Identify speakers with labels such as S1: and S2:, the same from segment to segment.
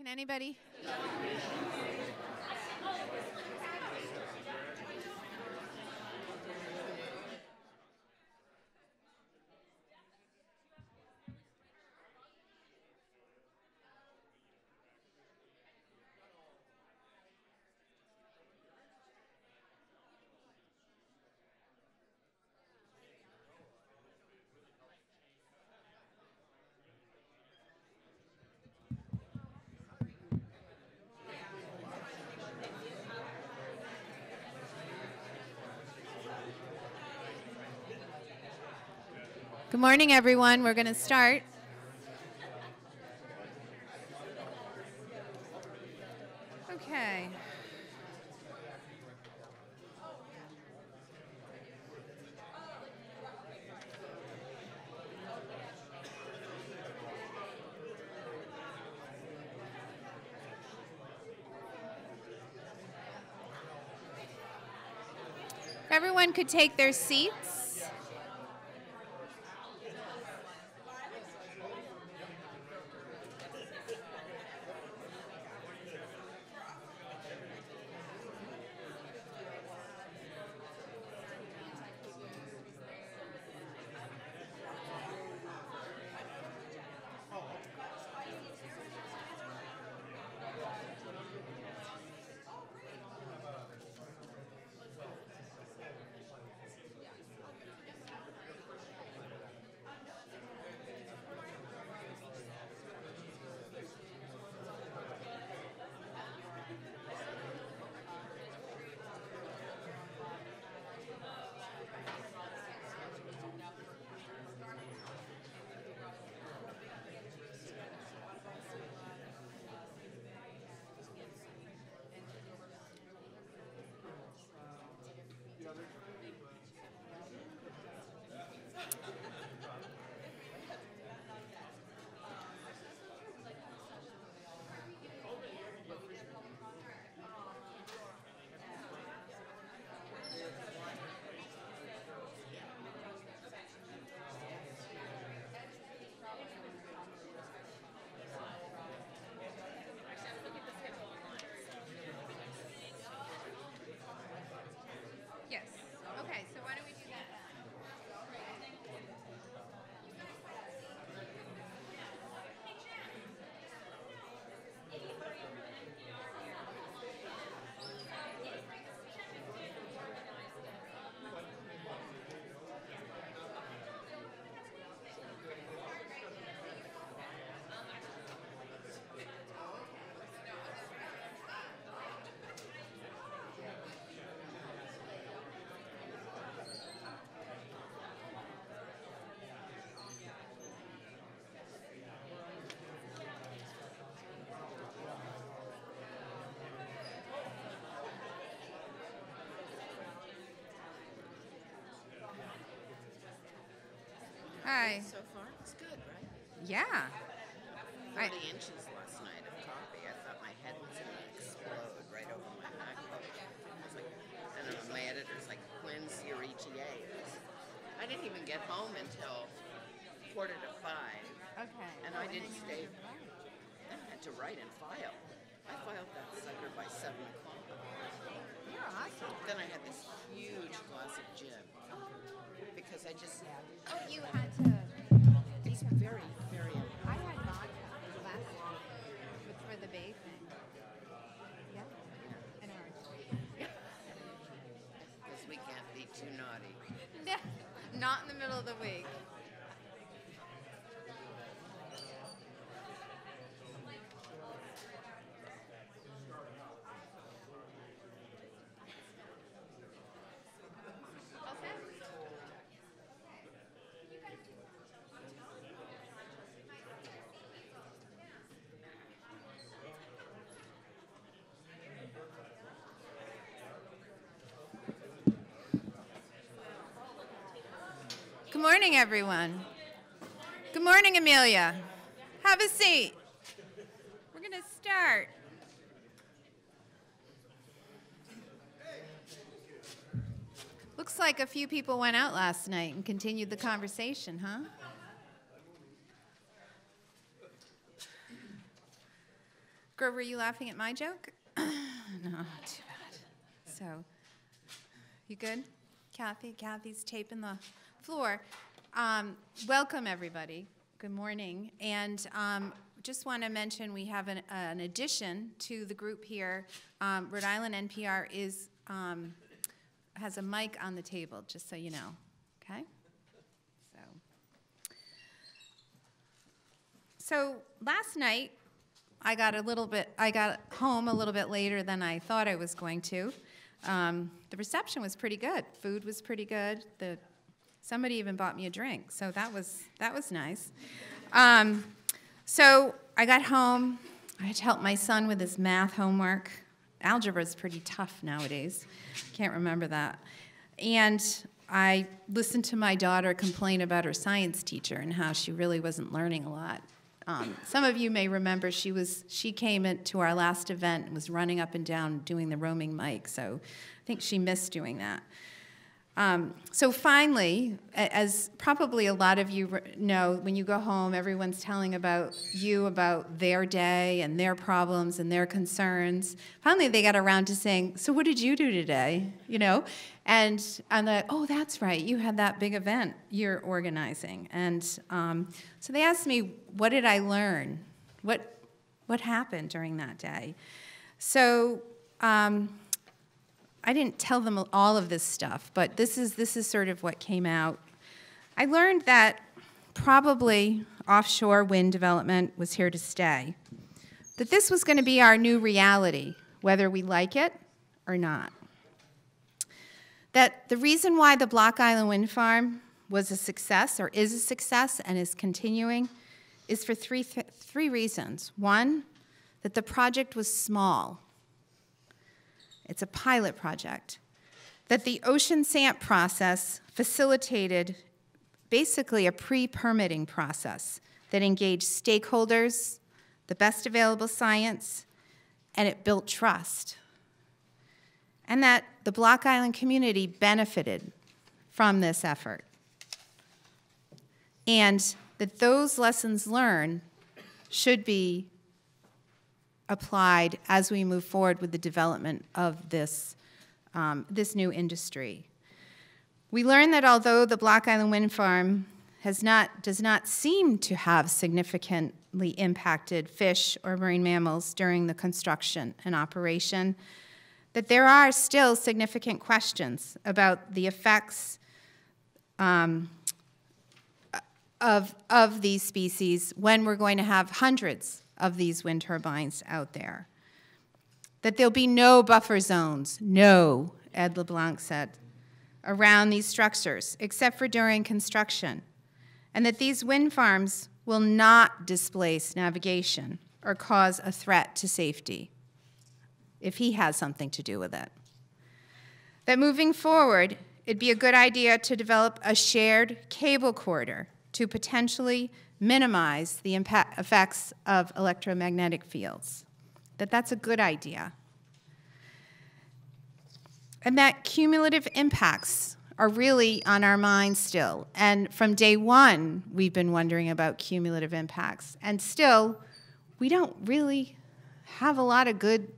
S1: Can anybody? Good morning, everyone. We're going to start. Okay. Everyone could take their seats. Hi.
S2: So far, it's good, right?
S1: Yeah. I-
S2: 40 inches last night of coffee. I thought my head was going to explode right over my MacBook. I was like, and then my editor's like, when's your ETA? I didn't even get home until quarter to five,
S1: Okay.
S2: and I didn't stay. I had to write and file. I filed that sucker by seven o'clock.
S1: You're awesome.
S2: Then I had this huge glass of gin because I just
S1: Oh, you had
S2: very very
S1: I had vodka last week with, for the Bay thing. Yeah. And orange.
S2: because we can't be too naughty.
S1: No, not in the middle of the week. Good morning, everyone. Good morning, Amelia. Have a seat. We're going to start. Looks like a few people went out last night and continued the conversation, huh? Grover, were you laughing at my joke? no, too bad. So, you good? Kathy, Kathy's taping the floor. Um, welcome, everybody. Good morning. And um, just want to mention we have an, an, addition to the group here. Um, Rhode Island NPR is um, has a mic on the table, just so you know. Okay. So, so last night I got a little bit. I got home a little bit later than I thought I was going to. Um, the reception was pretty good. Food was pretty good. The somebody even bought me a drink, so that was that was nice. Um, so I got home. I had to help my son with his math homework. Algebra is pretty tough nowadays. Can't remember that. And I listened to my daughter complain about her science teacher and how she really wasn't learning a lot. Um, some of you may remember she was she came into our last event and was running up and down doing the roaming mic. So I think she missed doing that. Um, so finally, as probably a lot of you know, when you go home, everyone's telling about you about their day and their problems and their concerns. Finally, they got around to saying, "So what did you do today?" You know, and I'm like, "Oh, that's right. You had that big event you're organizing." And um, so they asked me, "What did I learn? What what happened during that day?" So. Um, I didn't tell them all of this stuff, but this is, this is sort of what came out. I learned that probably offshore wind development was here to stay, that this was going to be our new reality, whether we like it or not. That the reason why the Block Island Wind Farm was a success or is a success and is continuing is for three, th three reasons. One, that the project was small it's a pilot project. That the ocean SAMP process facilitated basically a pre permitting process that engaged stakeholders, the best available science, and it built trust. And that the Block Island community benefited from this effort. And that those lessons learned should be applied as we move forward with the development of this, um, this new industry. We learned that although the Block Island Wind Farm has not, does not seem to have significantly impacted fish or marine mammals during the construction and operation, that there are still significant questions about the effects um, of, of these species when we're going to have hundreds of these wind turbines out there. That there'll be no buffer zones, no, Ed LeBlanc said, around these structures, except for during construction. And that these wind farms will not displace navigation or cause a threat to safety, if he has something to do with it. That moving forward, it'd be a good idea to develop a shared cable corridor to potentially minimize the impact, effects of electromagnetic fields, that that's a good idea. And that cumulative impacts are really on our minds still. And from day one, we've been wondering about cumulative impacts. And still, we don't really have a lot of good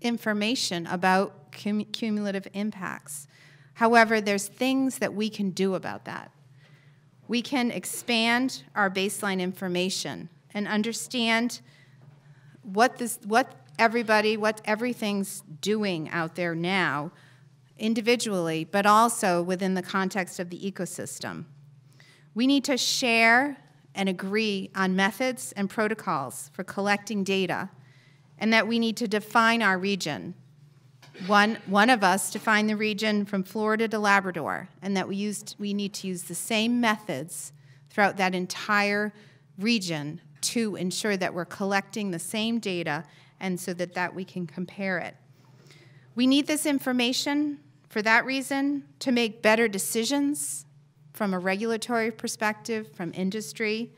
S1: information about cum cumulative impacts. However, there's things that we can do about that we can expand our baseline information and understand what this what everybody what everything's doing out there now individually but also within the context of the ecosystem. We need to share and agree on methods and protocols for collecting data and that we need to define our region one, one of us define the region from Florida to Labrador, and that we, used, we need to use the same methods throughout that entire region to ensure that we're collecting the same data and so that, that we can compare it. We need this information for that reason to make better decisions from a regulatory perspective, from industry.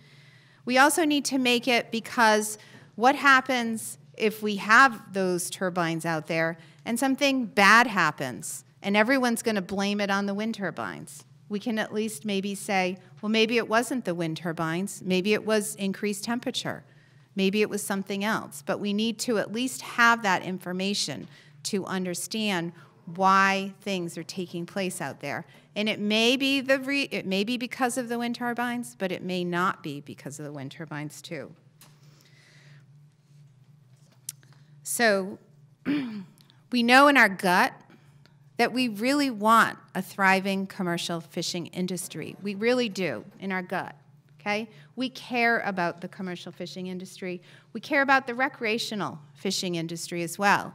S1: We also need to make it because what happens if we have those turbines out there and something bad happens and everyone's going to blame it on the wind turbines. We can at least maybe say, well, maybe it wasn't the wind turbines, maybe it was increased temperature. Maybe it was something else, but we need to at least have that information to understand why things are taking place out there. And it may be the re- it may be because of the wind turbines, but it may not be because of the wind turbines too. So we know in our gut that we really want a thriving commercial fishing industry. We really do in our gut. Okay? We care about the commercial fishing industry. We care about the recreational fishing industry as well.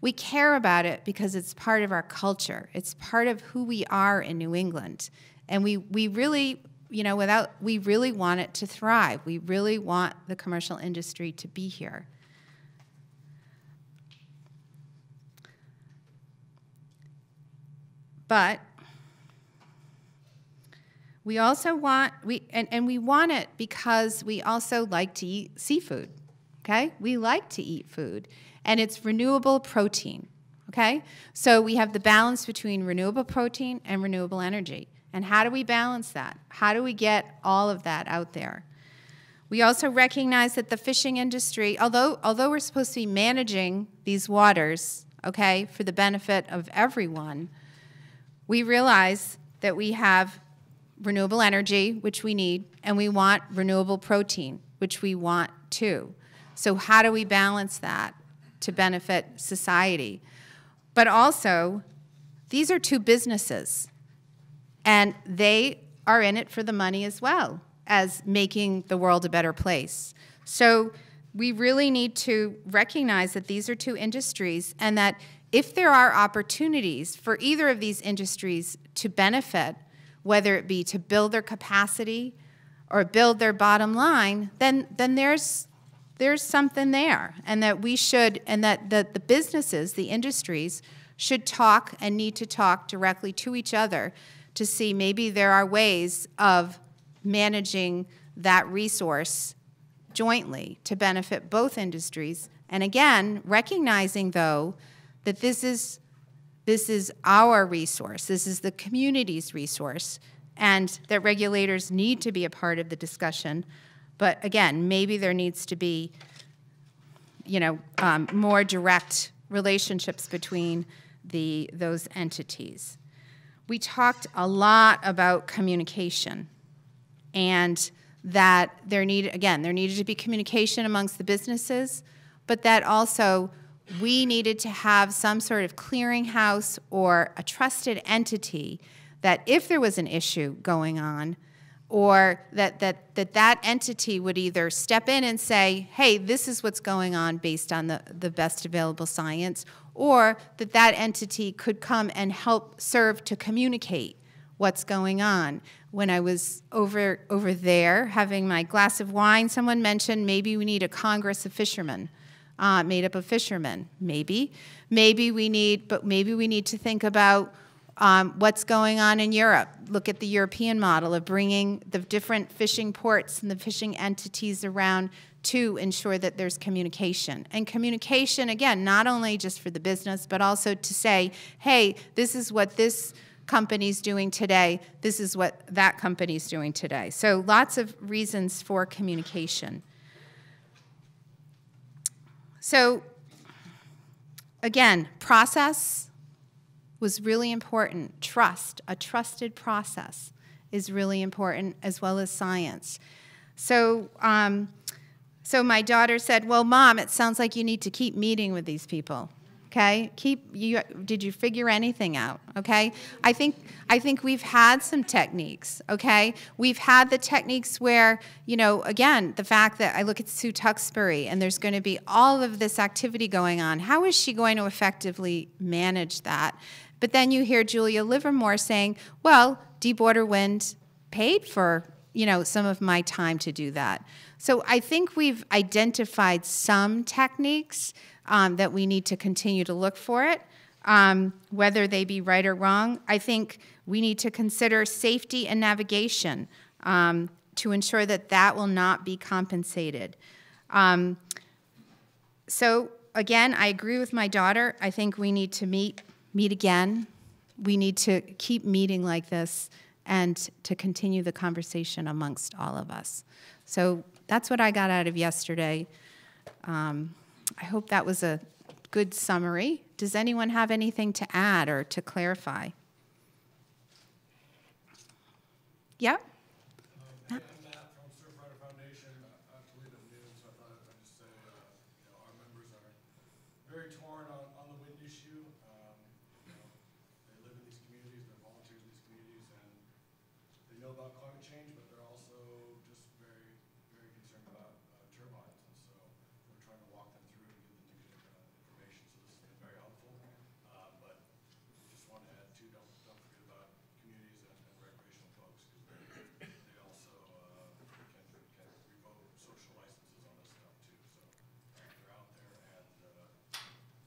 S1: We care about it because it's part of our culture. It's part of who we are in New England. And we, we really, you know, without, we really want it to thrive. We really want the commercial industry to be here. But we also want, we, and, and we want it because we also like to eat seafood, okay? We like to eat food, and it's renewable protein, okay? So we have the balance between renewable protein and renewable energy. And how do we balance that? How do we get all of that out there? We also recognize that the fishing industry, although, although we're supposed to be managing these waters, okay, for the benefit of everyone, we realize that we have renewable energy, which we need, and we want renewable protein, which we want too. So, how do we balance that to benefit society? But also, these are two businesses, and they are in it for the money as well as making the world a better place. So, we really need to recognize that these are two industries and that if there are opportunities for either of these industries to benefit whether it be to build their capacity or build their bottom line, then, then there's, there's something there. And that we should, and that the, the businesses, the industries, should talk and need to talk directly to each other to see maybe there are ways of managing that resource jointly to benefit both industries. And again, recognizing though that this is this is our resource, this is the community's resource, and that regulators need to be a part of the discussion. But again, maybe there needs to be, you know, um, more direct relationships between the, those entities. We talked a lot about communication and that there need again there needed to be communication amongst the businesses, but that also we needed to have some sort of clearinghouse or a trusted entity that if there was an issue going on, or that, that, that that entity would either step in and say, hey, this is what's going on based on the, the best available science, or that that entity could come and help serve to communicate what's going on. When I was over, over there having my glass of wine, someone mentioned maybe we need a Congress of Fishermen uh, made up of fishermen. Maybe, maybe we need, but maybe we need to think about um, what's going on in Europe. Look at the European model of bringing the different fishing ports and the fishing entities around to ensure that there's communication. And communication, again, not only just for the business, but also to say, hey, this is what this company's doing today, this is what that company's doing today. So lots of reasons for communication. So, again, process was really important. Trust, a trusted process, is really important, as well as science. So, um, so my daughter said, "Well, mom, it sounds like you need to keep meeting with these people." Okay? Keep you did you figure anything out okay? I think i think we've had some techniques okay? We've had the techniques where you know again the fact that i look at sue tuxbury and there's going to be all of this activity going on how is she going to effectively manage that? But then you hear julia livermore saying well deepwater wind paid for you know some of my time to do that. So i think we've identified some techniques um, that we need to continue to look for it, um, whether they be right or wrong. I think we need to consider safety and navigation um, to ensure that that will not be compensated. Um, so again, I agree with my daughter. I think we need to meet meet again. We need to keep meeting like this and to continue the conversation amongst all of us. So that's what I got out of yesterday. Um, I hope that was a good summary. Does anyone have anything to add or to clarify? Yep.
S3: I'm Matt from Surfrider Foundation, uh, I'm Toledo News, I thought I'd just say, uh, you know, our members are very torn on, on the wind issue. Um, you know, they live in these communities, they're volunteers in these communities, and they know about climate change, but they're also just very, very concerned about uh, turbines. And so we're trying to walk them through and give them the good uh, information, so this has been very helpful. Uh, But we just want to add too, don't, don't forget about communities and and recreational folks, because they, they also uh, can, can revoke social licenses on this stuff too. So uh, they're out there and uh,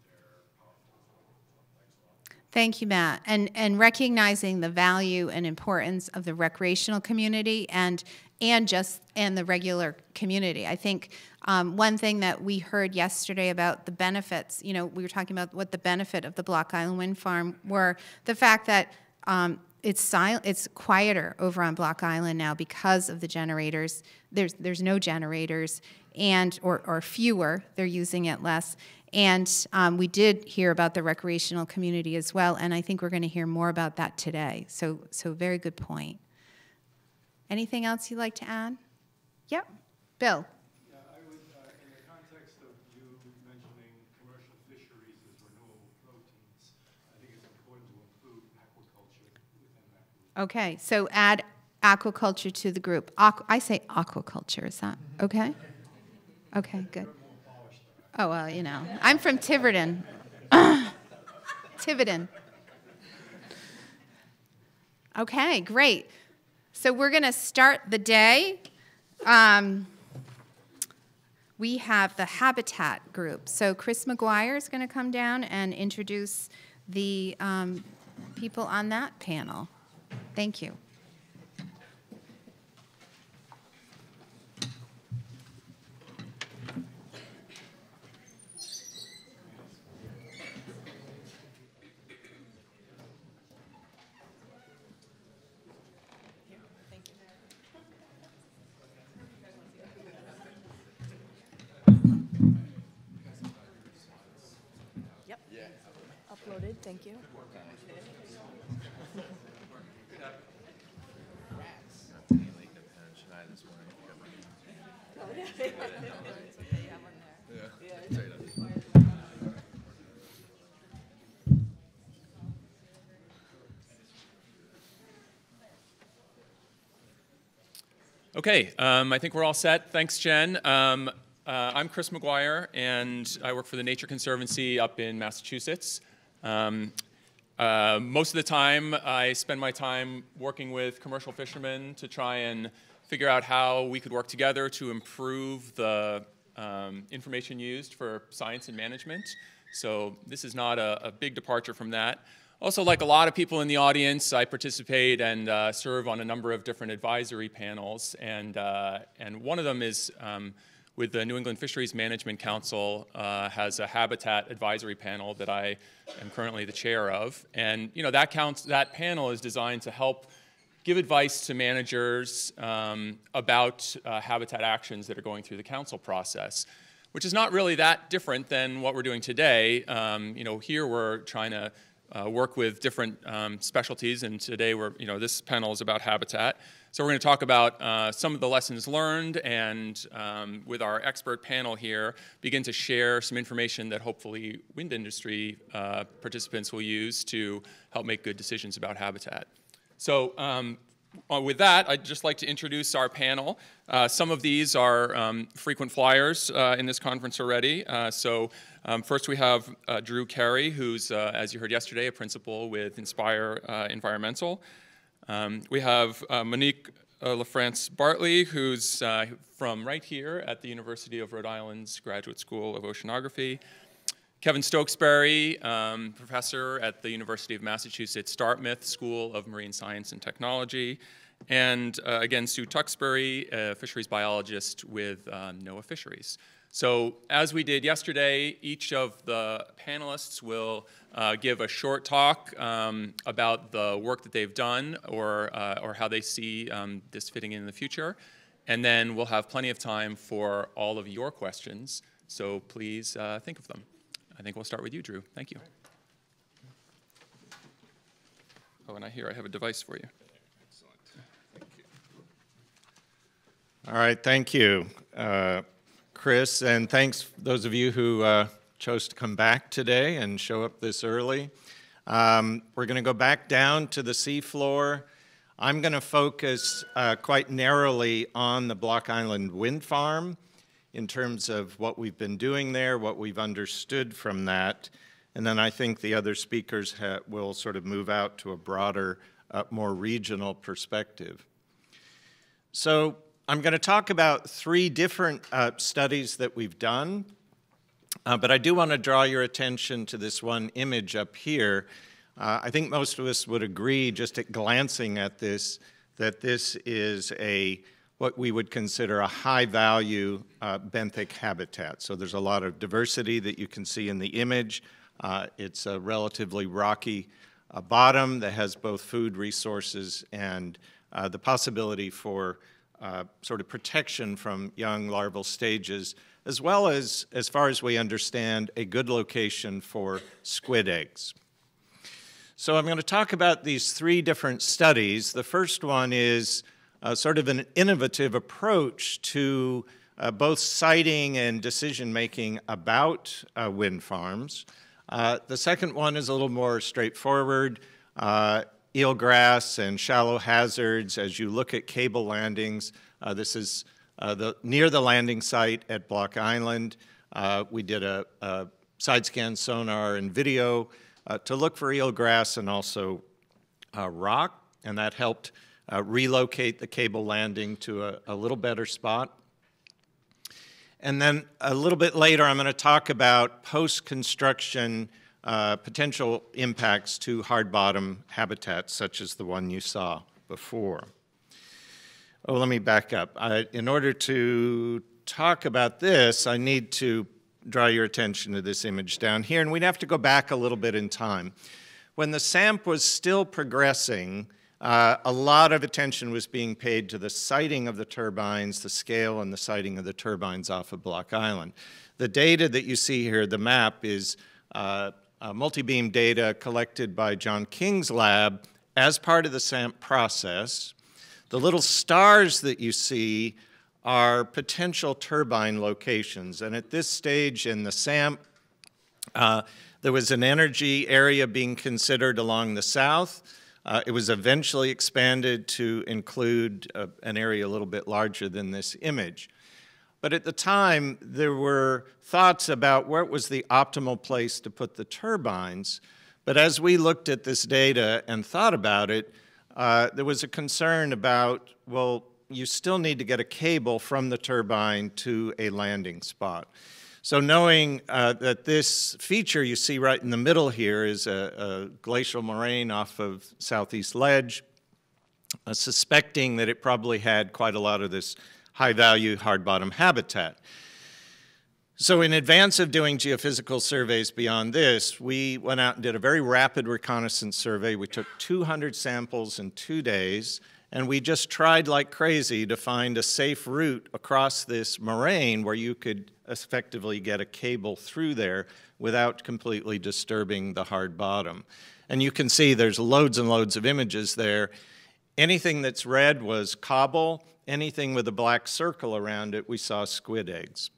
S3: they're powerful as well. So thanks a lot.
S1: Thank you, Matt. And, and recognizing the value and importance of the recreational community and, and just, and the regular community. I think um, one thing that we heard yesterday about the benefits, you know, we were talking about what the benefit of the Block Island Wind Farm were, the fact that um, it's sil- it's quieter over on Block Island now because of the generators. There's, there's no generators and, or, or fewer, they're using it less. And um, we did hear about the recreational community as well, and I think we're going to hear more about that today. So, so very good point. Anything else you'd like to add? Yep. Bill.
S4: Yeah, I would, uh, in the context of you mentioning commercial fisheries as renewable proteins, I think it's important to include aquaculture within that.
S1: Okay, so add aquaculture to the group. Aqu- I say aquaculture, is that okay? Okay, good. Oh, well, you know, I'm from Tiverton. Tiverton. Okay, great. So we're going to start the day. Um, we have the Habitat group. So Chris McGuire is going to come down and introduce the um, people on that panel. Thank you.
S5: Uploaded, thank you.
S6: Okay, um, I think we're all set. Thanks, Jen. Um, uh, I'm Chris McGuire, and I work for the Nature Conservancy up in Massachusetts. Um, uh, most of the time, I spend my time working with commercial fishermen to try and figure out how we could work together to improve the um, information used for science and management. So this is not a, a big departure from that. Also, like a lot of people in the audience, I participate and uh, serve on a number of different advisory panels, and, uh, and one of them is um, with the New England Fisheries Management Council uh, has a habitat advisory panel that I am currently the chair of, and you know that counts. That panel is designed to help give advice to managers um, about uh, habitat actions that are going through the council process, which is not really that different than what we're doing today. Um, you know, here we're trying to uh, work with different um, specialties, and today we're, you know, this panel is about habitat. So we're going to talk about uh, some of the lessons learned, and um, with our expert panel here, begin to share some information that hopefully wind industry uh, participants will use to help make good decisions about habitat. So um, uh, with that, I'd just like to introduce our panel. Uh, some of these are um, frequent flyers uh, in this conference already. Uh, so um, first we have Drew Carey, who's, as you heard yesterday, a principal with Inspire Environmental. Um, we have Monique LaFrance Bartley, who's from right here at the University of Rhode Island's Graduate School of Oceanography. Kevin Stokesbury, um, professor at the University of Massachusetts Dartmouth School of Marine Science and Technology. And uh, again, Sue Tuxbury, fisheries biologist with um, NOAA Fisheries. So as we did yesterday, each of the panelists will uh, give a short talk um, about the work that they've done or, uh, or how they see um, this fitting in the future. and then we'll have plenty of time for all of your questions. So please uh, think of them. I think we'll start with you, Drew. Thank you. Oh, and I hear I have a device for you.
S7: All right, thank you, uh, Chris, and thanks those of you who uh, chose to come back today and show up this early. Um, we're going to go back down to the seafloor. I'm going to focus uh, quite narrowly on the Block Island Wind Farm in terms of what we've been doing there, what we've understood from that, and then I think the other speakers will sort of move out to a broader, uh, more regional perspective. So I'm going to talk about three different uh, studies that we've done, uh, but I do want to draw your attention to this one image up here. Uh, I think most of us would agree, just at glancing at this, that this is a what we would consider a high-value uh, benthic habitat. So there's a lot of diversity that you can see in the image. Uh, it's a relatively rocky uh, bottom that has both food resources and the possibility for uh, sort of protection from young larval stages, as well as, as far as we understand, a good location for squid eggs. So I'm going to talk about these three different studies. The first one is uh, sort of an innovative approach to uh, both siting and decision making about uh, wind farms. Uh, the second one is a little more straightforward. Uh, eelgrass and shallow hazards as you look at cable landings. Uh, this is the, near the landing site at Block Island. we did a, a side scan sonar and video to look for eelgrass and also rock, and that helped uh, relocate the cable landing to a, a, little better spot. And then a little bit later, I'm going to talk about post-construction uh, potential impacts to hard bottom habitats, such as the one you saw before. Oh, let me back up. I, in order to talk about this, I need to draw your attention to this image down here, and we'd have to go back a little bit in time. When the SAMP was still progressing, uh, a lot of attention was being paid to the siting of the turbines, the scale and the siting of the turbines off of Block Island. The data that you see here, the map, is uh, multi-beam data collected by John King's lab as part of the SAMP process. The little stars that you see are potential turbine locations. And at this stage in the SAMP, uh, there was an energy area being considered along the south. Uh, it was eventually expanded to include uh, an area a little bit larger than this image. But at the time, there were thoughts about where was the optimal place to put the turbines. But as we looked at this data and thought about it, uh, there was a concern about, well, you still need to get a cable from the turbine to a landing spot. So knowing uh, that this feature you see right in the middle here is a, a glacial moraine off of Southeast Ledge, uh, suspecting that it probably had quite a lot of this high-value hard-bottom habitat. So in advance of doing geophysical surveys beyond this, we went out and did a very rapid reconnaissance survey. We took 200 samples in two days, and we just tried like crazy to find a safe route across this moraine where you could effectively get a cable through there without completely disturbing the hard bottom. And you can see there's loads and loads of images there. Anything that's red was cobble. Anything with a black circle around it, we saw squid eggs.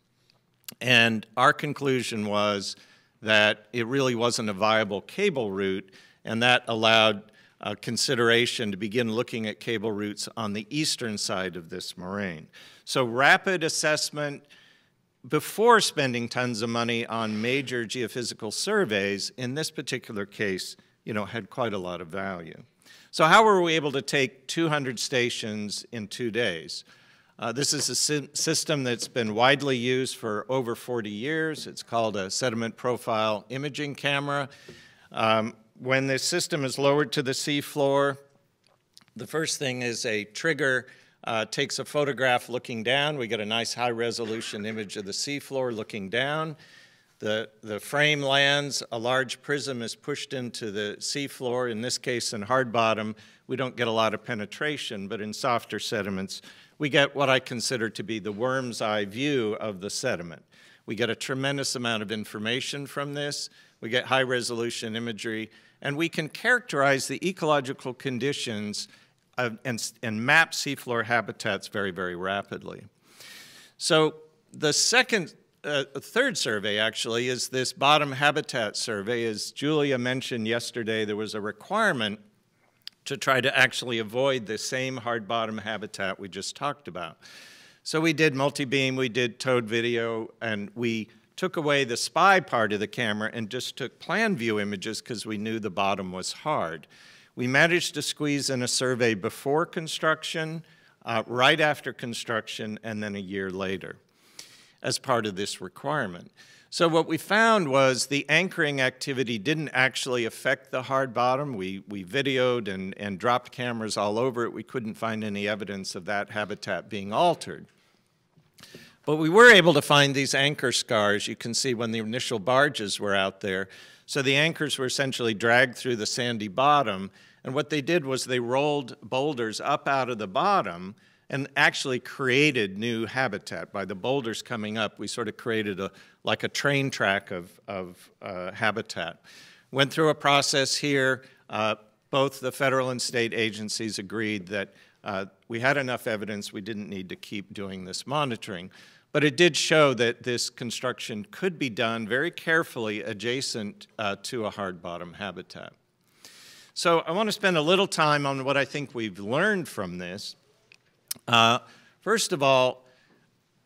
S7: And our conclusion was that it really wasn't a viable cable route, and that allowed uh, consideration to begin looking at cable routes on the eastern side of this moraine. So rapid assessment before spending tons of money on major geophysical surveys, in this particular case, you know, had quite a lot of value. So how were we able to take 200 stations in two days? Uh, this is a sy system that's been widely used for over 40 years. It's called a sediment profile imaging camera. Um, when the system is lowered to the seafloor, the first thing is a trigger uh, takes a photograph looking down. We get a nice high resolution image of the seafloor looking down. The, the frame lands, a large prism is pushed into the seafloor. In this case, in hard bottom, we don't get a lot of penetration, but in softer sediments, we get what I consider to be the worm's eye view of the sediment. We get a tremendous amount of information from this. We get high resolution imagery, and we can characterize the ecological conditions of, and, and map seafloor habitats very, very rapidly. So the second, uh, third survey actually is this bottom habitat survey. As Julia mentioned yesterday, there was a requirement to try to actually avoid the same hard bottom habitat we just talked about. So we did multi-beam, we did towed video, and we took away the SPI part of the camera and just took plan view images because we knew the bottom was hard. We managed to squeeze in a survey before construction, uh, right after construction, and then a year later as part of this requirement. So what we found was the anchoring activity didn't actually affect the hard bottom. We, we videoed and, and dropped cameras all over it. We couldn't find any evidence of that habitat being altered. But we were able to find these anchor scars. You can see when the initial barges were out there. So the anchors were essentially dragged through the sandy bottom. And what they did was they rolled boulders up out of the bottom and actually created new habitat. By the boulders coming up, we sort of created a, like a train track of, of uh, habitat. Went through a process here. Uh, both the federal and state agencies agreed that uh, we had enough evidence, we didn't need to keep doing this monitoring. But it did show that this construction could be done very carefully adjacent uh, to a hard bottom habitat. So I want to spend a little time on what I think we've learned from this. Uh, first of all,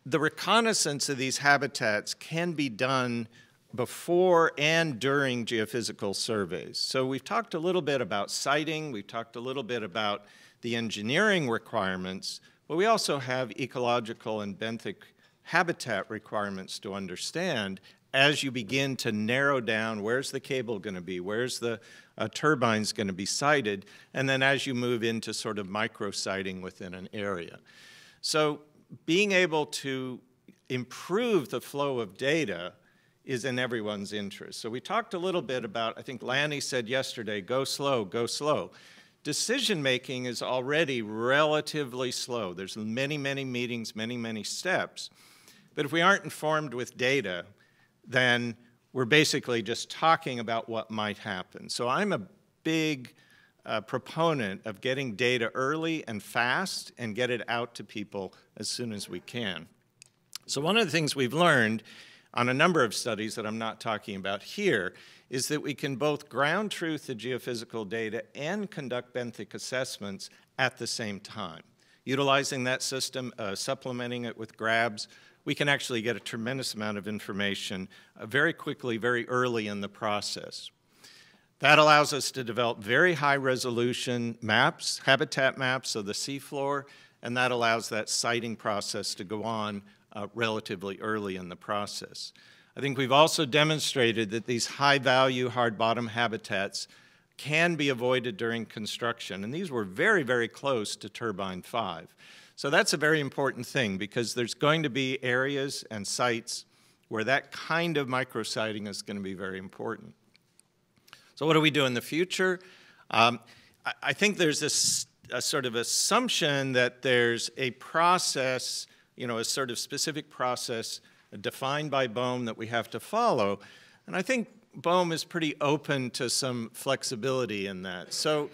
S7: the reconnaissance of these habitats can be done before and during geophysical surveys. So we've talked a little bit about siting, we've talked a little bit about the engineering requirements, but we also have ecological and benthic habitat requirements to understand as you begin to narrow down where's the cable going to be, where's the uh, turbines going to be sited, and then as you move into sort of micro siting within an area. So being able to improve the flow of data is in everyone's interest. So we talked a little bit about, I think Lanny said yesterday, go slow, go slow. Decision making is already relatively slow. There's many, many meetings, many, many steps. But if we aren't informed with data, then we're basically just talking about what might happen. So I'm a big uh, proponent of getting data early and fast and get it out to people as soon as we can. So one of the things we've learned on a number of studies that I'm not talking about here is that we can both ground truth the geophysical data and conduct benthic assessments at the same time. Utilizing that system, uh, supplementing it with grabs, we can actually get a tremendous amount of information uh, very quickly, very early in the process. That allows us to develop very high resolution maps, habitat maps of the seafloor, and that allows that siting process to go on uh, relatively early in the process. I think we've also demonstrated that these high value hard bottom habitats can be avoided during construction, and these were very, very close to turbine 5. So that's a very important thing because there's going to be areas and sites where that kind of micrositing is going to be very important. So what do we do in the future? Um, I, I, think there's this a sort of assumption that there's a process, you know, a sort of specific process defined by BOEM that we have to follow. And I think BOEM is pretty open to some flexibility in that. So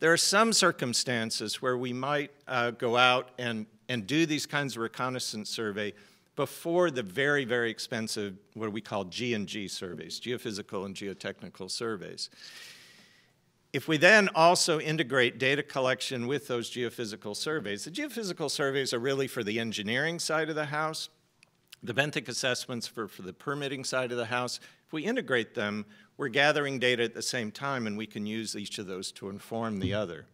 S7: there are some circumstances where we might uh, go out and, and do these kinds of reconnaissance survey before the very, very expensive, what we call G&G surveys, geophysical and geotechnical surveys. If we then also integrate data collection with those geophysical surveys, the geophysical surveys are really for the engineering side of the house, the benthic assessments for, for the permitting side of the house, if we integrate them, we're gathering data at the same time and we can use each of those to inform the other.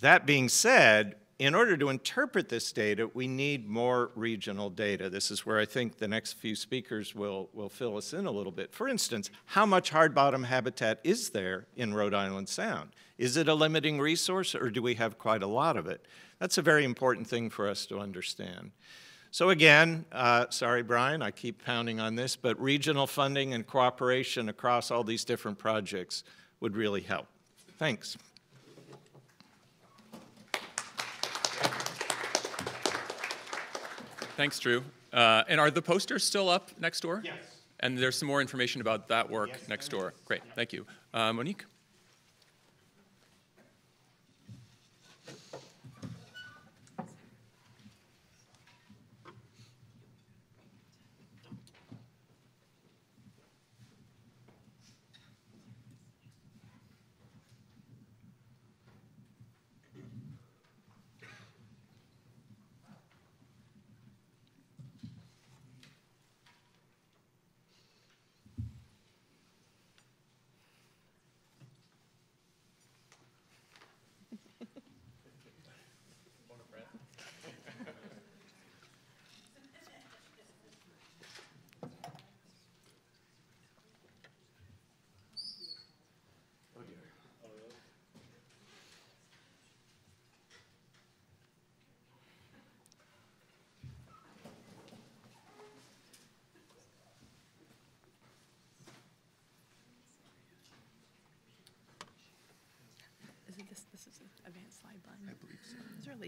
S7: That being said, in order to interpret this data, we need more regional data. This is where I think the next few speakers will, will fill us in a little bit. For instance, how much hard bottom habitat is there in Rhode Island Sound? Is it a limiting resource or do we have quite a lot of it? That's a very important thing for us to understand. So again, uh, sorry, Brian, I keep pounding on this, but regional funding and cooperation across all these different projects would really help. Thanks.
S6: Thanks, Drew. Uh, and are the posters still up next door? Yes. And there's some more information about that work next door. Great, thank you. Uh, Monique?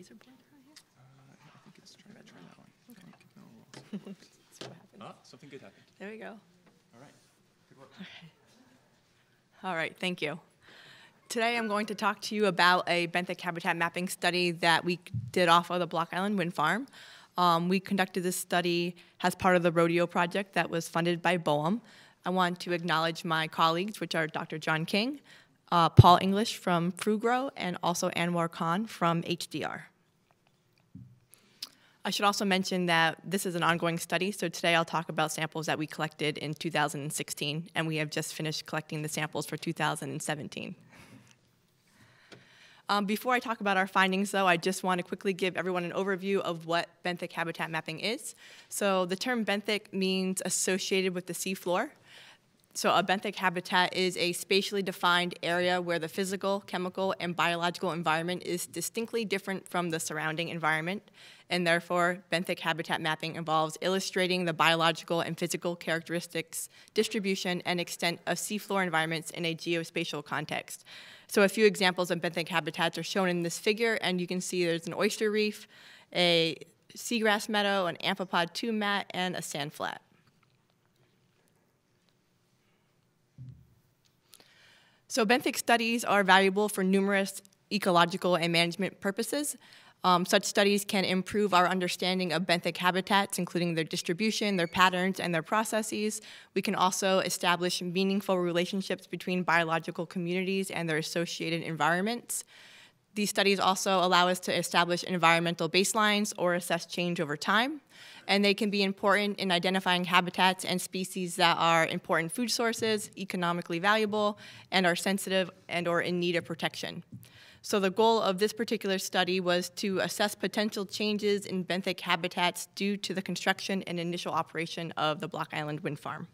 S5: Is there a laser pointer on here?
S6: I think it's, try that, try that one.
S5: That's what happened.
S6: Ah, something good happened.
S5: There we go.
S6: All right, good work.
S5: All right, thank you. Today I'm going to talk to you about a benthic habitat mapping study that we did off of the Block Island Wind Farm. Um, we conducted this study as part of the rodeo project that was funded by BOEM. I want to acknowledge my colleagues, which are Dr. John King, uh, Paul English from Fugro, and also Anwar Khan from HDR. I should also mention that this is an ongoing study, so today I'll talk about samples that we collected in 2016, and we have just finished collecting the samples for 2017. Um, before I talk about our findings, though, I just want to quickly give everyone an overview of what benthic habitat mapping is. So the term benthic means associated with the seafloor. So a benthic habitat is a spatially defined area where the physical, chemical, and biological environment is distinctly different from the surrounding environment, and therefore benthic habitat mapping involves illustrating the biological and physical characteristics, distribution, and extent of seafloor environments in a geospatial context. So a few examples of benthic habitats are shown in this figure, and you can see there's an oyster reef, a seagrass meadow, an amphipod tube mat, and a sand flat. So benthic studies are valuable for numerous ecological and management purposes. Um, such studies can improve our understanding of benthic habitats, including their distribution, their patterns, and their processes. We can also establish meaningful relationships between biological communities and their associated environments. These studies also allow us to establish environmental baselines or assess change over time, and they can be important in identifying habitats and species that are important food sources, economically valuable, and are sensitive and or in need of protection. So the goal of this particular study was to assess potential changes in benthic habitats due to the construction and initial operation of the Block Island Wind Farm.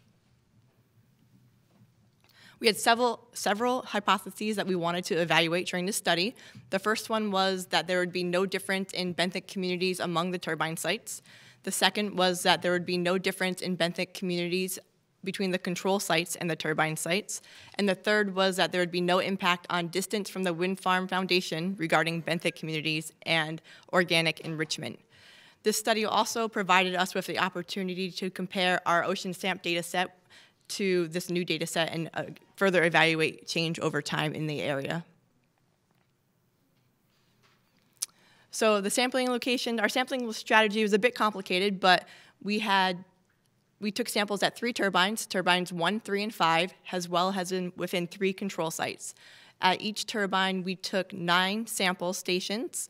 S5: We had several, several hypotheses that we wanted to evaluate during this study. The first one was that there would be no difference in benthic communities among the turbine sites. The second was that there would be no difference in benthic communities between the control sites and the turbine sites. And the third was that there would be no impact on distance from the wind farm foundation regarding benthic communities and organic enrichment. This study also provided us with the opportunity to compare our ocean SAMP data set to this new data set and uh, further evaluate change over time in the area. So the sampling location, our sampling strategy was a bit complicated, but we had we took samples at three turbines, turbines one, three, and five, as well as in, within three control sites. At each turbine, we took nine sample stations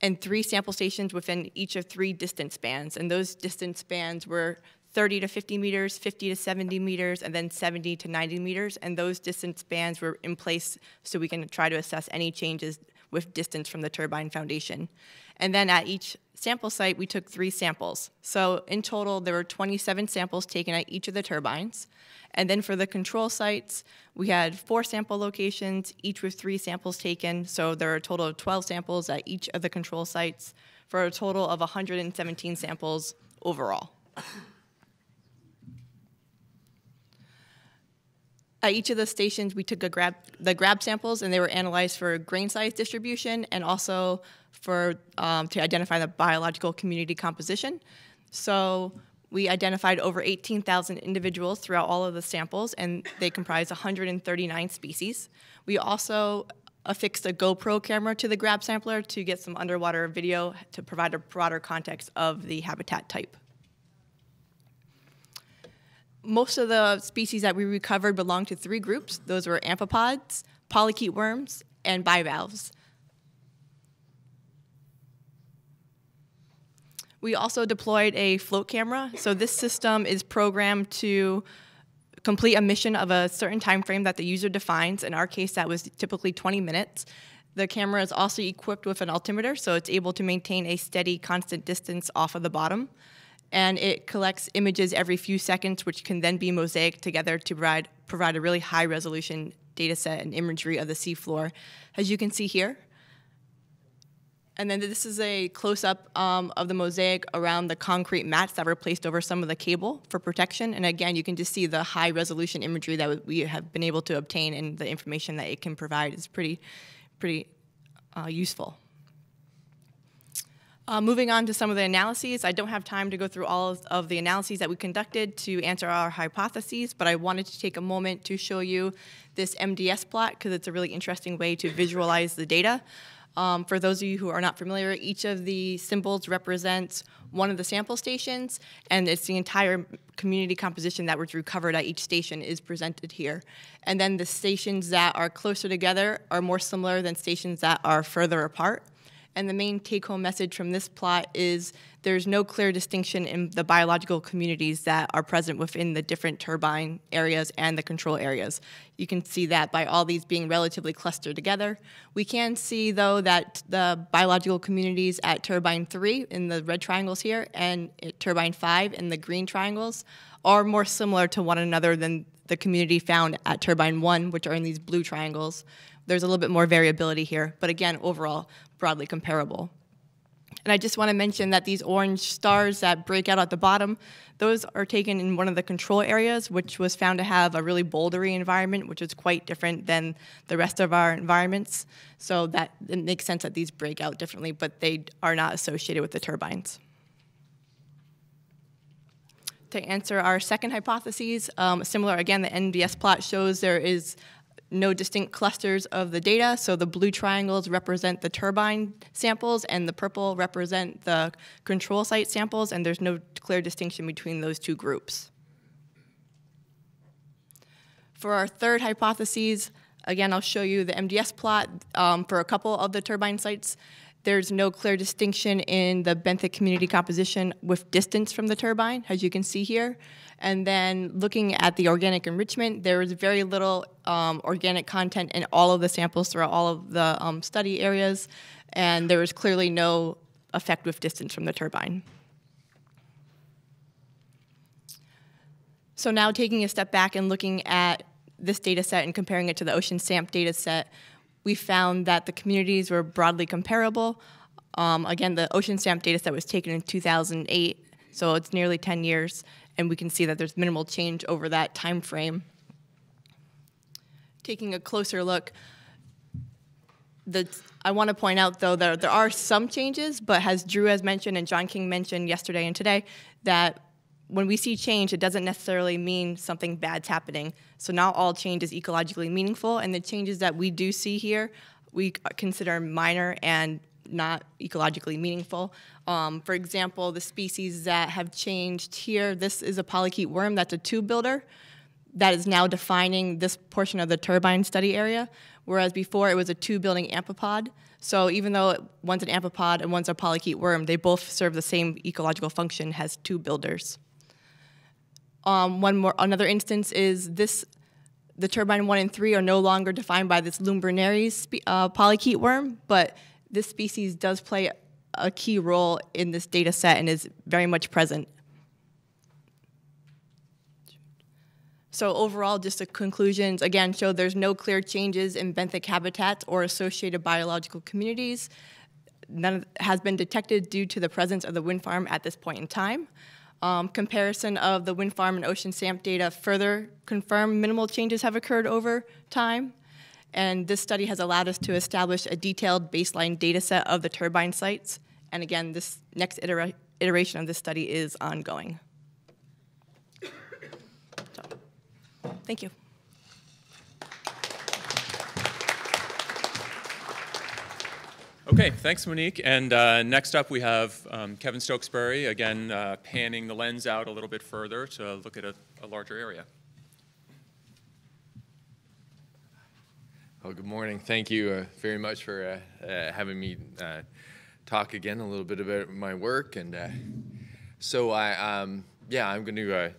S5: and three sample stations within each of three distance bands. And those distance bands were 30 to 50 meters, 50 to 70 meters, and then 70 to 90 meters. And those distance bands were in place so we can try to assess any changes with distance from the turbine foundation. And then at each sample site, we took three samples. So in total, there were 27 samples taken at each of the turbines. And then for the control sites, we had four sample locations, each with three samples taken. So there are a total of 12 samples at each of the control sites for a total of 117 samples overall. At each of the stations, we took grab, the grab samples, and they were analyzed for grain size distribution and also for um, to identify the biological community composition. So we identified over 18,000 individuals throughout all of the samples, and they comprise 139 species. We also affixed a GoPro camera to the grab sampler to get some underwater video to provide a broader context of the habitat type most of the species that we recovered belong to three groups. Those were amphipods, polychaete worms, and bivalves. We also deployed a float camera. So this system is programmed to complete a mission of a certain time frame that the user defines. In our case, that was typically 20 minutes. The camera is also equipped with an altimeter, so it's able to maintain a steady, constant distance off of the bottom and it collects images every few seconds, which can then be mosaic together to provide, provide a really high resolution data set and imagery of the seafloor, as you can see here. And then this is a close-up um, of the mosaic around the concrete mats that were placed over some of the cable for protection. And again, you can just see the high resolution imagery that we have been able to obtain and the information that it can provide is pretty, pretty uh, useful. Uh, moving on to some of the analyses, I don't have time to go through all of, the analyses that we conducted to answer our hypotheses, but I wanted to take a moment to show you this MDS plot because it's a really interesting way to visualize the data. Um, for those of you who are not familiar, each of the symbols represents one of the sample stations, and it's the entire community composition that was recovered at each station is presented here. And then the stations that are closer together are more similar than stations that are further apart. And the main take home message from this plot is there's no clear distinction in the biological communities that are present within the different turbine areas and the control areas. You can see that by all these being relatively clustered together. We can see, though, that the biological communities at turbine 3 in the red triangles here and turbine 5 in the green triangles are more similar to one another than the community found at turbine 1, which are in these blue triangles. There's a little bit more variability here, but again, overall, broadly comparable. And I just want to mention that these orange stars that break out at the bottom, those are taken in one of the control areas, which was found to have a really bouldery environment, which is quite different than the rest of our environments. So that it makes sense that these break out differently, but they are not associated with the turbines. To answer our second hypothesis, um, similar again, the MDS plot shows there is no distinct clusters of the data. So the blue triangles represent the turbine samples and the purple represent the control site samples, and there's no clear distinction between those two groups. For our third hypothesis, again, I'll show you the MDS plot um, for a couple of the turbine sites. There's no clear distinction in the benthic community composition with distance from the turbine, as you can see here. And then looking at the organic enrichment, there was very little um, organic content in all of the samples throughout all of the um, study areas, and there was clearly no effect with distance from the turbine. So now taking a step back and looking at this data set and comparing it to the Ocean SAMP data set, we found that the communities were broadly comparable. Um, again, the Ocean SAMP data set was taken in 2008, so it's nearly 10 years, and we can see that there's minimal change over that time frame. Taking a closer look, the, I want to point out, though, that there are some changes, but as Drew has mentioned and John King mentioned yesterday and today, that when we see change, it doesn't necessarily mean something bad's happening. So not all change is ecologically meaningful, and the changes that we do see here, we consider minor and not ecologically meaningful. Um, for example, the species that have changed here, this is a polychaete worm that's a tube builder that is now defining this portion of the turbine study area, whereas before it was a tube building amphipod. So even though one's an amphipod and one's a polychaete worm, they both serve the same ecological function as tube builders. Um, one more, another instance is this the turbine one and three are no longer defined by this Lumbrineris uh, polychaete worm, but this species does play a key role in this data set and is very much present. So overall, just the conclusions, again, show there's no clear changes in benthic habitats or associated biological communities. None has been detected due to the presence of the wind farm at this point in time. Um, comparison of the wind farm and ocean SAMP data further confirm minimal changes have occurred over time. And this study has allowed us to establish a detailed baseline data set of the turbine sites. And again, this next itera- iteration of this study is ongoing. So, thank you.
S6: Okay, thanks, Monique. And uh, next up, we have um, Kevin Stokesbury, again, uh, panning the lens out a little bit further to look at a, a larger area.
S8: Well, good morning. Thank you uh, very much for uh, uh, having me uh, talk again a little bit about my work. And uh, so, I, um, yeah, I'm going to uh,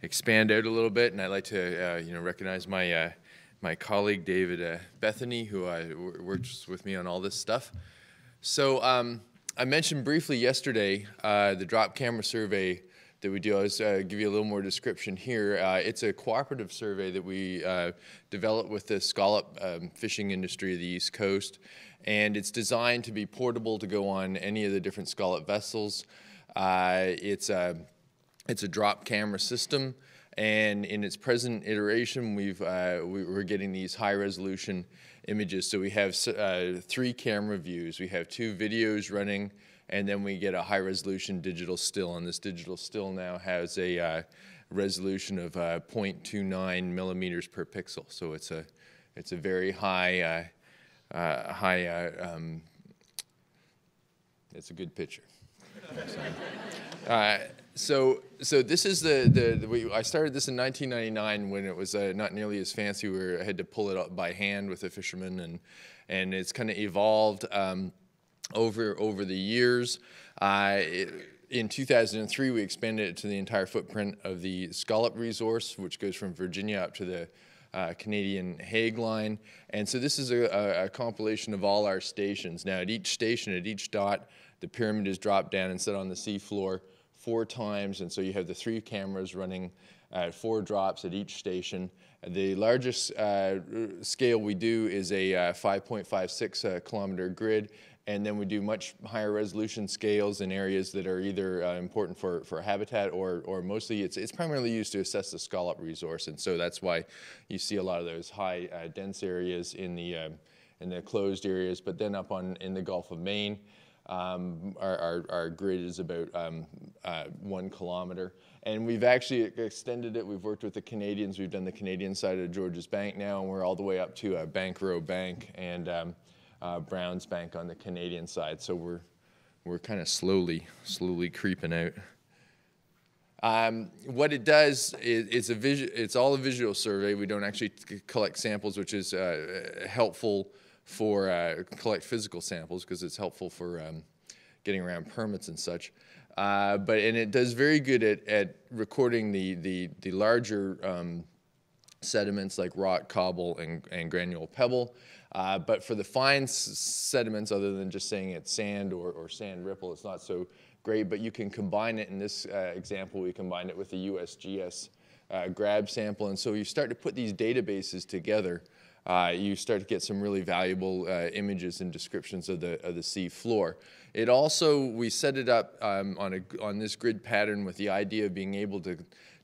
S8: expand out a little bit, and I'd like to, you know, recognize my my colleague David Bethoney, who w- works with me on all this stuff. So, um, I mentioned briefly yesterday the drop camera survey that we do. I'll just uh, give you a little more description here. Uh, it's a cooperative survey that we uh, developed with the scallop um, fishing industry of the East Coast. And it's designed to be portable to go on any of the different scallop vessels. Uh, it's, a, it's a drop camera system. And in its present iteration, we've, uh, we, are getting these high resolution images. So we have uh, three camera views. We have two videos running and then we get a high resolution digital still. And this digital still now has a uh, resolution of uh, 0.29 millimeters per pixel. So it's a, it's a very high, uh, uh high, uh, um, it's a good picture. Uh, so, so this is the, the, the we, I started this in 1999 when it was not nearly as fancy. We were, I had to pull it up by hand with a fisherman, and and it's kind of evolved. Um, over over the years. Uh, in 2003, we expanded it to the entire footprint of the Scallop resource, which goes from Virginia up to the uh, Canadian Hague line. And so this is a, a, a, compilation of all our stations. Now, at each station, at each dot, the pyramid is dropped down and set on the seafloor four times. And so you have the three cameras running at four drops at each station. The largest uh, scale we do is a uh, 5.56 uh, kilometer grid, and then we do much higher resolution scales in areas that are either uh, important for, for habitat or, or mostly it's, it's primarily used to assess the scallop resource. And so that's why you see a lot of those high uh, dense areas in the, uh, in the closed areas. But then up on in the Gulf of Maine, um, our, our, our, grid is about um, uh, one kilometer. And we've actually extended it. We've worked with the Canadians. We've done the Canadian side of Georges Bank now, and we're all the way up to uh, Banquereau Bank. And um, uh, Browns Bank on the Canadian side. So we're we're kind of slowly slowly creeping out. Um, what it does is it's a visual, it's all a visual survey. We don't actually collect samples, which is uh, helpful for uh, collect physical samples because it's helpful for um, getting around permits and such. Uh, but and it does very good at, at recording the the the larger um, sediments like rock, cobble, and, and granule pebble. Uh, but for the fine sediments, other than just saying it's sand or, or sand ripple, it's not so great. But you can combine it. In this uh, example, we combined it with the USGS uh, grab sample. And so you start to put these databases together. Uh, you start to get some really valuable uh, images and descriptions of the, of the sea floor. It also, we set it up um, on, a, on this grid pattern with the idea of being able to,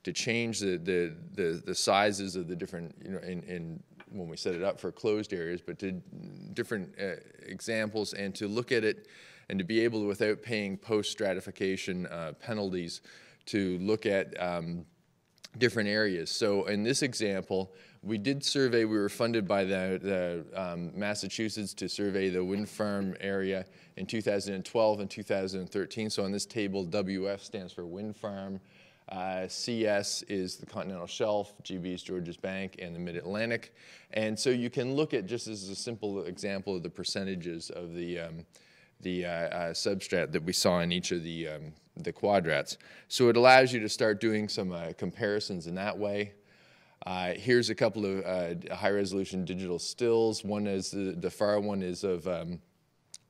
S8: to change the, the, the, the sizes of the different, you know, in, in when we set it up for closed areas, but to different uh, examples and to look at it and to be able to, without paying post stratification uh, penalties, to look at um, different areas. So in this example, we did survey, we were funded by the, the um, Massachusetts to survey the wind farm area in 2012 and 2013. So on this table, WF stands for wind farm. Uh, CS is the continental shelf, GB is Georges Bank, and the Mid Atlantic. And so you can look at just as a simple example of the percentages of the, um, the uh, uh, substrat that we saw in each of the, um, the quadrats. So it allows you to start doing some uh, comparisons in that way. Uh, here's a couple of uh, high resolution digital stills. One is the, the far one is of um,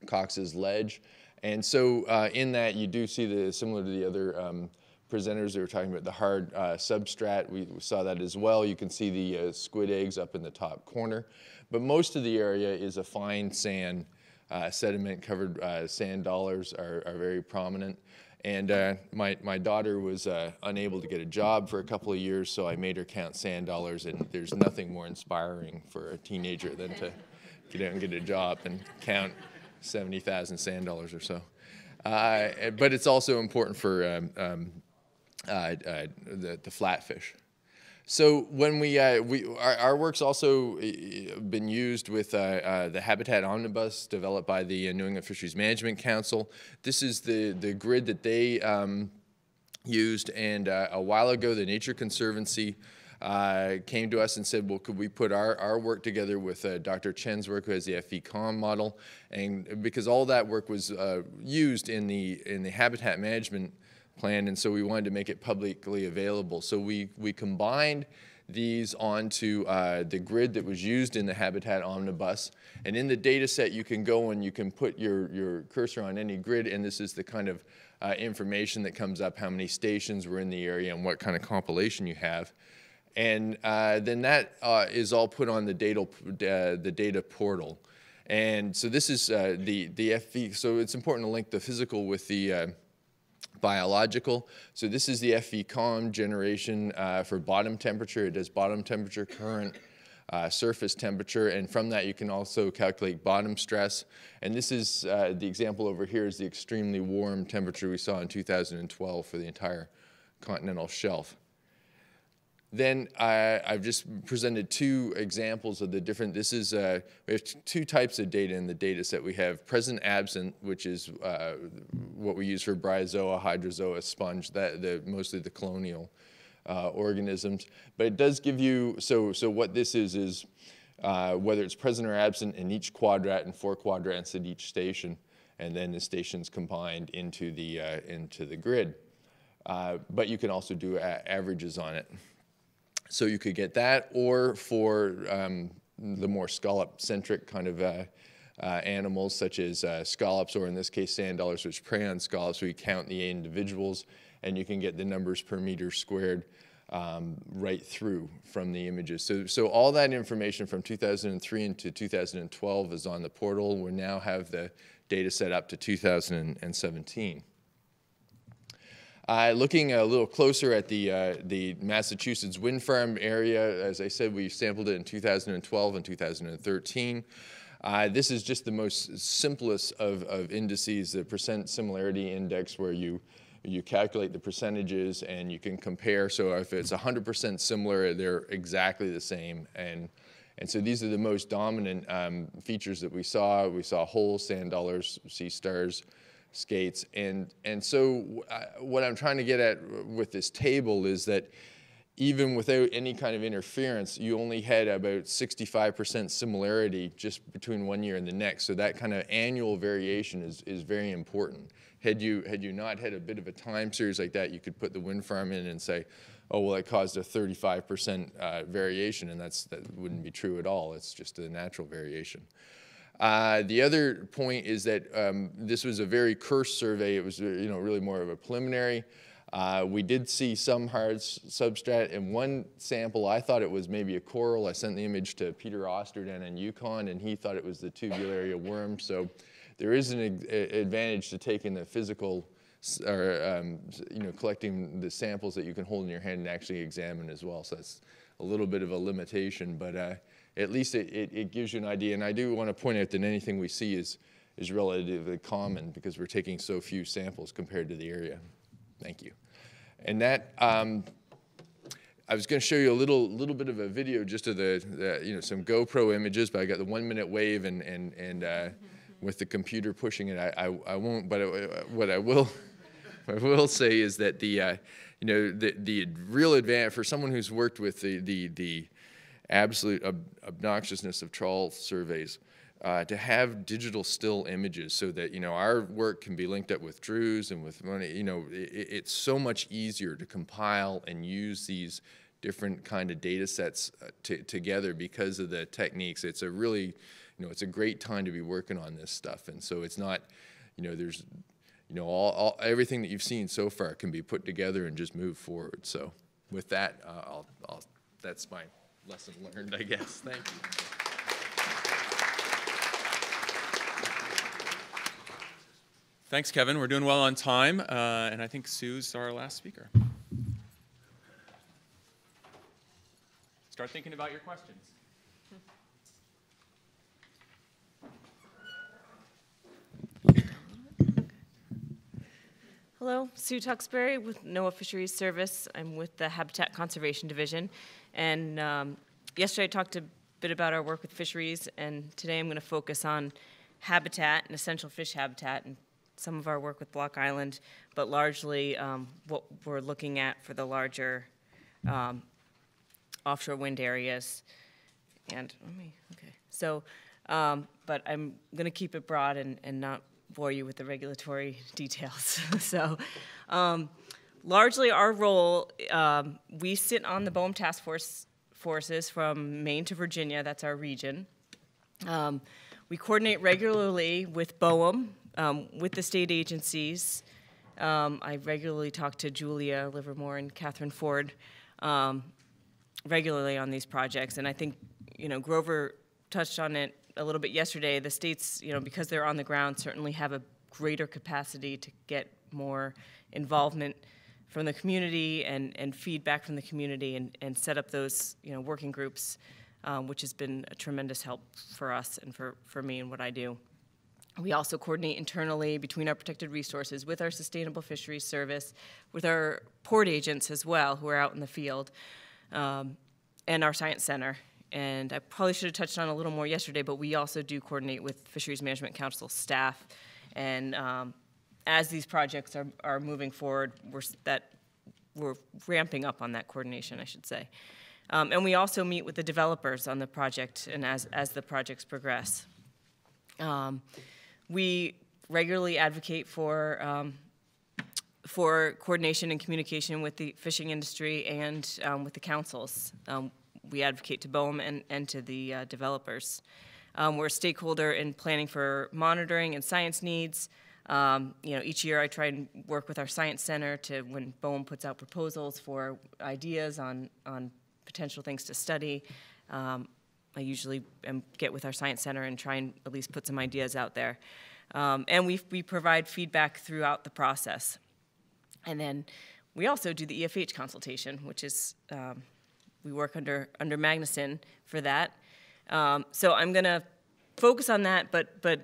S8: Cox's Ledge. And so uh, in that, you do see the similar to the other um, presenters that were talking about the hard uh, substrat. We, we saw that as well. You can see the uh, squid eggs up in the top corner. But most of the area is a fine sand, uh, sediment covered uh, sand dollars are, are very prominent. And uh, my, my daughter was uh, unable to get a job for a couple of years, so I made her count sand dollars, and there's nothing more inspiring for a teenager than to get out and get a job and count 70,000 sand dollars or so. Uh, but it's also important for um, um, uh, uh, the, the flatfish. So when we, uh, we our, our, work's also uh, been used with uh, uh, the Habitat Omnibus developed by the uh, New England Fisheries Management Council. This is the, the grid that they um, used and a while ago the Nature Conservancy came to us and said, well, could we put our, our work together with Dr. Chen's work who has the FVCOM model and because all that work was used in the, in the habitat management plan, and so we wanted to make it publicly available. So we, we combined these onto uh, the grid that was used in the Habitat Omnibus. And in the data set, you can go and you can put your, your cursor on any grid, and this is the kind of uh, information that comes up, how many stations were in the area and what kind of compilation you have. And uh, then that uh, is all put on the data, uh, the data portal. And so this is uh, the, the FV, so it's important to link the physical with the biological. So this is the FVCOM generation uh, for bottom temperature. It does bottom temperature, current, uh, surface temperature, and from that you can also calculate bottom stress. And this is, uh, the example over here is the extremely warm temperature we saw in 2012 for the entire continental shelf. Then I, have just presented two examples of the different, this is, uh, we have two types of data in the data set. We have present absent, which is uh, what we use for bryozoa, hydrozoa, sponge, that, the, mostly the colonial uh, organisms. But it does give you, so, so what this is, is uh, whether it's present or absent in each quadrat and four quadrants at each station, and then the stations combined into the, uh, into the grid. Uh, but you can also do averages on it. So you could get that, or for um, the more scallop-centric kind of uh, uh, animals, such as uh, scallops, or in this case, sand dollars, which prey on scallops. We count the individuals, and you can get the numbers per meter squared um, right through from the images. So, so all that information from 2003 into 2012 is on the portal. We now have the data set up to 2017. Uh, looking a little closer at the, uh, the Massachusetts wind farm area, as I said, we sampled it in 2012 and 2013. Uh, this is just the most simplest of, of indices, the percent similarity index, where you, you calculate the percentages and you can compare. So if it's 100% similar, they're exactly the same. And, and so these are the most dominant um, features that we saw. We saw whole sand dollars, sea stars, skates. And, and so uh, what I'm trying to get at with this table is that even without any kind of interference, you only had about 65% similarity just between one year and the next. So that kind of annual variation is, is very important. Had you, had you not had a bit of a time series like that, you could put the wind farm in and say, oh, well, it caused a 35% uh, variation, and that's, that wouldn't be true at all. It's just a natural variation. Uh, the other point is that um, this was a very cursed survey. It was, you know, really more of a preliminary. Uh, we did see some hard substrat. In one sample, I thought it was maybe a coral. I sent the image to Peter Osterden in UConn, and he thought it was the tubularia worm. So there is an advantage to taking the physical, or um, you know, collecting the samples that you can hold in your hand and actually examine as well. So that's a little bit of a limitation, but uh, at least it, it, it, gives you an idea. And I do want to point out that anything we see is, is relatively common because we're taking so few samples compared to the area. Thank you. And that, um, I was going to show you a little, little bit of a video just of the, the, you know, some GoPro images, but I got the one minute wave and, and, and uh, with the computer pushing it, I, I, I won't, but uh, what I will, I will say is that the, uh, you know, the, the real advantage for someone who's worked with the, the, the absolute ob obnoxiousness of trawl surveys. Uh, to have digital still images so that you know our work can be linked up with Drew's and with Monique. You know, it, it's so much easier to compile and use these different kind of data sets uh, together because of the techniques. It's a really, you know, it's a great time to be working on this stuff. And so it's not, you know, there's, you know, all, all everything that you've seen so far can be put together and just move forward. So, with that, uh, I'll, I'll, that's my lesson learned, I guess. Thank you.
S6: Thanks, Kevin. We're doing well on time, uh, and I think Sue's our last speaker. Start thinking about your questions.
S9: Hello, Sue Tuxbury with NOAA Fisheries Service. I'm with the Habitat Conservation Division. And um, yesterday I talked a bit about our work with fisheries, and today I'm going to focus on habitat and essential fish habitat and some of our work with Block Island, but largely um, what we're looking at for the larger um, offshore wind areas. And, let me, okay, so, um, but I'm going to keep it broad and, and not bore you with the regulatory details. so, um, largely our role, um, we sit on the BOEM task force forces from Maine to Virginia, that's our region. Um, we coordinate regularly with BOEM, um, with the state agencies. Um, I regularly talk to Julia Livermore and Catherine Ford um, regularly on these projects, and I think you know Grover touched on it a little bit yesterday. The states, you know, because they're on the ground, certainly have a greater capacity to get more involvement from the community and, and feedback from the community and, and set up those you know working groups, um, which has been a tremendous help for us and for, for me and what I do. We also coordinate internally between our protected resources with our Sustainable Fisheries Service, with our port agents as well, who are out in the field, um, and our Science Center. And I probably should have touched on a little more yesterday, but we also do coordinate with Fisheries Management Council staff. And um, as these projects are, are moving forward, we're, that, we're ramping up on that coordination, I should say. Um, and we also meet with the developers on the project and as, as the projects progress. Um, we regularly advocate for um, for coordination and communication with the fishing industry and um, with the councils. Um, we advocate to BOEM and, and to the uh, developers. Um, we're a stakeholder in planning for monitoring and science needs. Um, you know, each year I try and work with our science center to when BOEM puts out proposals for ideas on on potential things to study. Um, I usually am, get with our science center and try and at least put some ideas out there. Um, and we, we provide feedback throughout the process. And then we also do the EFH consultation, which is, um, we work under, under Magnuson for that. Um, so I'm going to focus on that, but, but,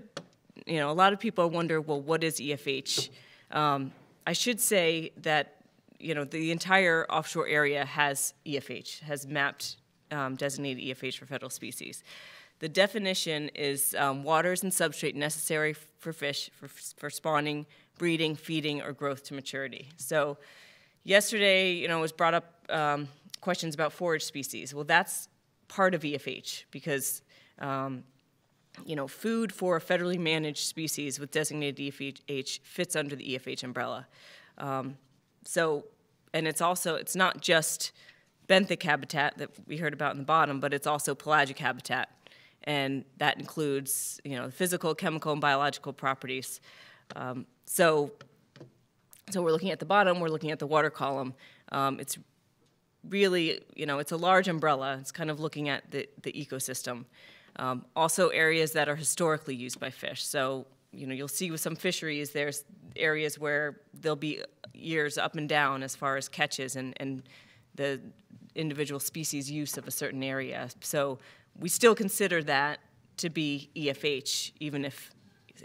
S9: you know, a lot of people wonder, well, what is EFH? Um, I should say that, you know, the entire offshore area has EFH, has mapped um, designated EFH for federal species. The definition is um, waters and substrate necessary for fish for, for spawning, breeding, feeding, or growth to maturity. So yesterday, you know, was brought up um, questions about forage species. Well, that's part of EFH because, um, you know, food for a federally managed species with designated EFH fits under the EFH umbrella. Um, so, and it's also, it's not just benthic habitat that we heard about in the bottom, but it's also pelagic habitat. And that includes, you know, physical, chemical, and biological properties. Um, so, so we're looking at the bottom, we're looking at the water column. Um, it's really, you know, it's a large umbrella. It's kind of looking at the, the ecosystem. Um, also areas that are historically used by fish. So, you know, you'll see with some fisheries, there's areas where there'll be years up and down as far as catches and, and the individual species use of a certain area. So we still consider that to be EFH, even if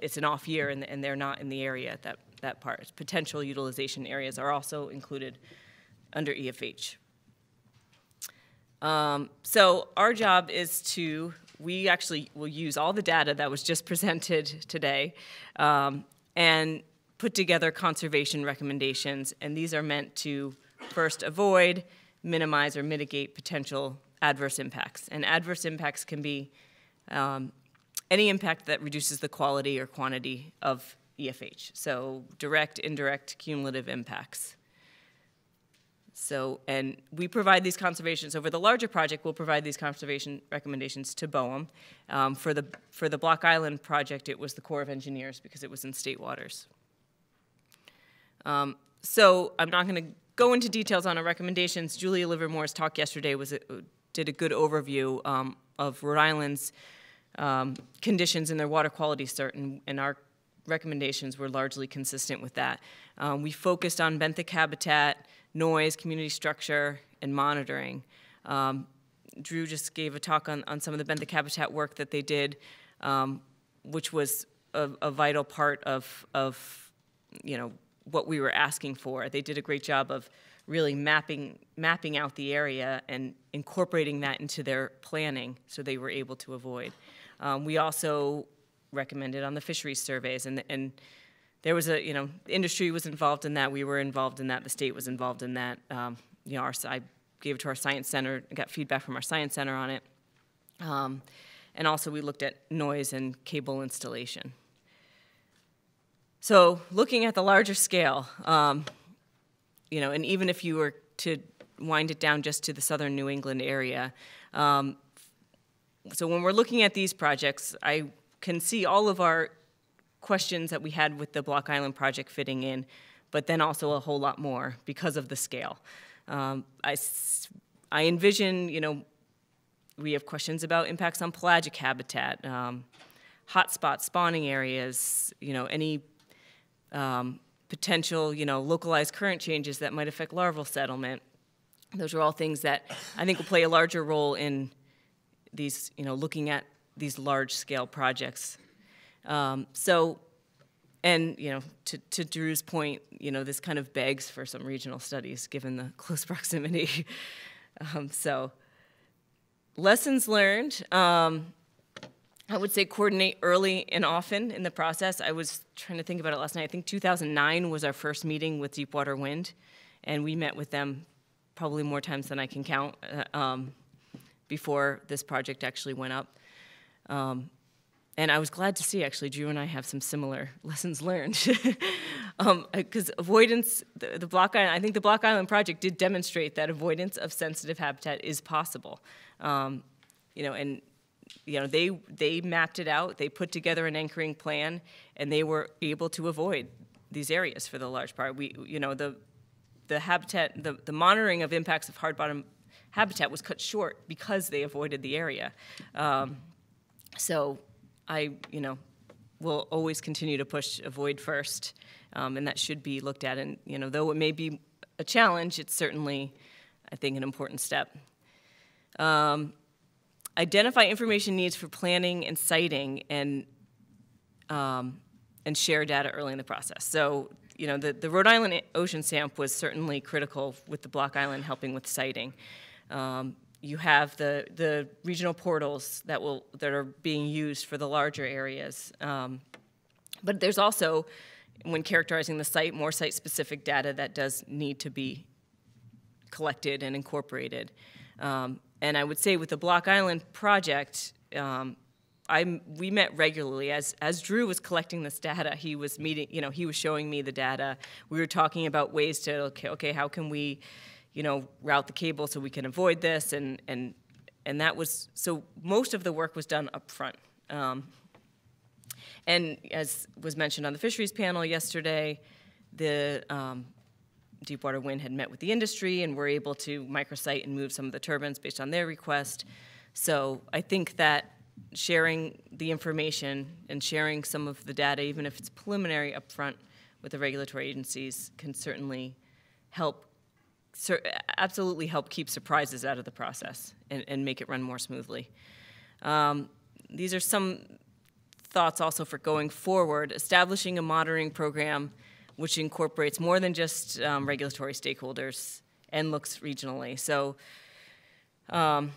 S9: it's an off year and, and they're not in the area at that, that part. Potential utilization areas are also included under EFH. Um, so our job is to, we actually will use all the data that was just presented today um, and put together conservation recommendations, and these are meant to first avoid, minimize, or mitigate potential adverse impacts. And adverse impacts can be um, any impact that reduces the quality or quantity of EFH. So direct, indirect, cumulative impacts. So, and we provide these conservations, over the larger project, we'll provide these conservation recommendations to BOEM. Um, For the, for the Block Island project, it was the Corps of Engineers because it was in state waters. Um, So I'm not going to go into details on our recommendations. Julia Livermore's talk yesterday was, a- did a good overview um, of Rhode Island's um, conditions in their water quality cert, and, and our recommendations were largely consistent with that. Um, we focused on benthic habitat, noise, community structure, and monitoring. Um, Drew just gave a talk on, on some of the benthic habitat work that they did, um, which was a, a vital part of, of, you know, what we were asking for. They did a great job of really mapping, mapping out the area and incorporating that into their planning so they were able to avoid. Um, we also recommended on the fisheries surveys, and, and there was a, you know, industry was involved in that, we were involved in that, the state was involved in that. Um, you know, our, I gave it to our science center, got feedback from our science center on it. Um, and also we looked at noise and cable installation. So looking at the larger scale, um, you know, and even if you were to wind it down just to the southern New England area, um, so when we're looking at these projects, I can see all of our questions that we had with the Block Island project fitting in, but then also a whole lot more because of the scale. Um, I, I envision, you know, we have questions about impacts on pelagic habitat, um, hotspot spawning areas, you know, any um, potential, you know, localized current changes that might affect larval settlement. Those are all things that I think will play a larger role in these, you know, looking at these large-scale projects. Um, so, and you know, to, to Drew's point, you know, this kind of begs for some regional studies given the close proximity. um, so, lessons learned. Um, I would say coordinate early and often in the process. I was trying to think about it last night. I think 2009 was our first meeting with Deepwater Wind, and we met with them probably more times than I can count uh, um, before this project actually went up. Um, and I was glad to see actually Drew and I have some similar lessons learned. Because avoidance, the, the Block Island, I think the Block Island project did demonstrate that avoidance of sensitive habitat is possible. Um, you know, and you know they they mapped it out. They put together an anchoring plan, and they were able to avoid these areas for the large part. We, you know, the the habitat, the, the monitoring of impacts of hard bottom habitat was cut short because they avoided the area. Um, so I, you know, will always continue to push avoid first, um, and that should be looked at. And you know, though it may be a challenge, it's certainly, I think, an important step. Um, identify information needs for planning and siting, and um, and share data early in the process. So. You know, the, the Rhode Island Ocean SAMP was certainly critical with the Block Island helping with siting. Um, you have the, the regional portals that will that are being used for the larger areas. Um, but there's also, when characterizing the site, more site-specific data that does need to be collected and incorporated. Um, and I would say with the Block Island project, um, I we met regularly as as Drew was collecting this data. He was meeting, you know, he was showing me the data. We were talking about ways to okay, okay how can we you know, route the cable so we can avoid this, and and and that was so most of the work was done up front. Um, and as was mentioned on the fisheries panel yesterday, the um, Deepwater Wind had met with the industry and were able to microsite and move some of the turbines based on their request. So I think that sharing the information and sharing some of the data, even if it's preliminary upfront with the regulatory agencies, can certainly help absolutely help keep surprises out of the process and, and make it run more smoothly. Um, these are some thoughts also for going forward, establishing a monitoring program which incorporates more than just um, regulatory stakeholders and looks regionally. So, um,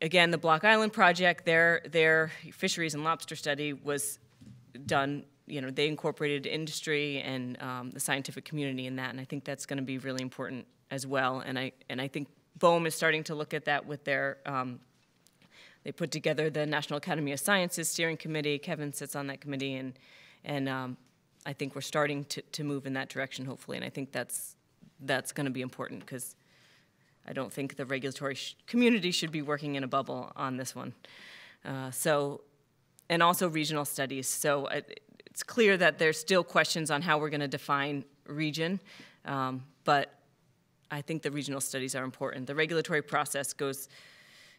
S9: again, the Block Island project, their their fisheries and lobster study was done. You know, they incorporated industry and um, the scientific community in that, and I think that's going to be really important as well. And I and I think BOEM is starting to look at that with their. Um, they put together the National Academy of Sciences steering committee. Kevin sits on that committee, and and um, I think we're starting to, to move in that direction, hopefully. And I think that's that's going to be important because I don't think the regulatory sh- community should be working in a bubble on this one. Uh, so, and also regional studies. So it, it's clear that there's still questions on how we're going to define region, um, but I think the regional studies are important. The regulatory process goes,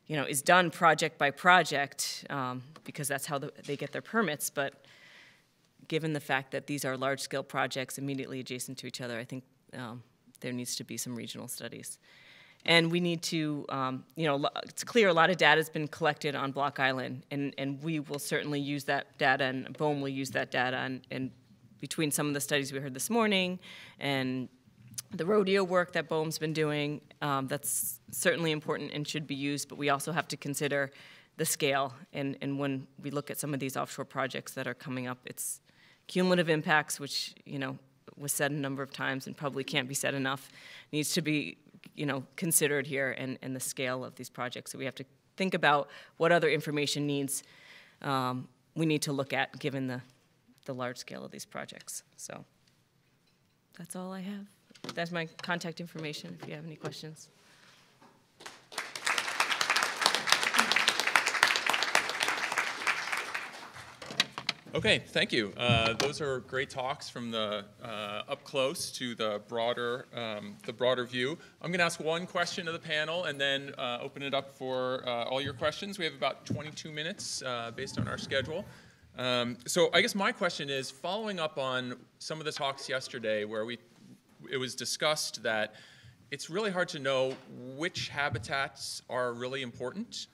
S9: you know, is done project by project um, because that's how the, they get their permits. But given the fact that these are large-scale projects immediately adjacent to each other, I think um, there needs to be some regional studies. And we need to, um, you know, it's clear a lot of data has been collected on Block Island, and, and we will certainly use that data, and BOEM will use that data, and, and between some of the studies we heard this morning and the rodeo work that BOEM's been doing, um, that's certainly important and should be used, but we also have to consider the scale. And, and when we look at some of these offshore projects that are coming up, it's cumulative impacts, which, you know, was said a number of times and probably can't be said enough, needs to be, you know, considered here and, and the scale of these projects. So we have to think about what other information needs um, we need to look at given the, the large scale of these projects. So that's all I have. That's my contact information if you have any questions.
S6: Okay, thank you. Uh, those are great talks from the uh, up close to the broader um, the broader view. I'm going to ask one question to the panel and then uh, open it up for uh, all your questions. We have about 22 minutes uh, based on our schedule. Um, so I guess my question is following up on some of the talks yesterday where we it was discussed that it's really hard to know which habitats are really important.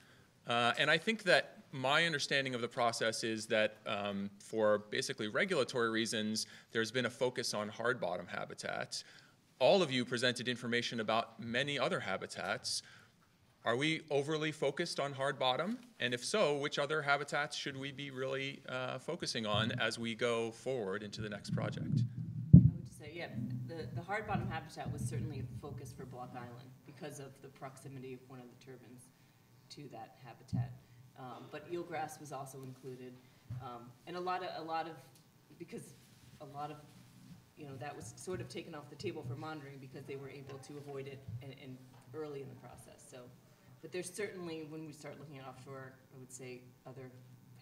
S6: Uh, and I think that my understanding of the process is that um, for basically regulatory reasons, there's been a focus on hard bottom habitats. All of you presented information about many other habitats. Are we overly focused on hard bottom? And if so, which other habitats should we be really uh, focusing on as we go forward into the next project?
S9: Yeah, the, the hard bottom habitat was certainly a focus for Block Island because of the proximity of one of the turbines to that habitat. Um, but eelgrass was also included, um, and a lot of, a lot of, because a lot of, you know, that was sort of taken off the table for monitoring because they were able to avoid it and, and early in the process, so. But there's certainly, when we start looking at offshore, I would say other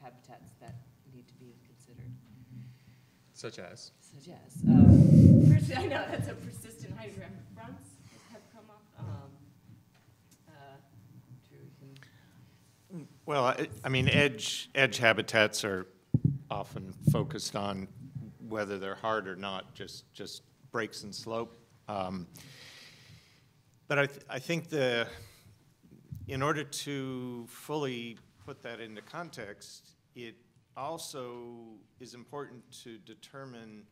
S9: habitats that need to be considered.
S6: Such as?
S9: such as, uh, pers- I know that's a persistent hydrographic fronts have come up. Um, uh, Drew, you can,
S7: Well, I, I mean, edge, edge habitats are often focused on whether they're hard or not, just, just breaks and slope. Um, But I, th- I think the, in order to fully put that into context, it also is important to determine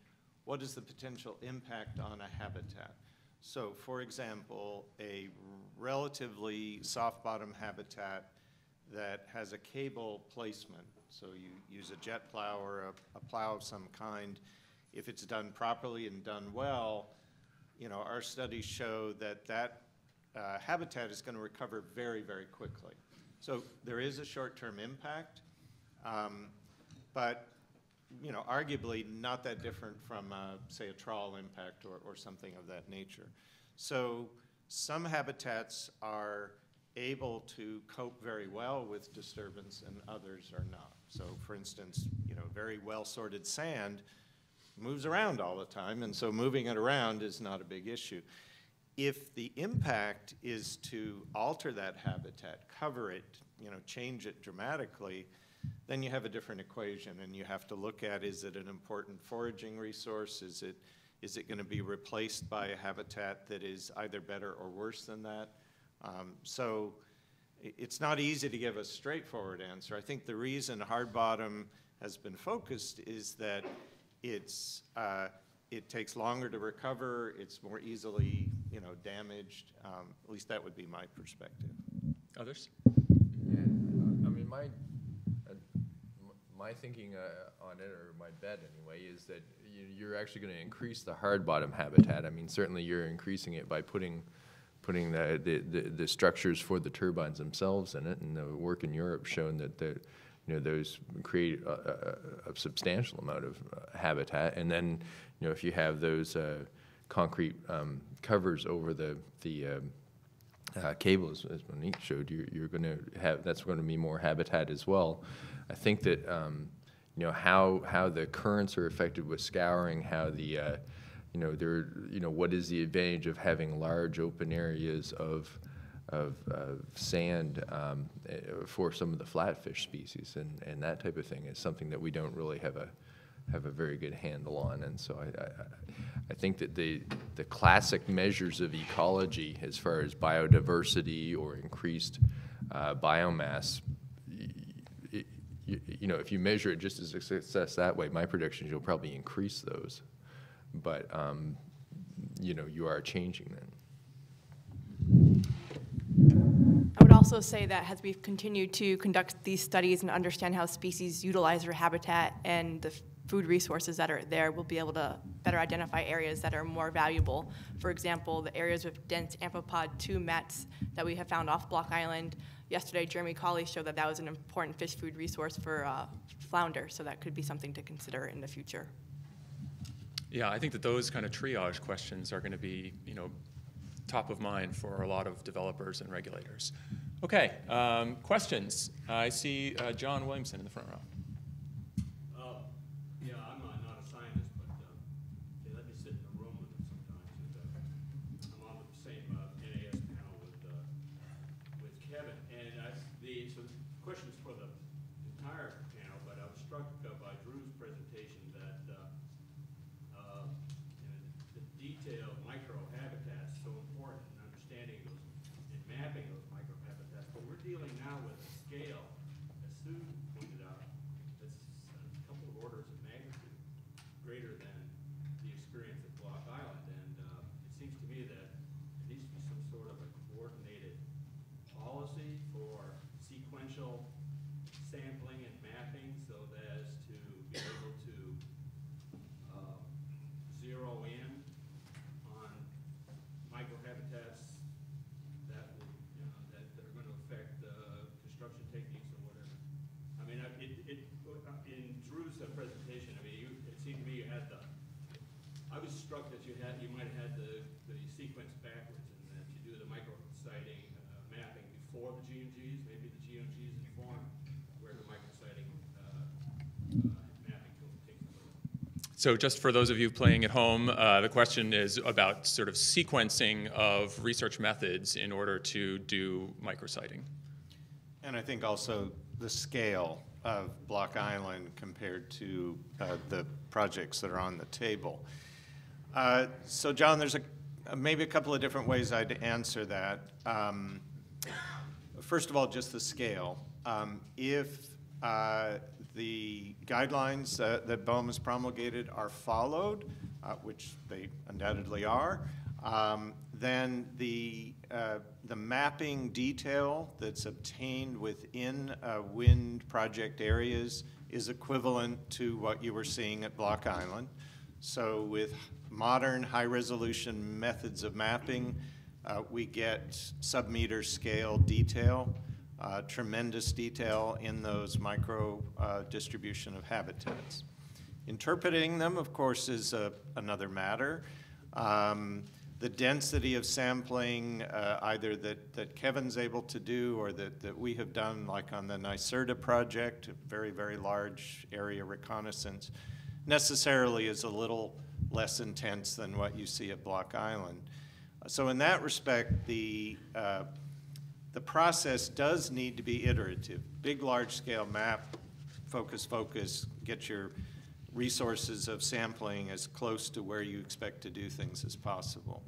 S7: what is the potential impact on a habitat. So, for example, a relatively soft bottom habitat that has a cable placement, so you use a jet plow or a, a plow of some kind, if it's done properly and done well, you know, our studies show that that uh, habitat is going to recover very, very quickly. So there is a short-term impact, um, but, you know, arguably not that different from, uh, say, a trawl impact or, or something of that nature. So some habitats are able to cope very well with disturbance and others are not. So for instance, you know, very well-sorted sand moves around all the time, and so moving it around is not a big issue. If the impact is to alter that habitat, cover it, you know, change it dramatically, then you have a different equation, and you have to look at, is it an important foraging resource? Is it, is it gonna be replaced by a habitat that is either better or worse than that? Um, so it's not easy to give a straightforward answer. I think the reason hard bottom has been focused is that it's, uh, it takes longer to recover, it's more easily, you know, damaged. Um, at least that would be my perspective.
S6: Others?
S8: Yeah, I mean, my, m- my thinking uh, on it, or my bet anyway, is that you- you're actually going to increase the hard bottom habitat. I mean, certainly you're increasing it by putting, putting the, the, the- the structures for the turbines themselves in it, and the work in Europe shown that the, you know, those create a, a, a substantial amount of uh, habitat. And then, you know, if you have those uh, concrete um, covers over the the um, uh, cables, as Monique showed, you're, you're going to have that's going to be more habitat as well. I think that um, you know how how the currents are affected with scouring, how the uh, you know there you know what is the advantage of having large open areas of of, of sand um, eh, for some of the flatfish species and, and that type of thing is something that we don't really have a have a very good handle on. And so I, I, I think that the, the classic measures of ecology as far as biodiversity or increased uh, biomass, y- y- you know, if you measure it just as a success that way, my prediction is you'll probably increase those. But, um, you know, you are changing them.
S5: I would also say that as we've continued to conduct these studies and understand how species utilize their habitat and the food resources that are there, we'll be able to better identify areas that are more valuable. For example, the areas with dense amphipod tube mats that we have found off Block Island. Yesterday, Jeremy Collie showed that that was an important fish food resource for uh, flounder, so that could be something to consider in the future.
S6: Yeah, I think that those kind of triage questions are going to be, you know, top of mind for a lot of developers and regulators. Okay, um, questions? I see uh, John Williamson in the front row.
S10: Uh, Yeah, I'm not, not a scientist, but uh, they let me sit in a room with them sometimes. And, uh, I'm on the same uh, NAS panel with, uh, with Kevin. And I, the, so questions for the entire panel, but I was struck uh, by Drew's presentation that uh, uh, you know, the detailed microhabitats so important in understanding those and mapping those microhabitats. But we're dealing now with a scale, as Sue pointed out, that's a couple of orders of magnitude greater than the experience at Block Island. And uh, it seems to me that there needs to be some sort of a coordinated policy for sequential sampling and mapping so as to be able to uh, zero in on microhabitats that will, you know, that, that are gonna affect, uh, construction techniques or whatever. I mean, I- it, it, uh, in Drew's uh, presentation, I mean, you, it seemed to me you had the, I was struck that you had, you might have had the, the sequence backwards and that you do the micro sighting, uh, mapping before the GMGs, maybe the GMGs inform where the micro sighting, uh, uh, mapping tool takes place.
S6: So just for those of you playing at home, uh, the question is about sort of sequencing of research methods in order to do micrositing.
S7: And I think also the scale of Block Island compared to uh, the projects that are on the table. Uh, So John, there's a, uh, maybe a couple of different ways I'd answer that. Um, First of all, just the scale. Um, If uh, the guidelines uh, that BOEM has promulgated are followed, uh, which they undoubtedly are, um, then the, uh, the mapping detail that's obtained within uh, wind project areas is equivalent to what you were seeing at Block Island. So with modern high-resolution methods of mapping, uh, we get sub-meter scale detail, uh, tremendous detail in those micro uh, distribution of habitats. Interpreting them, of course, is a, another matter. Um, the density of sampling, uh, either that, that Kevin's able to do or that, that we have done, like on the NYSERDA project, very, very large area reconnaissance, necessarily is a little less intense than what you see at Block Island. So in that respect, the, uh, the process does need to be iterative. Big, large-scale map, focus, focus, get your resources of sampling as close to where you expect to do things as possible.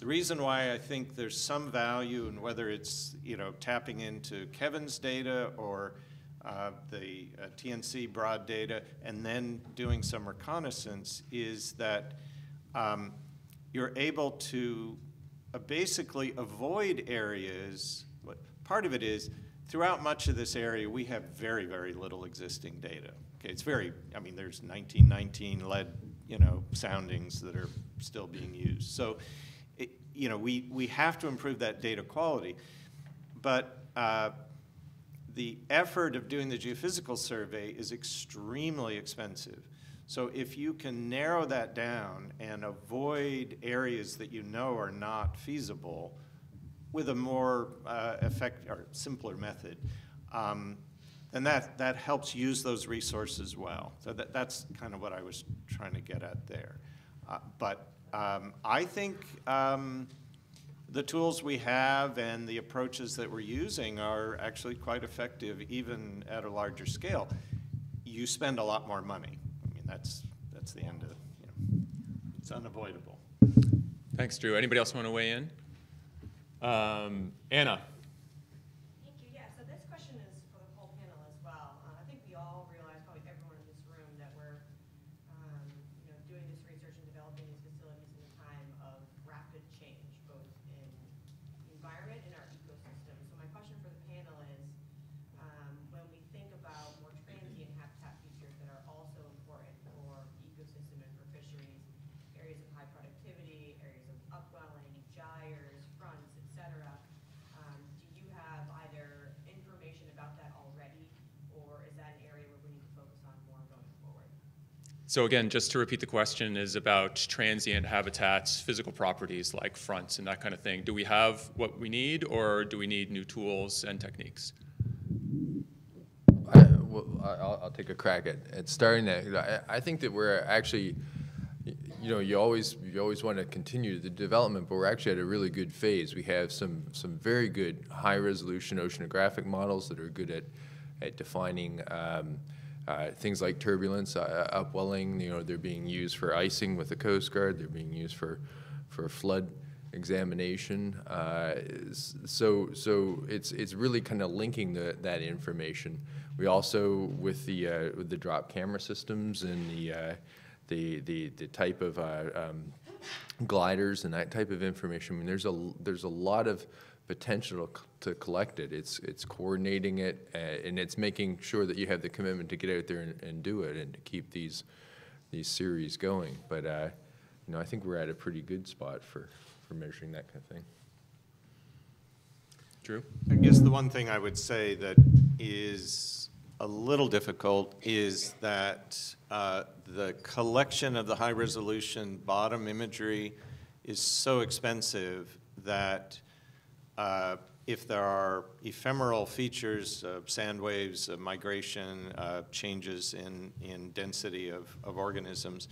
S7: The reason why I think there's some value in whether it's, you know, tapping into Kevin's data or uh, the uh, TNC broad data and then doing some reconnaissance is that um, you're able to uh, basically avoid areas. Part of it is throughout much of this area we have very very little existing data. Okay, it's very. I mean, there's 1919 lead, you know, soundings that are still being used. So, it, you know, we we have to improve that data quality, but. Uh, the effort of doing the geophysical survey is extremely expensive. So if you can narrow that down and avoid areas that you know are not feasible with a more uh, effect, or simpler method, um, that, that helps use those resources well. So that, that's kind of what I was trying to get at there. Uh, But um, I think um, the tools we have and the approaches that we're using are actually quite effective even at a larger scale. You spend a lot more money. I mean, that's, that's the end of, you know, it's unavoidable.
S6: Thanks, Drew. Anybody else want to weigh in? Um, Anna?
S11: Thank you. Yeah, so this question is for the whole panel as well. Uh, I think we all realize, probably everyone in this room, that we're, um, you know, doing this research and developing these facilities in a time of rapid change, both in the environment and our ecosystem. So my question for the panel is, um, when we think about more transient habitat features that are also important for the ecosystem and for fisheries, areas of high productivity, areas of upwelling, gyres, fronts, et cetera, um, do you have either information about that already, or is that an area where we need to focus on more going forward?
S6: So again, just to repeat the question is about transient habitats, physical properties like fronts and that kind of thing. Do we have what we need or do we need new tools and techniques?
S8: I, well, I- I'll, I'll take a crack at, at starting that. I, I think that we're actually, you know, you always, you always want to continue the development, but we're actually at a really good phase. We have some, some very good high-resolution oceanographic models that are good at, at defining um, uh, things like turbulence, uh, upwelling, you know, they're being used for icing with the Coast Guard, they're being used for, for flood examination. Uh, So, so it's, it's really kind of linking the, that information. We also, with the, uh, with the drop camera systems and the, uh, the, the, the type of uh, um, gliders and that type of information, I mean, there's a, there's a lot of potential to collect it. It's, it's coordinating it, uh, and it's making sure that you have the commitment to get out there and, and do it and to keep these, these series going. But, uh, you know, I think we're at a pretty good spot for, for measuring that kind of thing.
S6: Drew?
S7: I guess the one thing I would say that is a little difficult is that uh, the collection of the high-resolution bottom imagery is so expensive that uh, if there are ephemeral features, uh, sand waves, uh, migration, uh, changes in, in density of, of organisms,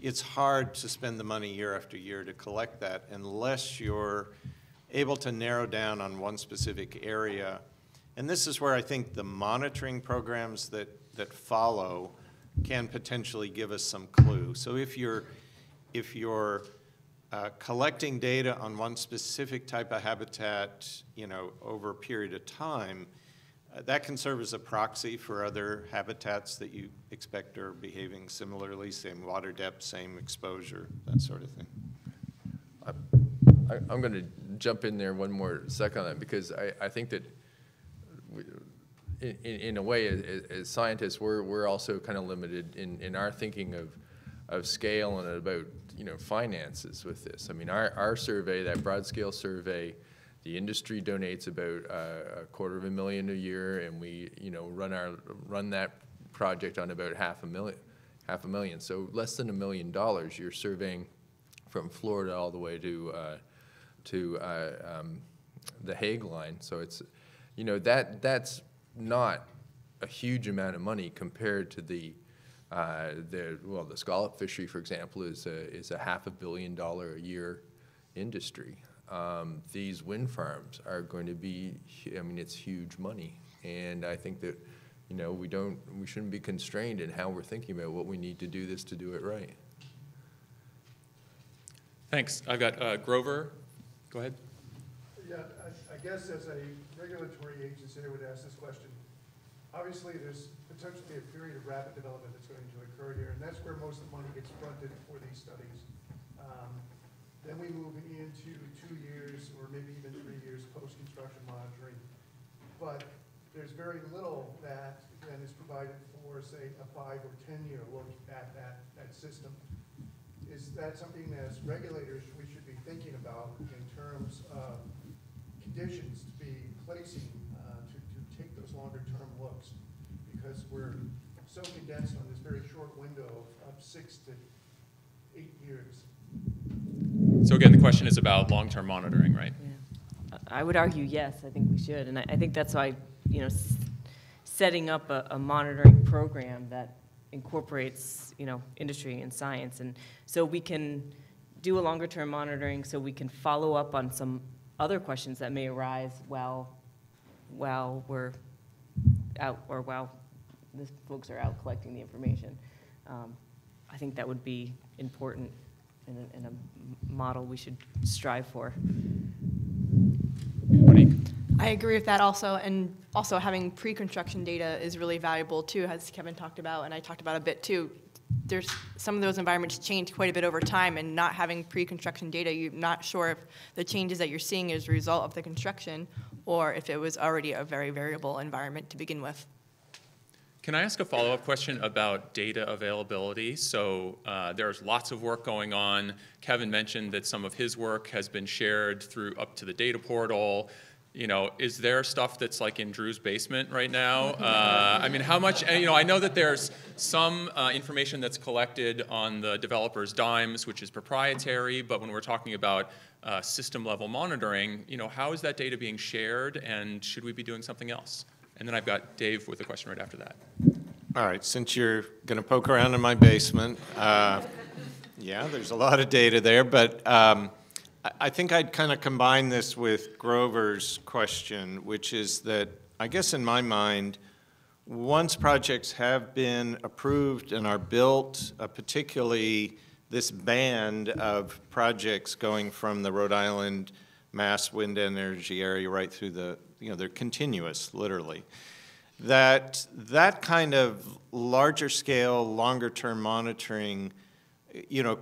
S7: it's hard to spend the money year after year to collect that unless you're able to narrow down on one specific area. And this is where I think the monitoring programs that, that follow can potentially give us some clue. So if you're, if you're uh, collecting data on one specific type of habitat, you know, over a period of time, uh, that can serve as a proxy for other habitats that you expect are behaving similarly, same water depth, same exposure, that sort of thing.
S8: I, I'm going to jump in there one more second on that because I, I think that we, in, in, in a way, as, as scientists, we're, we're also kind of limited in, in our thinking of, of scale and about, you know, finances with this. I mean, our, our survey, that broad scale survey, the industry donates about uh, a quarter of a million a year, and we, you know, run our, run that project on about half a million, half a million. So less than a million dollars, you're surveying from Florida all the way to, uh, to uh, um, the Hague line. So it's, you know, that, that's not a huge amount of money compared to the, uh, the, well, the scallop fishery, for example, is a, is a half a billion dollar a year industry. Um, these wind farms are going to be, I mean, it's huge money. And I think that, you know, we don't, we shouldn't be constrained in how we're thinking about what we need to do this to do it right.
S6: Thanks. I've got uh, Grover. Go ahead.
S12: Yeah, I, I guess as a regulatory agency, I would ask this question. Obviously, there's potentially a period of rapid development that's going to occur here, and that's where most of the money gets fronted for these studies. Um, Then we move into two years, or maybe even three years, post-construction monitoring. But there's very little that then is provided for, say, a five or 10-year look at that, that system. Is that something that as regulators, we should be thinking about in terms of conditions to be placing, uh, to, to take those longer-term looks? Because we're so condensed on this very short window of, of six to eight years.
S6: So again, the question is about long-term monitoring, right?
S9: I would argue yes, I think we should, and I, I think that's why, you know, s- setting up a, a monitoring program that incorporates, you know, industry and science, and so we can do a longer-term monitoring, so we can follow up on some other questions that may arise while, while we're out, or while the folks are out collecting the information. Um, I think that would be important in a, and a m- model we should strive for.
S6: Monique?
S5: I agree with that also, and also having pre-construction data is really valuable too, as Kevin talked about, and I talked about a bit too. There's, some of those environments change quite a bit over time, and not having pre-construction data, you're not sure if the changes that you're seeing is a result of the construction, or if it was already a very variable environment to begin with.
S6: Can I ask a follow-up question about data availability? So uh, there's lots of work going on. Kevin mentioned that some of his work has been shared through up to the data portal. You know, is there stuff that's like in Drew's basement right now? Uh, I mean, how much? You know, I know that there's some uh, information that's collected on the developer's dimes, which is proprietary. But when we're talking about uh, system-level monitoring, you know, how is that data being shared, and should we be doing something else? And then I've got Dave with a question right after that.
S7: All right, since you're going to poke around in my basement, uh, yeah, there's a lot of data there, but um, I- think I'd kind of combine this with Grover's question, which is that, I guess in my mind, once projects have been approved and are built, uh, particularly this band of projects going from the Rhode Island mass wind energy area right through the, you know, they're continuous, literally that that kind of larger scale, longer term monitoring, you know,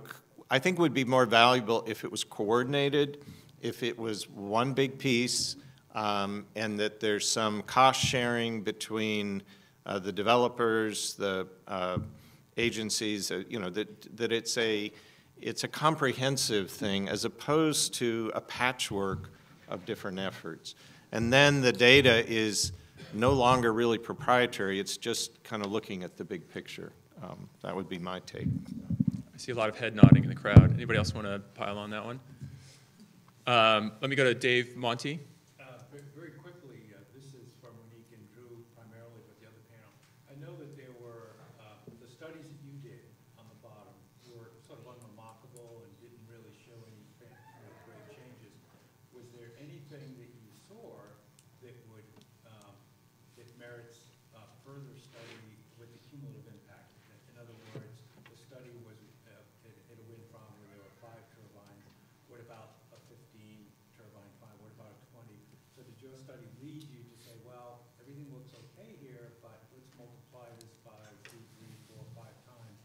S7: I think would be more valuable if it was coordinated, if it was one big piece, um, and that there's some cost sharing between uh, the developers, the uh, agencies, uh, you know, that, that it's a, it's a comprehensive thing as opposed to a patchwork of different efforts. And then the data is no longer really proprietary, it's just kind of looking at the big picture. Um, That would be my take.
S6: I see a lot of head nodding in the crowd. Anybody else want to pile on that one? Um, let me go to Dave Monti.
S4: Uh, ve- Very quickly, uh, this is for Monique and Drew primarily, but the other panel. I know that there were, uh, the studies that you did on the bottom were sort of unremarkable and didn't really show any fa- you know, great changes. Was there anything that you saw that would, um, that merits uh, further study with the cumulative impact? In other words, the study was uh, at at a wind farm where there were five turbines. What about a 15 turbine farm? What about a 20? So did your study lead you to say, well, everything looks okay here, but let's multiply this by two, three, four, five times?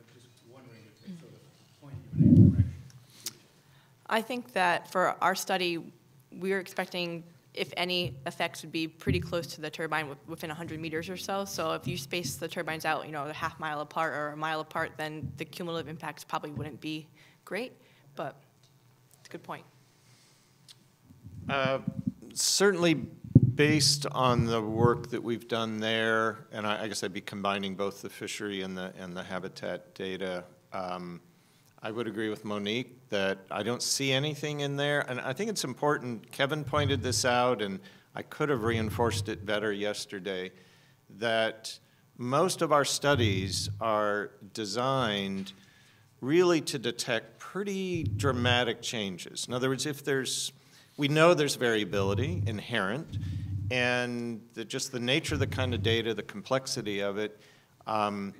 S4: I'm just wondering if it sort of pointed you in a direction.
S5: I think that for our study, we were expecting, if any, effects would be pretty close to the turbine wi- within 100 meters or so. So if you space the turbines out, you know, a half mile apart or a mile apart, then the cumulative impacts probably wouldn't be great, but it's a good point.
S7: Uh, Certainly, based on the work that we've done there, and I I guess I'd be combining both the fishery and the, and the habitat data, um, I would agree with Monique that I don't see anything in there. And I think it's important, Kevin pointed this out, and I could have reinforced it better yesterday, that most of our studies are designed really to detect pretty dramatic changes. In other words, if there's, we know there's variability inherent, and the, just the nature of the kind of data, the complexity of it, um,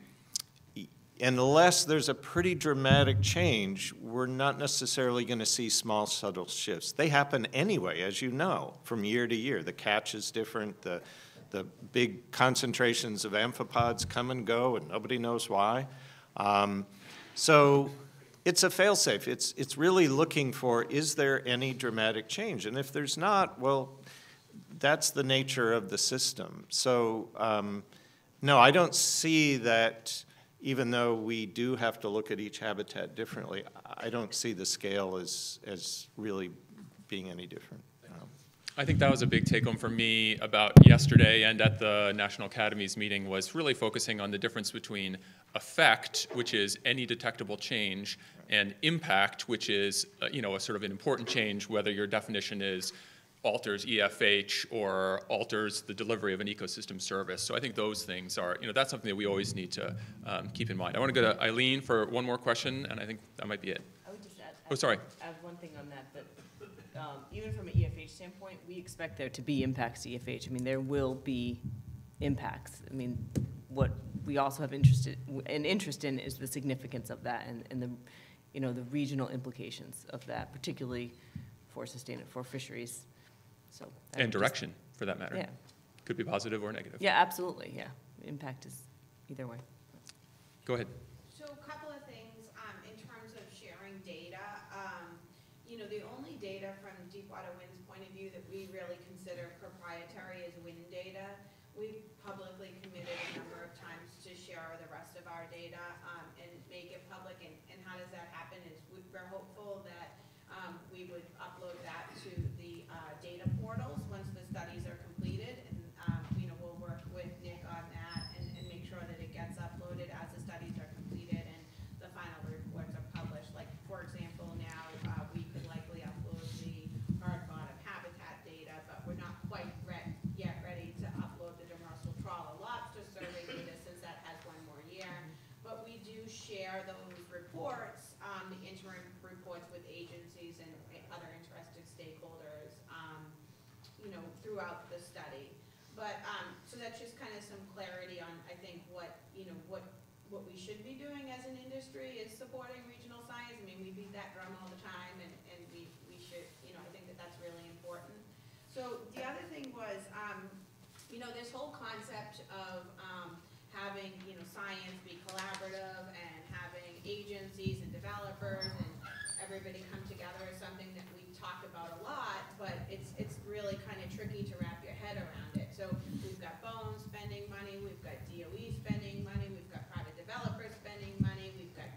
S7: unless there's a pretty dramatic change, we're not necessarily going to see small, subtle shifts. They happen anyway, as you know, from year to year. The catch is different, the, the big concentrations of amphipods come and go, and nobody knows why. Um, so it's a fail-safe. It's, it's really looking for, is there any dramatic change? And if there's not, well, that's the nature of the system. So, um, no, I don't see that, even though we do have to look at each habitat differently, I don't see the scale as, as really being any different.
S6: I think that was a big take home for me about yesterday and at the National Academies meeting was really focusing on the difference between effect, which is any detectable change, and impact, which is uh, you know a sort of an important change, whether your definition is alters EFH or alters the delivery of an ecosystem service. So I think those things are, you know, that's something that we always need to um, keep in mind. I want to go to Eileen for one more question, and I think that might be it.
S9: I would just add.
S6: Oh, sorry.
S9: Add one thing on that, that, um, even from an EFH standpoint, we expect there to be impacts to EFH. I mean, there will be impacts. I mean, what we also have interested, an interest in is the significance of that and, and the, you know, the regional implications of that, particularly for sustain, for fisheries, so.
S6: And
S9: would just-
S6: direction, for that matter.
S9: Yeah.
S6: Could be positive or negative.
S9: Yeah, absolutely, yeah. Impact is either way.
S6: Go ahead.
S13: So a couple of things, um, in terms of sharing data, um, you know, the only data from Deepwater Wind's point of view that we really consider proprietary is wind data. We've publicly committed a number of times to share the rest of our data, um, and make it public, and, and how does that happen is we- we're hopeful that, um, we would upload that to the, uh, data portals once the studies are completed, and, um, you know, we'll work with Nick on that and, and make sure that it gets uploaded as the studies are completed and the final reports are published. Like, for example, now, uh, we could likely upload the hard bottom habitat data, but we're not quite re- yet ready to upload the demersal trawler lobster survey data since that has one more year. But we do share those reports, um, the interim reports with agencies and other interested stakeholders, um, you know, throughout the study. But, um, so that's just kind of some clarity on, I think, what, you know, what, what we should be doing as an industry is supporting regional science. I mean, we beat that drum all the time and, and we, we should, you know, I think that that's really important. So the other thing was, um, you know, this whole concept of, um, having, you know, science be collaborative and having agencies and developers and everybody come together is something that we talk about a lot, but it's, it's really kind of tricky to wrap your head around it. So we've got BOEM spending money, we've got DOE spending money, we've got private developers spending money, we've got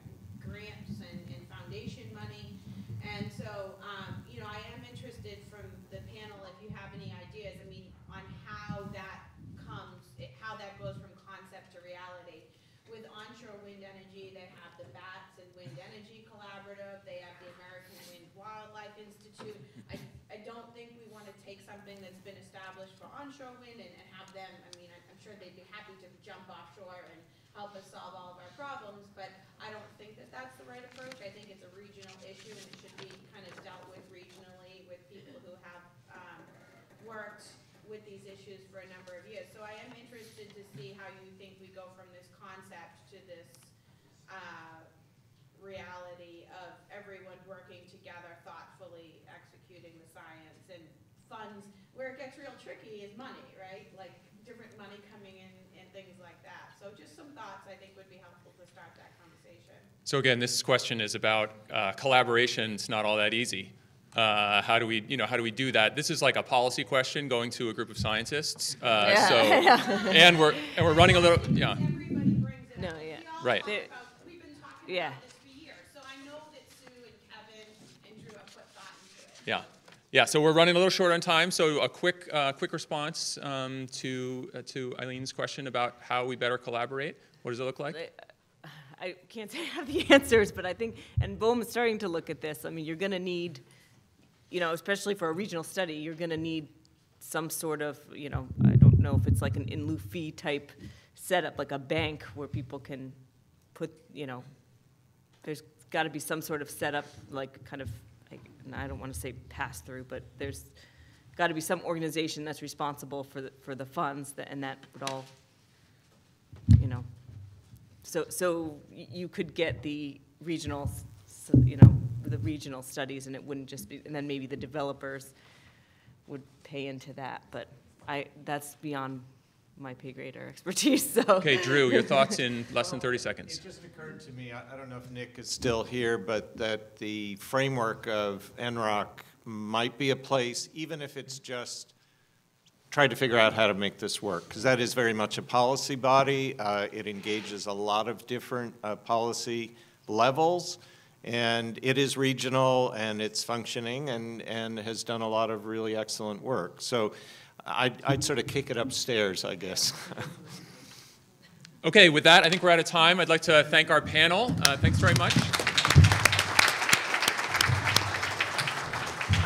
S13: grants and, and foundation money. And so, um, you know, I am interested from the panel, if you have any ideas, I mean, on how that comes, it- how that goes from concept to reality. With onshore wind energy, they have the BATS and Wind Energy Collaborative, they have the American Wind Wildlife Institute. I, I don't think we want to take something that's been established for onshore wind and, and have them, I mean, I'm I'm sure they'd be happy to jump offshore and help us solve all of our problems, but I don't think that that's the right approach. I think it's a regional issue and it should be kind of dealt with regionally with people who have, um, worked with these issues for a number of years. So I am interested to see how you think we go from this concept to this, uh, reality of everyone working together thoughtfully executing the science and funds. Where it gets real tricky is money, right? Like different money coming in and things like that. So just some thoughts I think would be helpful to start that conversation.
S6: So again, this question is about uh, collaboration. It's not all that easy. Uh, how do we, you know, how do we do that? This is like a policy question going to a group of scientists. Uh,
S9: Yeah,
S6: so, and we're and we're running a little, yeah,
S13: Everybody brings it
S9: No, yeah.
S13: Right. all
S6: Right.
S13: talk about- We've been talking
S9: Yeah.
S13: about this for years. So I know that Sue and Kevin and Drew have put thought into it.
S6: Yeah. So we're running a little short on time. So a quick, uh, quick response um, to uh, to Eileen's question about how we better collaborate. What does it look like?
S9: I can't say I have the answers, but I think, and BOEM is starting to look at this. I mean, you're going to need, you know, especially for a regional study, you're going to need some sort of, you know, I don't know if it's like an in lieu fee type setup, like a bank where people can put, you know, there's got to be some sort of setup, like kind of, and I don't want to say pass through, but there's got to be some organization that's responsible for the, for the funds, that- and that would all, you know, so, so you could get the regional, you know, the regional studies, and it wouldn't just be, and then maybe the developers would pay into that, but I, that's beyond my pay grade or expertise, so.
S6: Okay, Drew, your thoughts in less than 30 seconds.
S7: It just occurred to me, I I don't know if Nick is still here, but that the framework of NROC might be a place, even if it's just try to figure out how to make this work, because that is very much a policy body. Uh, It engages a lot of different uh, policy levels, And it is regional and it's functioning and, and has done a lot of really excellent work. So I'd, I'd sort of kick it upstairs, I guess.
S6: Okay, with that, I think we're out of time. I'd like to thank our panel. Uh, thanks very much.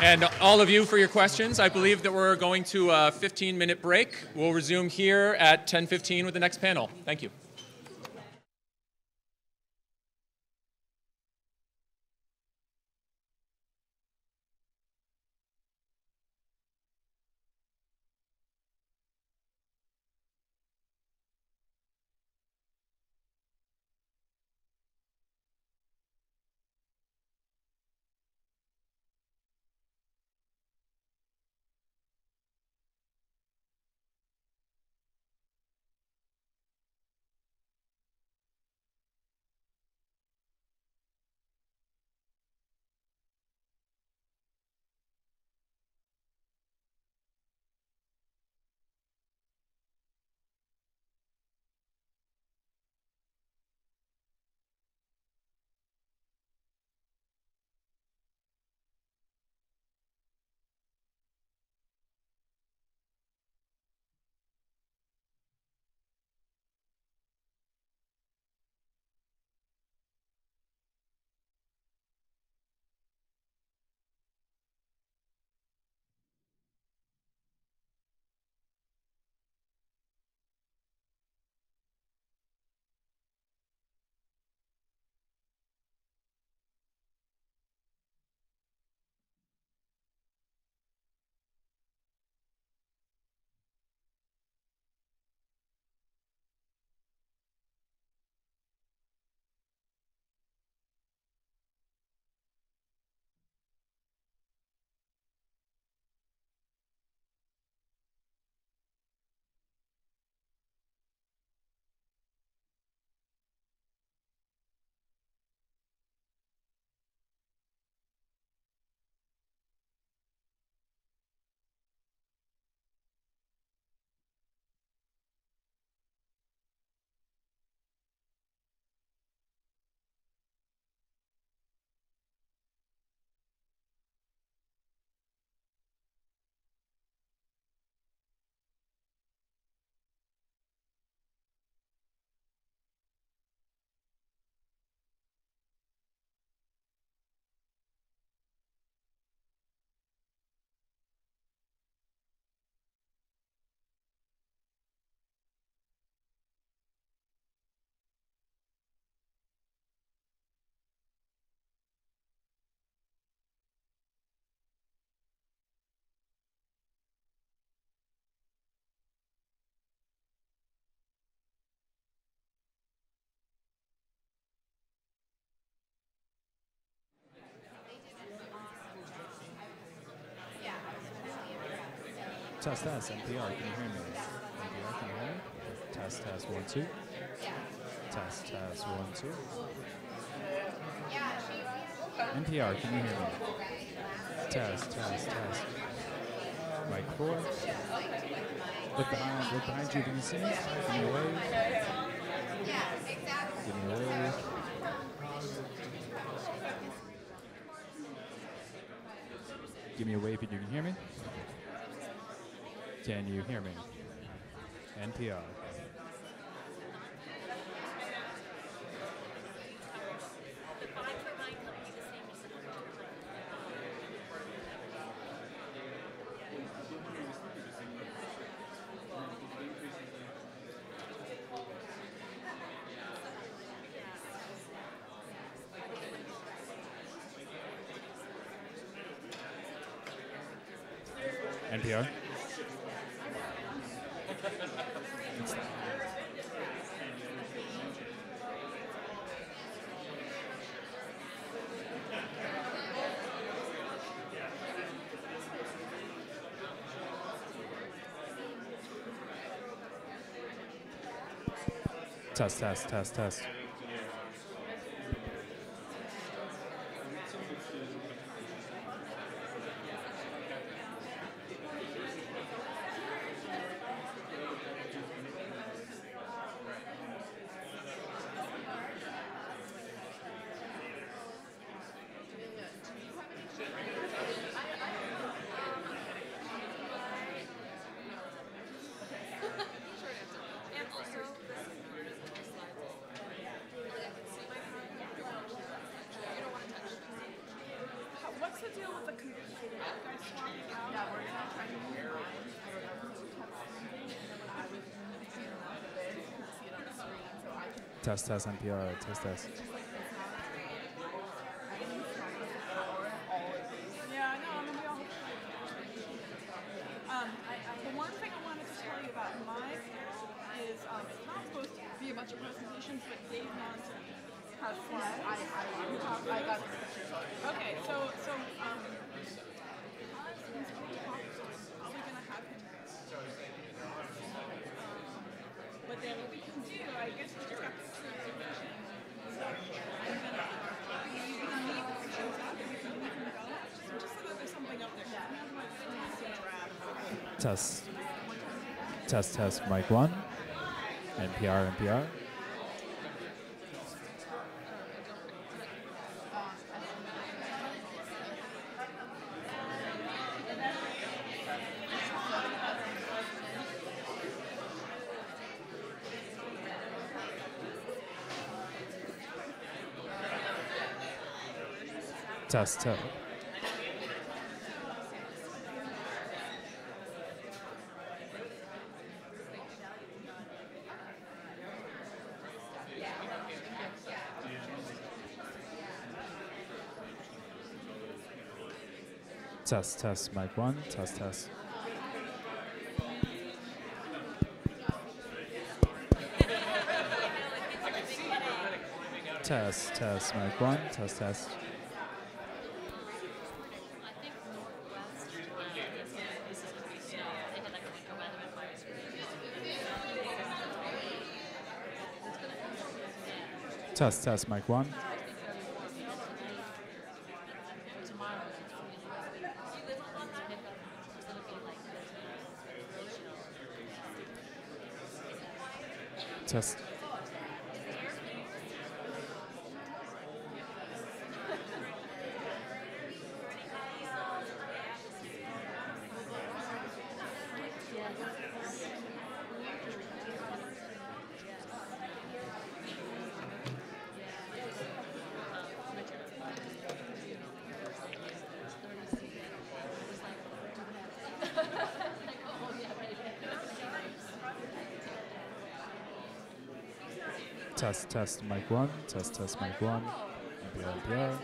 S6: And all of you for your questions. I believe that we're going to a 15-minute break. We'll resume here at 10:15 with the next panel. Thank you.
S14: Test, test, NPR, can you hear me? NPR, can you hear me? Test, test, one, two. Test, test, one, two. NPR, can you hear me? Test, test, test. Mic four. Look behind, look behind you, can you see me? Give me a wave. Give me a wave. Give me a wave if you can hear me. Can you hear me? NPR. Test, test, test, test. Test, test, NPR, test, test.
S15: Yeah, I know. I mean, we all. Um, I, I, the one thing I wanted to tell you about Mike is um, it's not supposed to be a bunch of presentations, but Dave Monson has slides. I, I, I got. Okay, so so um, because he's really popular, I'm probably gonna have him. But then what we can do, I guess we just have to see the information. So I'm gonna, you can meet when he shows up, and we can, we can go. Just, just so that there's something up there. Yeah. Have like fancy draft.
S14: Test. Test, test, mic one. NPR, NPR. Test, test. Test, test, mic one, test, test. Test, test, mic one, test, test. Test, test, mic one. Test. Test, mic one. Test, test, mic one. NPR, NPR.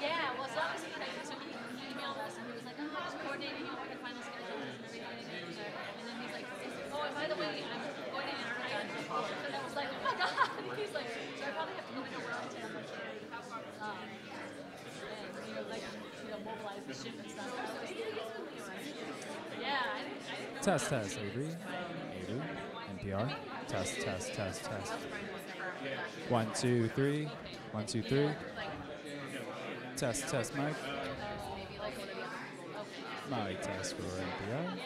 S16: Yeah, well, so obviously, like, so he, he emailed us and he was like, oh, I'm just coordinating, you know, where to find the schedules and everything. And then he's like, oh, and by the way, I'm coordinating our night before. And I was like, oh my god. He's like, so I probably have to go into Wellington. I'm like, how far is that? And, you know, like, you know, mobilize the ship and stuff. So maybe he gets with me. Yeah, I didn't, I didn't
S14: Test, test, Avery. Avery. NPR. Test, test, test, test. One, two, three. One, two, three. Test, test, mic. Mic test for NPR.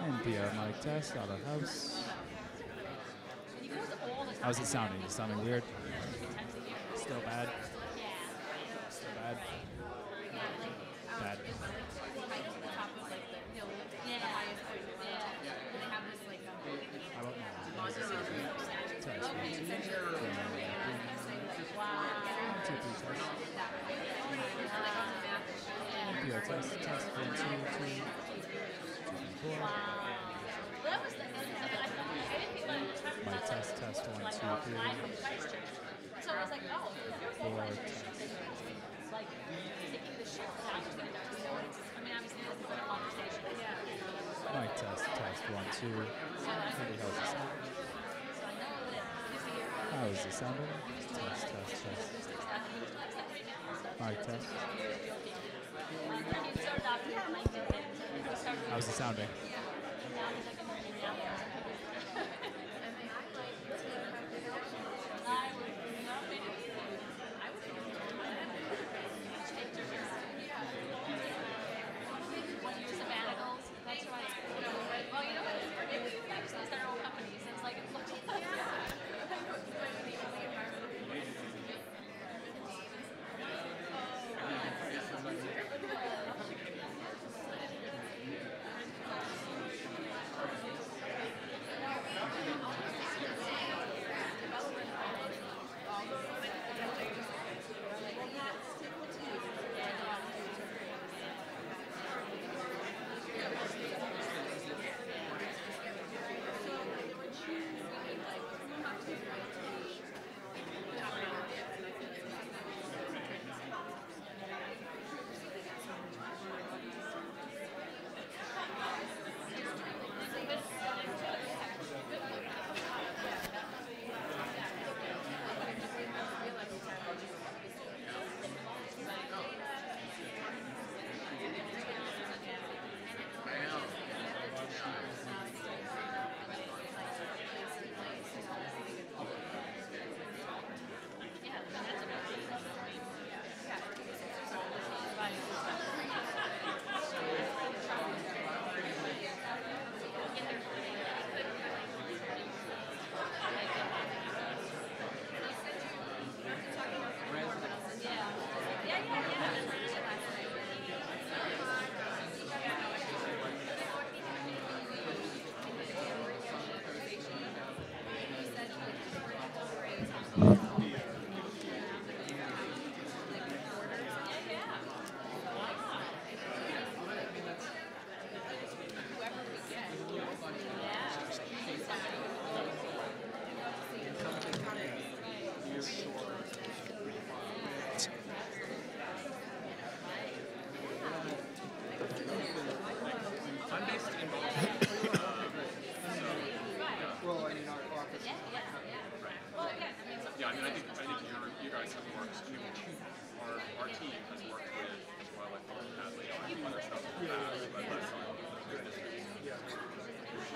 S14: NPR mic test out of house. How's it sounding? Is it sounding weird? Still bad? Still bad? Bad. How about now? How's it sound? Test, one, two, three. One, two, three, test. NPR test, test, one, two, three, two, three, four. My test, test, one, two, three.
S16: So I was like, oh,
S14: Four, test.
S16: like taking the ship down to the dark zone. I mean, obviously, this is a conversation. Yeah.
S14: Mic test, how's it sounding? How is it sounding? Test, test, test. Mic test. How's it sounding?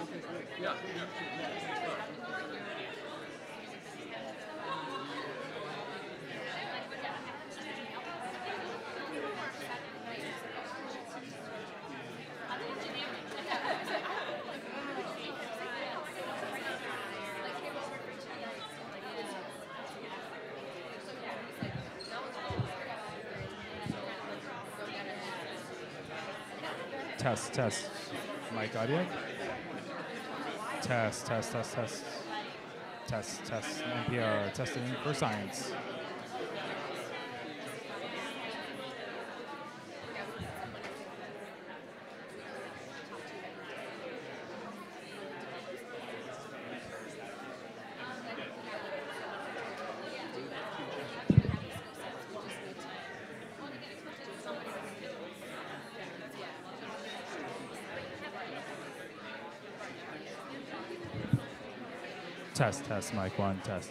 S16: Yeah.
S14: Test, test. Mic audio. Test, test, test, test. Test, test. NPR testing for science. Test, test, mic one, test.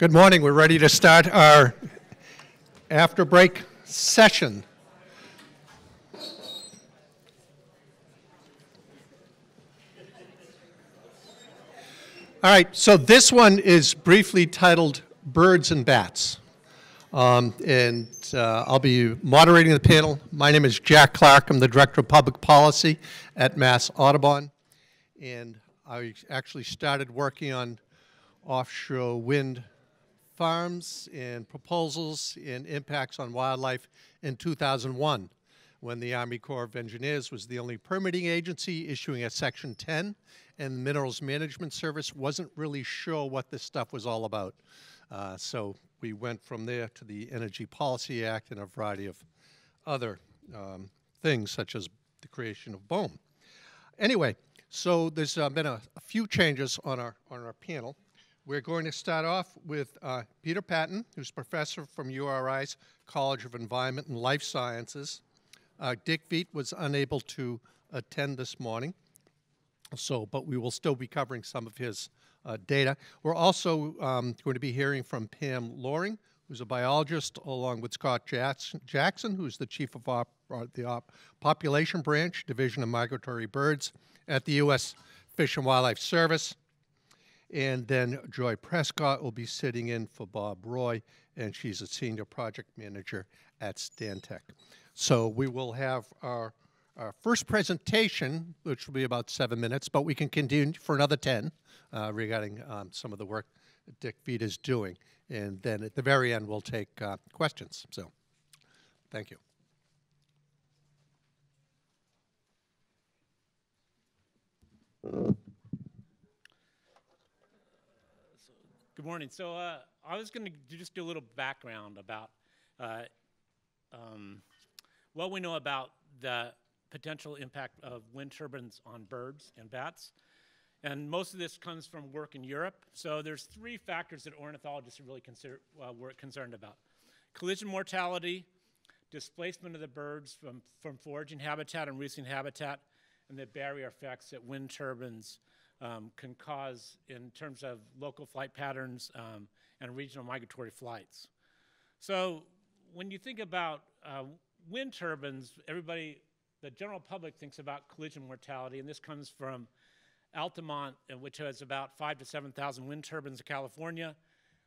S17: Good morning. We're ready to start our after break session. All right, so this one is briefly titled Birds and Bats. Um, and uh, I'll be moderating the panel. My name is Jack Clarke. I'm the Director of Public Policy at Mass Audubon. And I actually started working on offshore wind farms and proposals and impacts on wildlife in 2001 when the Army Corps of Engineers was the only permitting agency issuing a Section 10 and the Minerals Management Service wasn't really sure what this stuff was all about. Uh, so we went from there to the Energy Policy Act and a variety of other um, things, such as the creation of BOEM. Anyway, so there's uh, been a, a, few changes on our on our panel. We're going to start off with uh, Peter Paton, who's professor from URI's College of Environment and Life Sciences. Uh, Dick Veet was unable to attend this morning. So, but we will still be covering some of his uh, data. We're also um, going to be hearing from Pam Loring, who's a biologist, along with Scott Jackson, who's the chief of op, uh, the op Population Branch, Division of Migratory Birds at the U.S. Fish and Wildlife Service. And then Joy Prescott will be sitting in for Bob Roy, and she's a senior project manager at Stantec. So we will have our our first presentation, which will be about seven minutes, but we can continue for another 10 uh, regarding um, some of the work that Dick Veet is doing. And then at the very end, we'll take uh, questions. So thank you.
S18: Good morning. So uh, I was going to just do a little background about uh, um, what we know about the potential impact of wind turbines on birds and bats. And most of this comes from work in Europe. So there's three factors that ornithologists are really consider, uh, were concerned about. Collision mortality, displacement of the birds from, from foraging habitat and roosting habitat, and the barrier effects that wind turbines um, can cause in terms of local flight patterns um, and regional migratory flights. So when you think about uh, wind turbines, everybody the general public thinks about collision mortality, and this comes from Altamont, uh, which has about five to 7,000 wind turbines in California.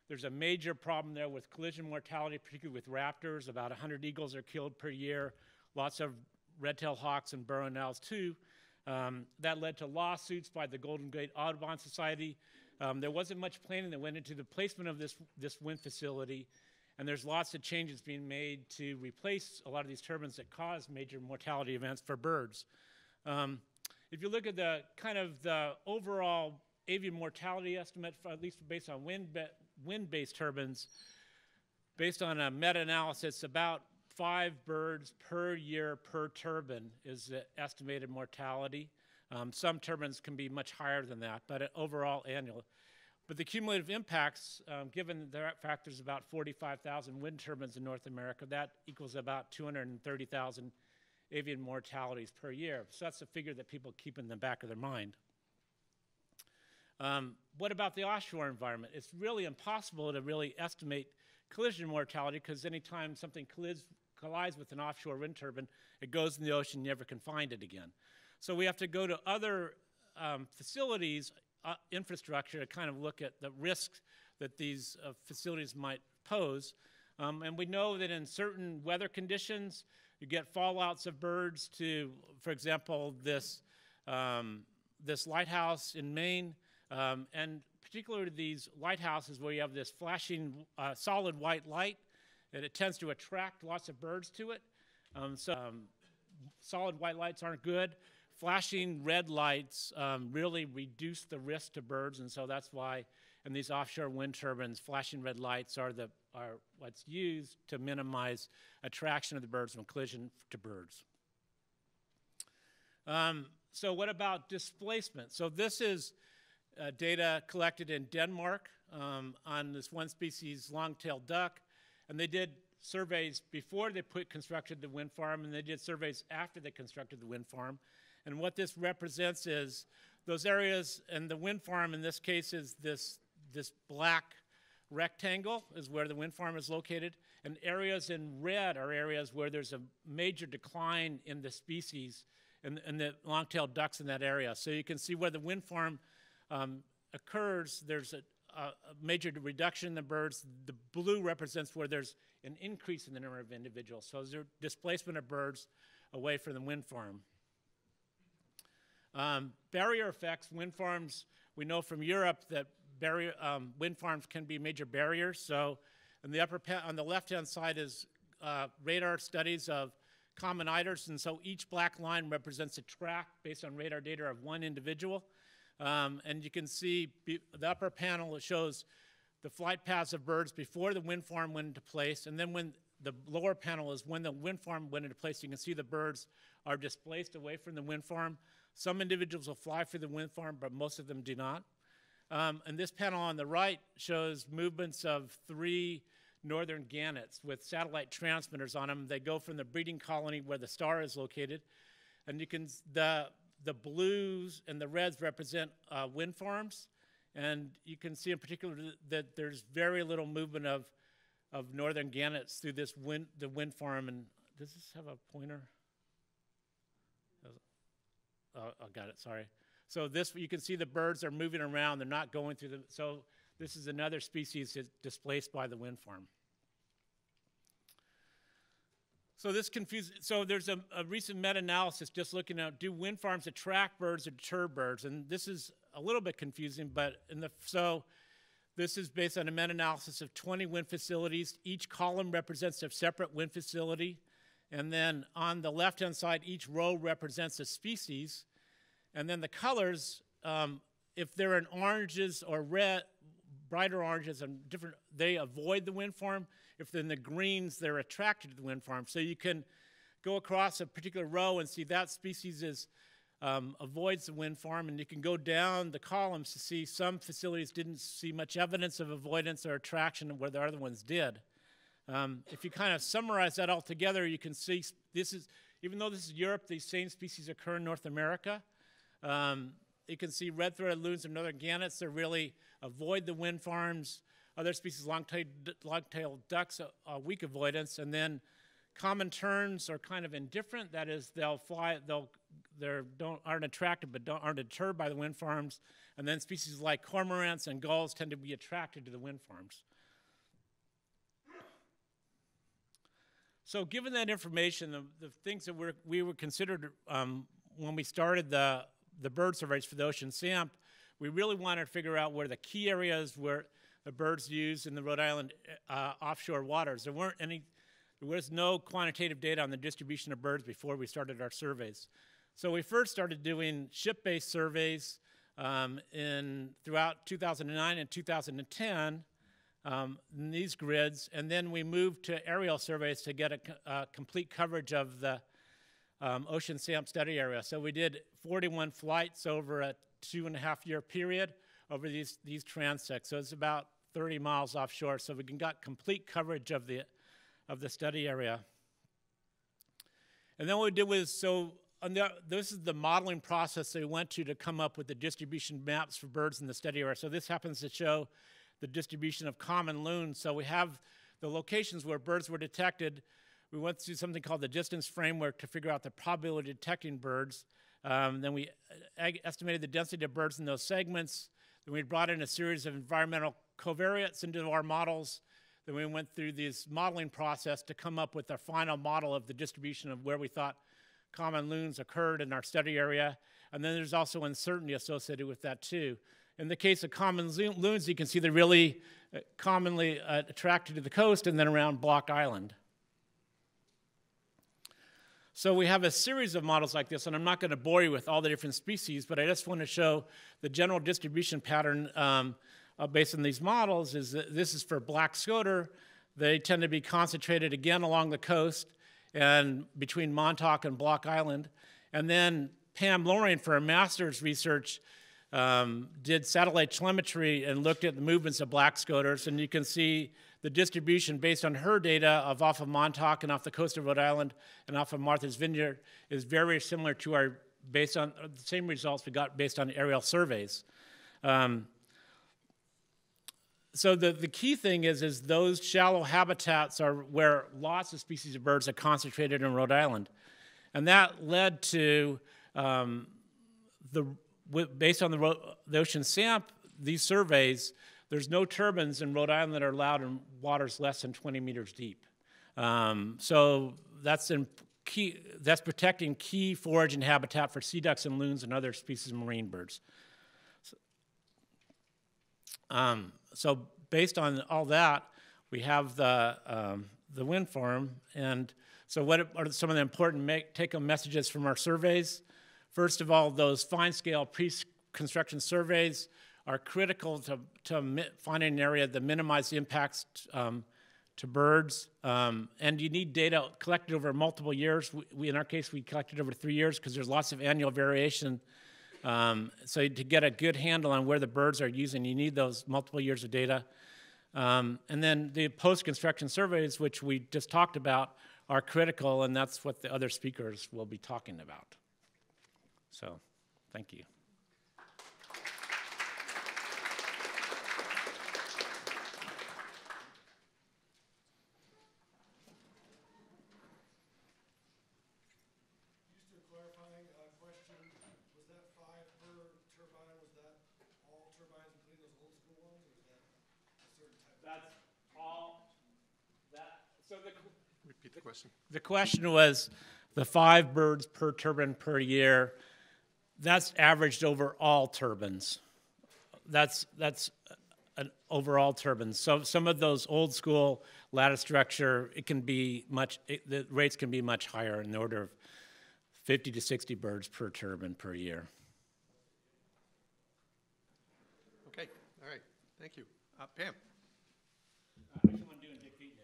S18: There's a major problem there with collision mortality, particularly with raptors. About 100 eagles are killed per year, lots of red-tailed hawks and burrowing owls too. Um, that led to lawsuits by the Golden Gate Audubon Society. Um, there wasn't much planning that went into the placement of this, this wind facility, and there's lots of changes being made to replace a lot of these turbines that cause major mortality events for birds. Um, if you look at the kind of the overall avian mortality estimate, for, at least based on wind-based wind turbines, based on a meta-analysis, about five birds per year per turbine is the estimated mortality. Um, some turbines can be much higher than that, but overall annual. But the cumulative impacts, um, given the factors about 45,000 wind turbines in North America, that equals about 230,000 avian mortalities per year. So that's a figure that people keep in the back of their mind. Um, what about the offshore environment? It's really impossible to really estimate collision mortality because anytime something collides, collides with an offshore wind turbine, it goes in the ocean, you never can find it again. So we have to go to other um, facilities uh, infrastructure to kind of look at the risks that these uh, facilities might pose. Um, and we know that in certain weather conditions, you get fallouts of birds to, for example, this, um, this lighthouse in Maine, um, and particularly these lighthouses where you have this flashing uh, solid white light, and it tends to attract lots of birds to it. Um, so um, solid white lights aren't good flashing red lights um, really reduce the risk to birds, and so that's why in these offshore wind turbines, flashing red lights are, the, are what's used to minimize attraction of the birds from collision to birds. Um, so what about displacement? So this is uh, data collected in Denmark um, on this one species, long-tailed duck, and they did surveys before they put constructed the wind farm, and they did surveys after they constructed the wind farm. And what this represents is those areas, and the wind farm in this case is this, this black rectangle is where the wind farm is located, and areas in red are areas where there's a major decline in the species and, and the long-tailed ducks in that area. So you can see where the wind farm um, occurs, there's a, a, major reduction in the birds. The blue represents where there's an increase in the number of individuals. So there's a displacement of birds away from the wind farm. Um, barrier effects, wind farms, we know from Europe that barrier, um, wind farms can be major barriers. So on the, upper on the left-hand side is uh, radar studies of common eiders, and so each black line represents a track based on radar data of one individual. Um, and you can see the upper panel shows the flight paths of birds before the wind farm went into place, and then when the lower panel is when the wind farm went into place, you can see the birds are displaced away from the wind farm. Some individuals will fly through the wind farm, but most of them do not. Um, and this panel on the right shows movements of three northern gannets with satellite transmitters on them. They go from the breeding colony where the star is located. And you can, the, the blues and the reds represent uh, wind farms. And you can see in particular that there's very little movement of, of northern gannets through this wind, the wind farm. And does this have a pointer? Oh, I got it, sorry. So this, you can see the birds are moving around. They're not going through the, so this is another species that's displaced by the wind farm. So this confuses, so there's a, a recent meta-analysis just looking at do wind farms attract birds or deter birds? And this is a little bit confusing, but in the, so this is based on a meta-analysis of 20 wind facilities. Each column represents a separate wind facility. And then on the left-hand side, each row represents a species. And then the colors, um, if they're in oranges or red, brighter oranges and different, they avoid the wind farm. If they're in the greens, they're attracted to the wind farm. So you can go across a particular row and see that species is, um, avoids the wind farm, and you can go down the columns to see some facilities didn't see much evidence of avoidance or attraction where the other ones did. Um, if you kind of summarize that all together, you can see this is, even though this is Europe, these same species occur in North America. Um, you can see red-throated loons and northern gannets. They really avoid the wind farms. Other species, long-tailed long ducks, a, weak avoidance. And then common terns are kind of indifferent. That is, they'll fly, they'll, they don't aren't attracted, but don't, aren't deterred by the wind farms. And then species like cormorants and gulls tend to be attracted to the wind farms. So given that information, the, the things that we're, we were considered um, when we started the the bird surveys for the ocean SAMP, we really wanted to figure out where the key areas where the birds used in the Rhode Island uh, offshore waters. There weren't any, there was no quantitative data on the distribution of birds before we started our surveys. So we first started doing ship-based surveys um, in throughout 2009 and 2010 um, in these grids, and then we moved to aerial surveys to get a, a complete coverage of the um, ocean SAMP study area. So we did 41 flights over a two and a half year period over these, these transects. So it's about 30 miles offshore. So we can got complete coverage of the, of the study area. And then what we did was, so the, this is the modeling process they went to to come up with the distribution maps for birds in the study area. So this happens to show the distribution of common loons. So we have the locations where birds were detected we went through something called the distance framework to figure out the probability of detecting birds. Um, then we uh, estimated the density of birds in those segments. Then we brought in a series of environmental covariates into our models. Then we went through this modeling process to come up with our final model of the distribution of where we thought common loons occurred in our study area. And then there's also uncertainty associated with that too. In the case of common loons, you can see they're really uh, commonly uh, attracted to the coast and then around Block Island. So we have a series of models like this, and I'm not going to bore you with all the different species, but I just want to show the general distribution pattern um, uh, based on these models. Is that this is for black scoter. They tend to be concentrated again along the coast and between Montauk and Block Island. And then Pam Loring, for her master's research, um, did satellite telemetry and looked at the movements of black scoters, and you can see the distribution based on her data of off of Montauk and off the coast of Rhode Island and off of Martha's Vineyard is very similar to our based on uh, the same results we got based on aerial surveys. Um, so the, the key thing is, is those shallow habitats are where lots of species of birds are concentrated in Rhode Island. And that led to um, the, based on the, the ocean SAMP, these surveys, there's no turbines in Rhode Island that are allowed in waters less than 20 meters deep. Um, so that's in key, that's protecting key foraging habitat for sea ducks and loons and other species of marine birds. So, um, so based on all that, we have the, um, the wind farm. And so what are some of the important take-home messages from our surveys? First of all, those fine-scale pre-construction surveys are critical to, to finding an area that minimizes impacts um, to birds. Um, and you need data collected over multiple years. We, we in our case, we collected over three years because there's lots of annual variation. Um, so to get a good handle on where the birds are using, you need those multiple years of data. Um, and then the post-construction surveys, which we just talked about, are critical, and that's what the other speakers will be talking about. So, thank you.
S17: Repeat the question.
S18: The question was the five birds per turbine per year. That's averaged over all turbines. That's that's an overall turbine. So some of those old school lattice structure, it can be much. It, the rates can be much higher in the order of 50 to 60 birds per turbine per year.
S17: Okay. All right. Thank you, uh, Pam.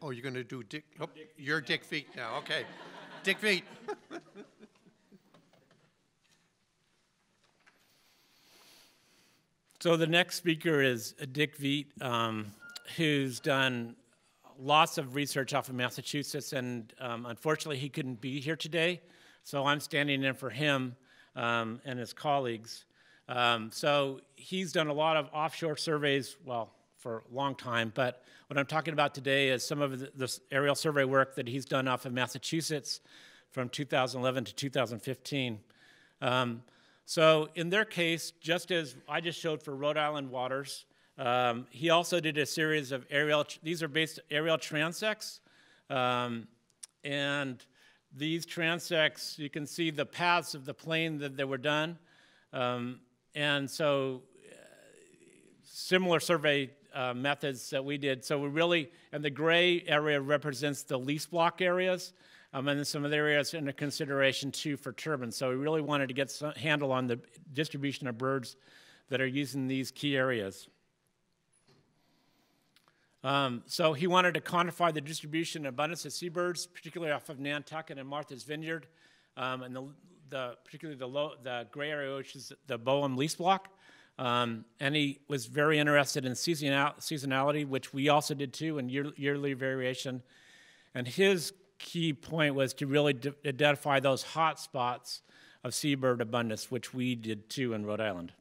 S17: Oh, you're going to do Dick, oh, Dick you're Dick Feet now, okay. Dick Feet.
S18: so the next speaker is Dick Veit, um, who's done lots of research off of Massachusetts, and um, unfortunately he couldn't be here today, so I'm standing in for him um, and his colleagues. Um, so he's done a lot of offshore surveys, well, for a long time, but what I'm talking about today is some of the, this aerial survey work that he's done off of Massachusetts from 2011 to 2015. Um, so in their case, just as I just showed for Rhode Island waters, um, he also did a series of aerial, these are based aerial transects. Um, and these transects, you can see the paths of the plane that they were done. Um, and so uh, similar survey uh, methods that we did. So we really, and the gray area represents the lease block areas, um, and then some of the areas under consideration too for turbines. So we really wanted to get some handle on the distribution of birds that are using these key areas. Um, so he wanted to quantify the distribution and abundance of seabirds, particularly off of Nantucket and Martha's Vineyard, um, and the, the, particularly the, low, the gray area, which is the BOEM lease block. Um, and he was very interested in seasonal, seasonality, which we also did too, and year, yearly variation. And his key point was to really identify those hot spots of seabird abundance, which we did too in Rhode Island.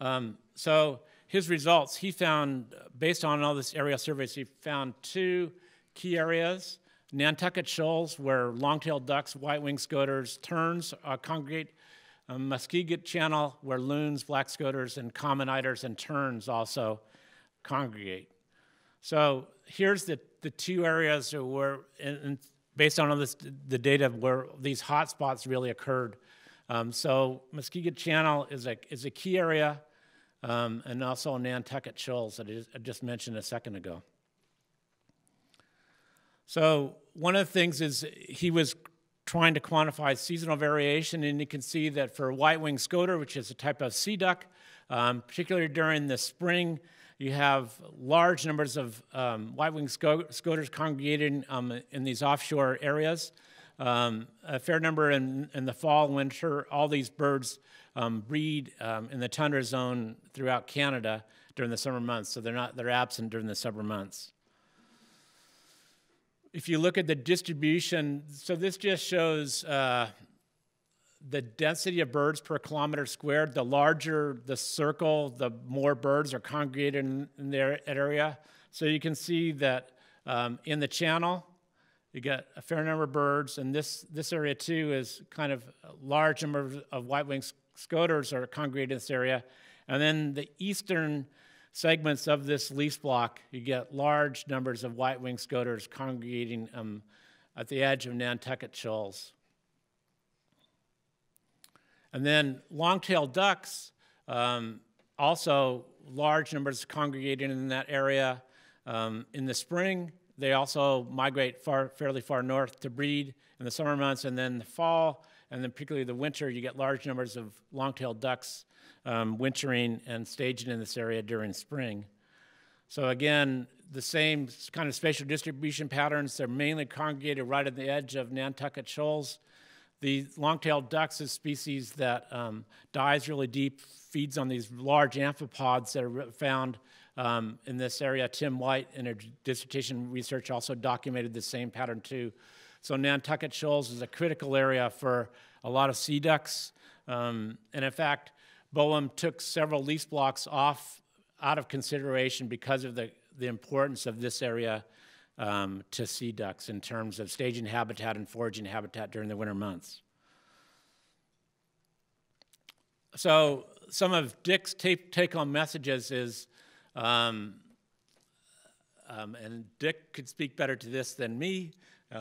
S18: Um, so his results, he found, based on all this area surveys, he found two key areas. Nantucket Shoals, where long-tailed ducks, white-winged scoters, terns uh, congregate um, Muskeget Channel, where loons, black scoters, and common eiders and terns also congregate. So here's the, the two areas where, based on all this, the data, where these hot spots really occurred. Um, so Muskeget Channel is a, is a key area, um, and also Nantucket Shoals that I just mentioned a second ago. So one of the things is he was trying to quantify seasonal variation, and you can see that for white-winged scoter, which is a type of sea duck, um, particularly during the spring, you have large numbers of um, white-winged scoters congregating um, in these offshore areas. Um, a fair number in, in, the fall, winter, all these birds um, breed um, in the tundra zone throughout Canada during the summer months, so they're not they're absent during the summer months if you look at the distribution, so this just shows uh, the density of birds per kilometer squared, the larger the circle, the more birds are congregated in, in their area. So you can see that um, in the channel, you get a fair number of birds, and this, this area too is kind of a large number of, of white-winged scoters are congregated in this area. And then the eastern segments of this lease block, you get large numbers of white-winged scoters congregating um, at the edge of Nantucket shoals. And then long-tailed ducks, um, also large numbers congregating in that area. Um, in the spring, they also migrate far, fairly far north to breed in the summer months, and then the fall, and then particularly the winter, you get large numbers of long-tailed ducks um, wintering and staging in this area during spring. So again, the same kind of spatial distribution patterns. They're mainly congregated right at the edge of Nantucket shoals. The long-tailed ducks is a species that um, dives really deep, feeds on these large amphipods that are found um, in this area. Tim White, in her dissertation research, also documented the same pattern too. So Nantucket Shoals is a critical area for a lot of sea ducks. Um, and in fact, BOEM took several lease blocks off out of consideration because of the, the importance of this area um, to sea ducks in terms of staging habitat and foraging habitat during the winter months. So some of Dick's take-home messages is, um, um, and Dick could speak better to this than me,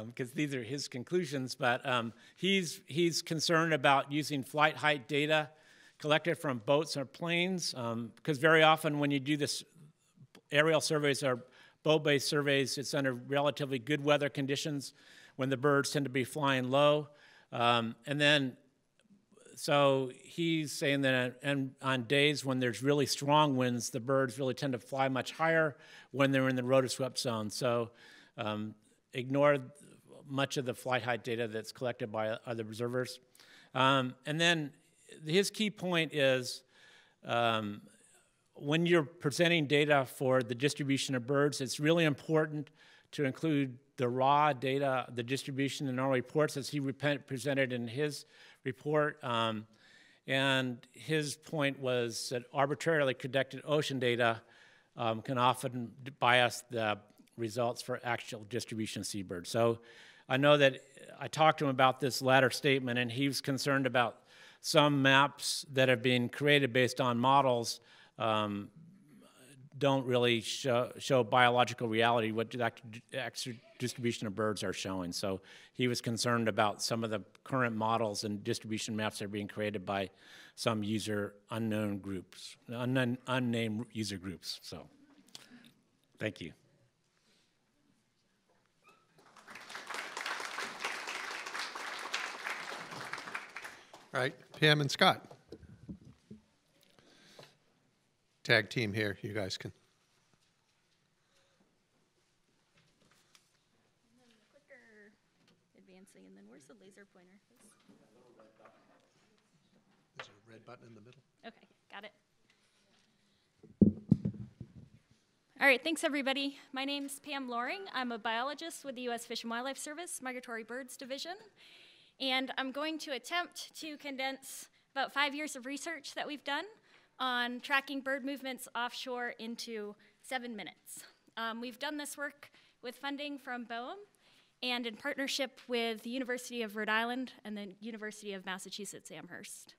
S18: because um, these are his conclusions, but um, he's, he's concerned about using flight height data collected from boats or planes, because um, very often when you do this aerial surveys or boat-based surveys, it's under relatively good weather conditions when the birds tend to be flying low. Um, and then, so he's saying that and on days when there's really strong winds, the birds really tend to fly much higher when they're in the rotor swept zone. So um, ignore much of the flight height data that's collected by other observers. Um, and then his key point is um, when you're presenting data for the distribution of birds, it's really important to include the raw data, the distribution in our reports as he presented in his report. Um, and his point was that arbitrarily conducted ocean data um, can often bias the results for actual distribution of seabirds. So I know that I talked to him about this latter statement, and he was concerned about some maps that have been created based on models um, don't really show, show, biological reality, what the distribution of birds are showing. So he was concerned about some of the current models and distribution maps that are being created by some user unknown groups, un unnamed user groups. So thank you.
S17: Right, Pam and Scott. Tag team here, you guys can.
S19: advancing, and then where's the laser pointer?
S17: There's a red button in the middle.
S19: Okay, got it. All right, thanks everybody. My name's Pam Loring. I'm a biologist with the U.S. Fish and Wildlife Service Migratory Birds Division. And I'm going to attempt to condense about five years of research that we've done on tracking bird movements offshore into seven minutes. Um, we've done this work with funding from BOEM and in partnership with the University of Rhode Island and the University of Massachusetts Amherst.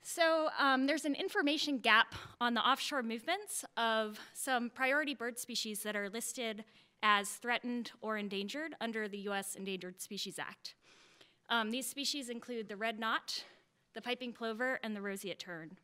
S19: So um, there's an information gap on the offshore movements of some priority bird species that are listed as threatened or endangered under the U.S. Endangered Species Act. Um, these species include the red knot, the piping plover, and the roseate tern.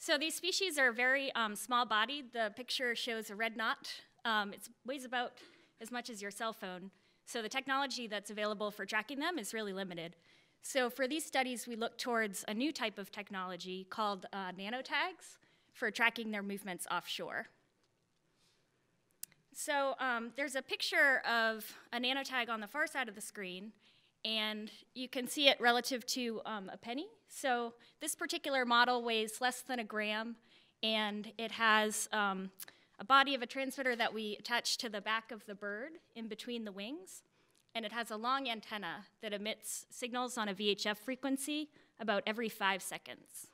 S19: So these species are very um, small bodied. The picture shows a red knot. Um, it weighs about as much as your cell phone. So the technology that's available for tracking them is really limited. So for these studies, we look towards a new type of technology called uh, nanotags for tracking their movements offshore. So um, there's a picture of a nanotag on the far side of the screen, and you can see it relative to um, a penny. So this particular model weighs less than a gram, and it has um, a body of a transmitter that we attach to the back of the bird in between the wings. and it has a long antenna that emits signals on a VHF frequency about every five seconds.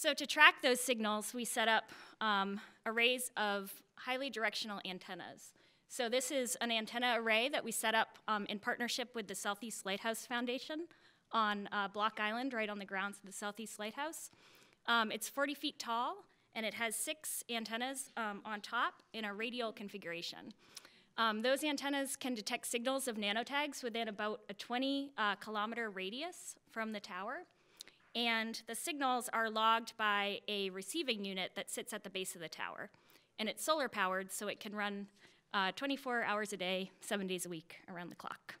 S19: So to track those signals, we set up um, arrays of highly directional antennas. So this is an antenna array that we set up um, in partnership with the Southeast Lighthouse Foundation on uh, Block Island, right on the grounds of the Southeast Lighthouse. Um, it's 40 feet tall, and it has six antennas um, on top in a radial configuration. Um, those antennas can detect signals of nanotags within about a 20 uh, kilometer radius from the tower. And the signals are logged by a receiving unit that sits at the base of the tower. And it's solar powered, so it can run uh, 24 hours a day, seven days a week, around the clock.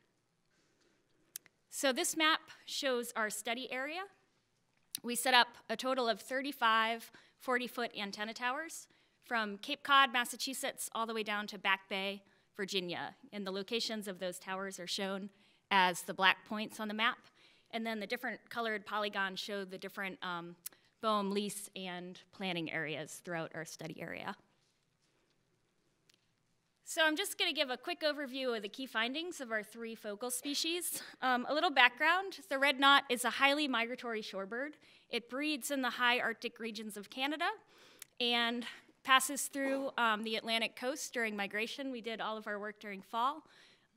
S19: So this map shows our study area. We set up a total of 35 40-foot antenna towers from Cape Cod, Massachusetts, all the way down to Back Bay, Virginia. And the locations of those towers are shown as the black points on the map. And then the different colored polygons show the different um, lease and planning areas throughout our study area. So I'm just going to give a quick overview of the key findings of our three focal species. Um, a little background, the red knot is a highly migratory shorebird. It breeds in the high Arctic regions of Canada and passes through um, the Atlantic coast during migration. We did all of our work during fall.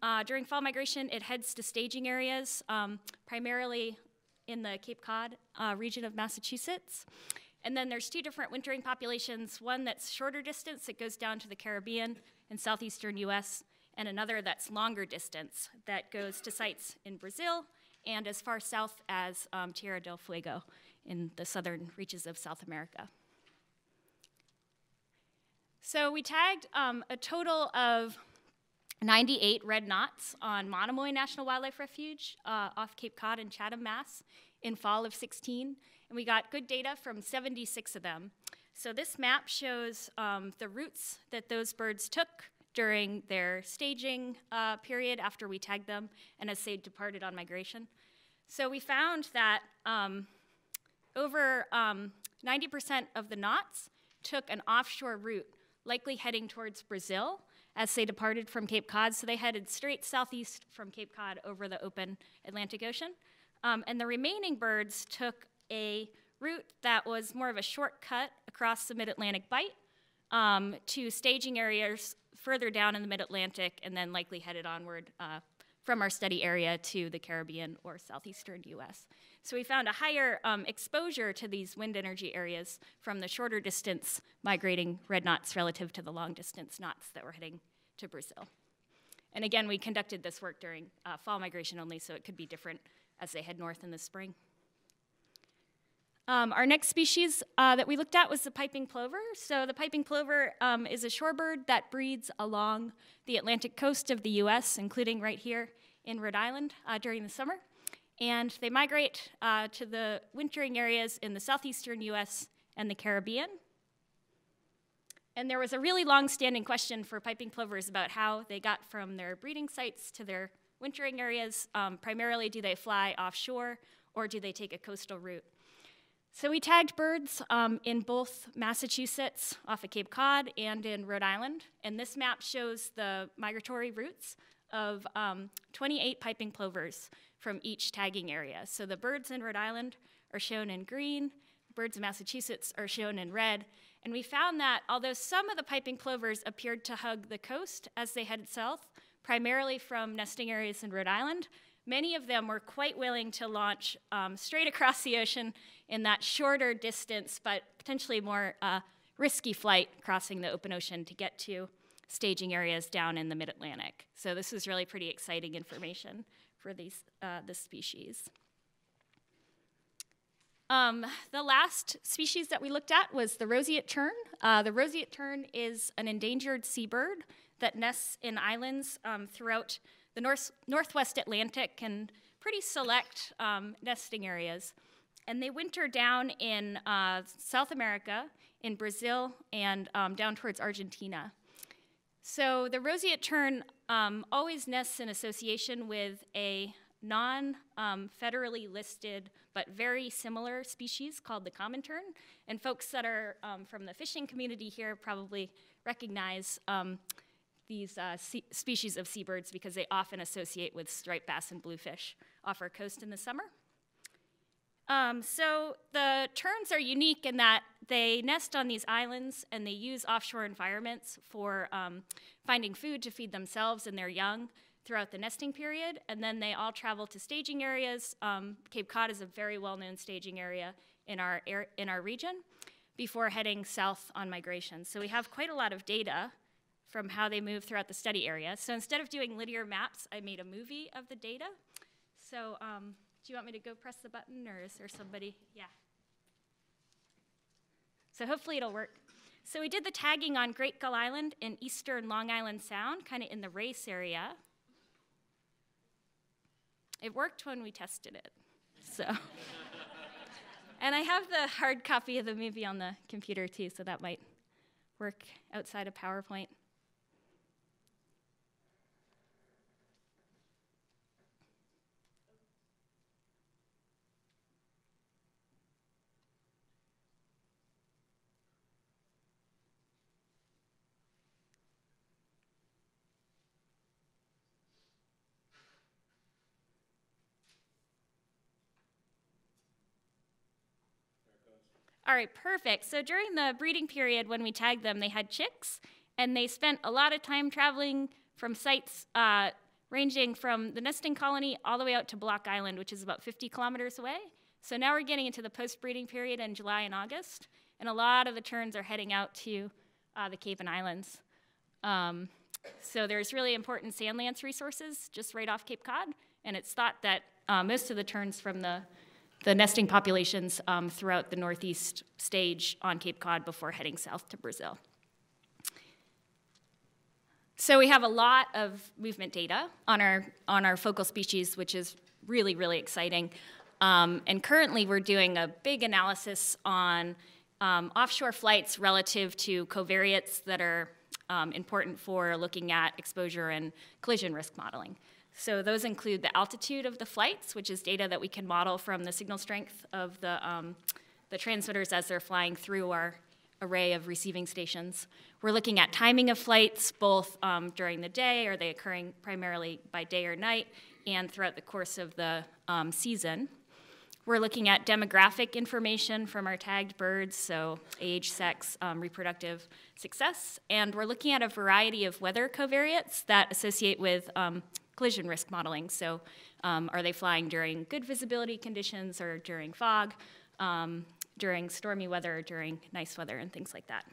S19: Uh, during fall migration, it heads to staging areas, um, primarily in the Cape Cod uh, region of Massachusetts. And then there's two different wintering populations, one that's shorter distance that goes down to the Caribbean and southeastern US, and another that's longer distance that goes to sites in Brazil and as far south as um, Tierra del Fuego in the southern reaches of South America. So we tagged um, a total of 98 red knots on Monomoy National Wildlife Refuge uh, off Cape Cod and Chatham, Mass in fall of 16, and we got good data from 76 of them. So this map shows um, the routes that those birds took during their staging uh, period after we tagged them and as they departed on migration. So we found that um, over 90% um, of the knots took an offshore route, likely heading towards Brazil as they departed from Cape Cod. So they headed straight southeast from Cape Cod over the open Atlantic Ocean. Um, and the remaining birds took a route that was more of a shortcut across the mid-Atlantic bight um, to staging areas further down in the mid-Atlantic and then likely headed onward uh, from our study area to the Caribbean or southeastern US. So we found a higher um, exposure to these wind energy areas from the shorter distance migrating red knots relative to the long distance knots that were heading to Brazil. And again, we conducted this work during uh, fall migration only, so it could be different as they head north in the spring. Um, our next species uh, that we looked at was the piping plover. So the piping plover um, is a shorebird that breeds along the Atlantic coast of the U.S., including right here in Rhode Island uh, during the summer. And they migrate uh, to the wintering areas in the southeastern U.S. and the Caribbean. And there was a really long-standing question for piping plovers about how they got from their breeding sites to their wintering areas. Um, primarily, do they fly offshore or do they take a coastal route? So we tagged birds um, in both Massachusetts off of Cape Cod and in Rhode Island. And this map shows the migratory routes of um, 28 piping plovers from each tagging area. So the birds in Rhode Island are shown in green, birds in Massachusetts are shown in red. And we found that although some of the piping plovers appeared to hug the coast as they headed south, primarily from nesting areas in Rhode Island, many of them were quite willing to launch um, straight across the ocean in that shorter distance, but potentially more uh, risky flight crossing the open ocean to get to staging areas down in the mid-Atlantic. So this is really pretty exciting information for these, uh, this species. Um, the last species that we looked at was the roseate tern. Uh, the roseate tern is an endangered seabird that nests in islands um, throughout the north, northwest Atlantic and pretty select um, nesting areas. And they winter down in uh, South America, in Brazil, and um, down towards Argentina. So the roseate tern um, always nests in association with a non-federally um, listed but very similar species called the common tern. And folks that are um, from the fishing community here probably recognize um, these uh, species of seabirds because they often associate with striped bass and bluefish off our coast in the summer. Um, so the terns are unique in that they nest on these islands and they use offshore environments for um, finding food to feed themselves and their young throughout the nesting period. And then they all travel to staging areas. Um, Cape Cod is a very well-known staging area in our, air, in our region before heading south on migration. So we have quite a lot of data from how they move throughout the study area. So instead of doing linear maps, I made a movie of the data. So um, do you want me to go press the button or is there somebody? Yeah. So hopefully it'll work. So we did the tagging on Great Gull Island and eastern Long Island Sound, kind of in the race area. It worked when we tested it. So And I have the hard copy of the movie on the computer too, so that might work outside of PowerPoint. All right, perfect. So during the breeding period, when we tagged them, they had chicks, and they spent a lot of time traveling from sites uh, ranging from the nesting colony all the way out to Block Island, which is about 50 kilometers away. So now we're getting into the post-breeding period in July and August, and a lot of the terns are heading out to uh, the Cape and Islands. Um, so there's really important sand lance resources just right off Cape Cod, and it's thought that uh, most of the terns from the the nesting populations um, throughout the northeast stage on Cape Cod before heading south to Brazil. So we have a lot of movement data on our, on our focal species, which is really, really exciting. Um, and currently we're doing a big analysis on um, offshore flights relative to covariates that are um, important for looking at exposure and collision risk modeling. So those include the altitude of the flights, which is data that we can model from the signal strength of the, um, the transmitters as they're flying through our array of receiving stations. We're looking at timing of flights, both um, during the day, are they occurring primarily by day or night, and throughout the course of the um, season. We're looking at demographic information from our tagged birds, so age, sex, um, reproductive success, and we're looking at a variety of weather covariates that associate with um, collision risk modeling. So um, are they flying during good visibility conditions or during fog, um, during stormy weather, during nice weather, and things like that.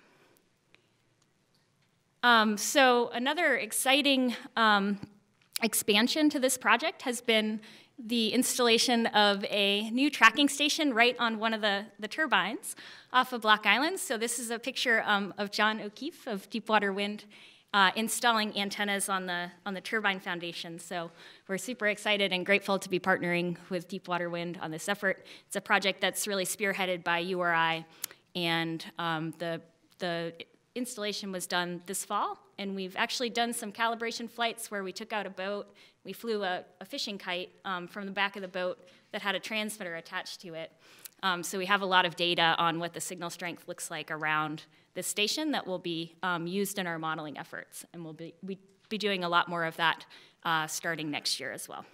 S19: Um, so another exciting um, expansion to this project has been the installation of a new tracking station right on one of the, the turbines off of Block Island. So this is a picture um, of John O'Keefe of Deepwater Wind uh, installing antennas on the, on the turbine foundation. So we're super excited and grateful to be partnering with Deepwater Wind on this effort. It's a project that's really spearheaded by URI, and um, the, the installation was done this fall, and we've actually done some calibration flights where we took out a boat, we flew a, a fishing kite um, from the back of the boat that had a transmitter attached to it. Um, so we have a lot of data on what the signal strength looks like around this station that will be um, used in our modeling efforts. And we'll be, we, be doing a lot more of that uh, starting next year as well.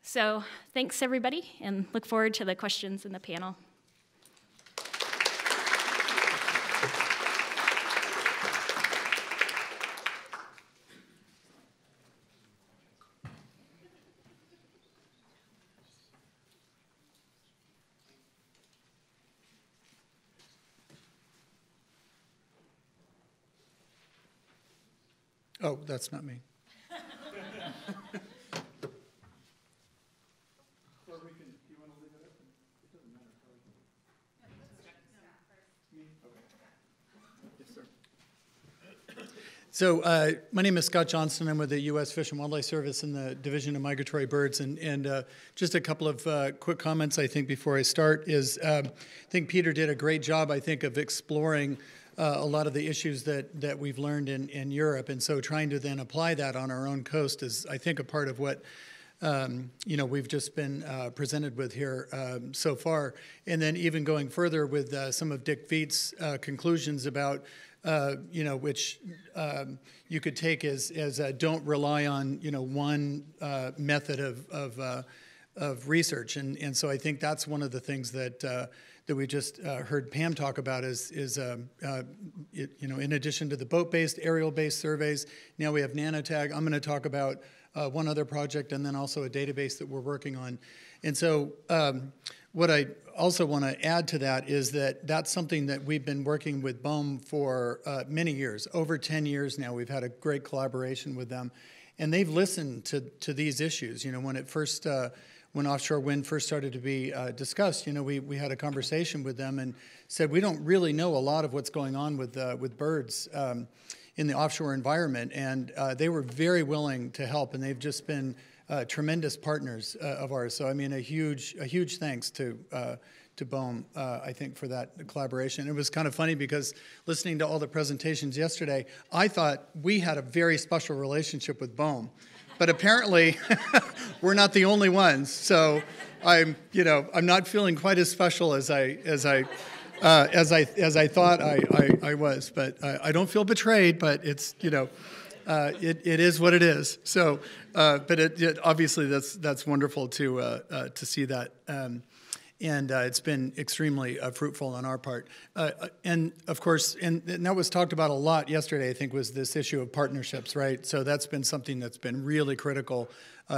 S19: So thanks everybody and look forward to the questions in the panel.
S12: Oh, that's not me. So uh, my name is Scott Johnston. I'm with the U.S. Fish and Wildlife Service in the Division of Migratory Birds. And, and uh, just a couple of uh, quick comments, I think, before I start is um, I think Peter did a great job, I think, of exploring uh, a lot of the issues that, that we've learned in, in Europe. And so trying to then apply that on our own coast is, I think, a part of what um, you know, we've just been uh, presented with here um, so far. And then even going further with uh, some of Dick Veit's uh, conclusions about
S20: uh, you know, which um, you could take as, as uh, don't rely on, you know, one uh, method of, of, of research. And, and so I think that's one of the things that, that we just uh, heard Pam talk about is, is uh, it, you know, in addition to the boat-based, aerial-based surveys, now we have nanotag. I'm going to talk about uh, one other project and then also a database that we're working on. And so um, what I also want to add to that is that that's something that we've been working with BOEM for uh, many years, over 10 years now. We've had a great collaboration with them. And they've listened to, to these issues. You know, when it first, uh, when offshore wind first started to be uh, discussed, you know, we, we had a conversation with them and said, we don't really know a lot of what's going on with, uh, with birds um, in the offshore environment. And uh, they were very willing to help, and they've just been uh, tremendous partners uh, of ours. So I mean, a huge, a huge thanks to uh, to BOEM, uh, I think, for that collaboration. It was kind of funny because listening to all the presentations yesterday, I thought we had a very special relationship with BOEM, but apparently we're not the only ones. So I'm, you know, I'm not feeling quite as special as I as I. Uh, as I as I thought I, I, I was, but I don't feel betrayed. But it's you know, uh, it, it is what it is. So, uh, but it, it, obviously that's that's wonderful to uh, uh to see that, um, and uh, it's been extremely uh, fruitful on our part. and of course, and, and, that was talked about a lot yesterday. I think was this issue of partnerships, right? So that's been something that's been really critical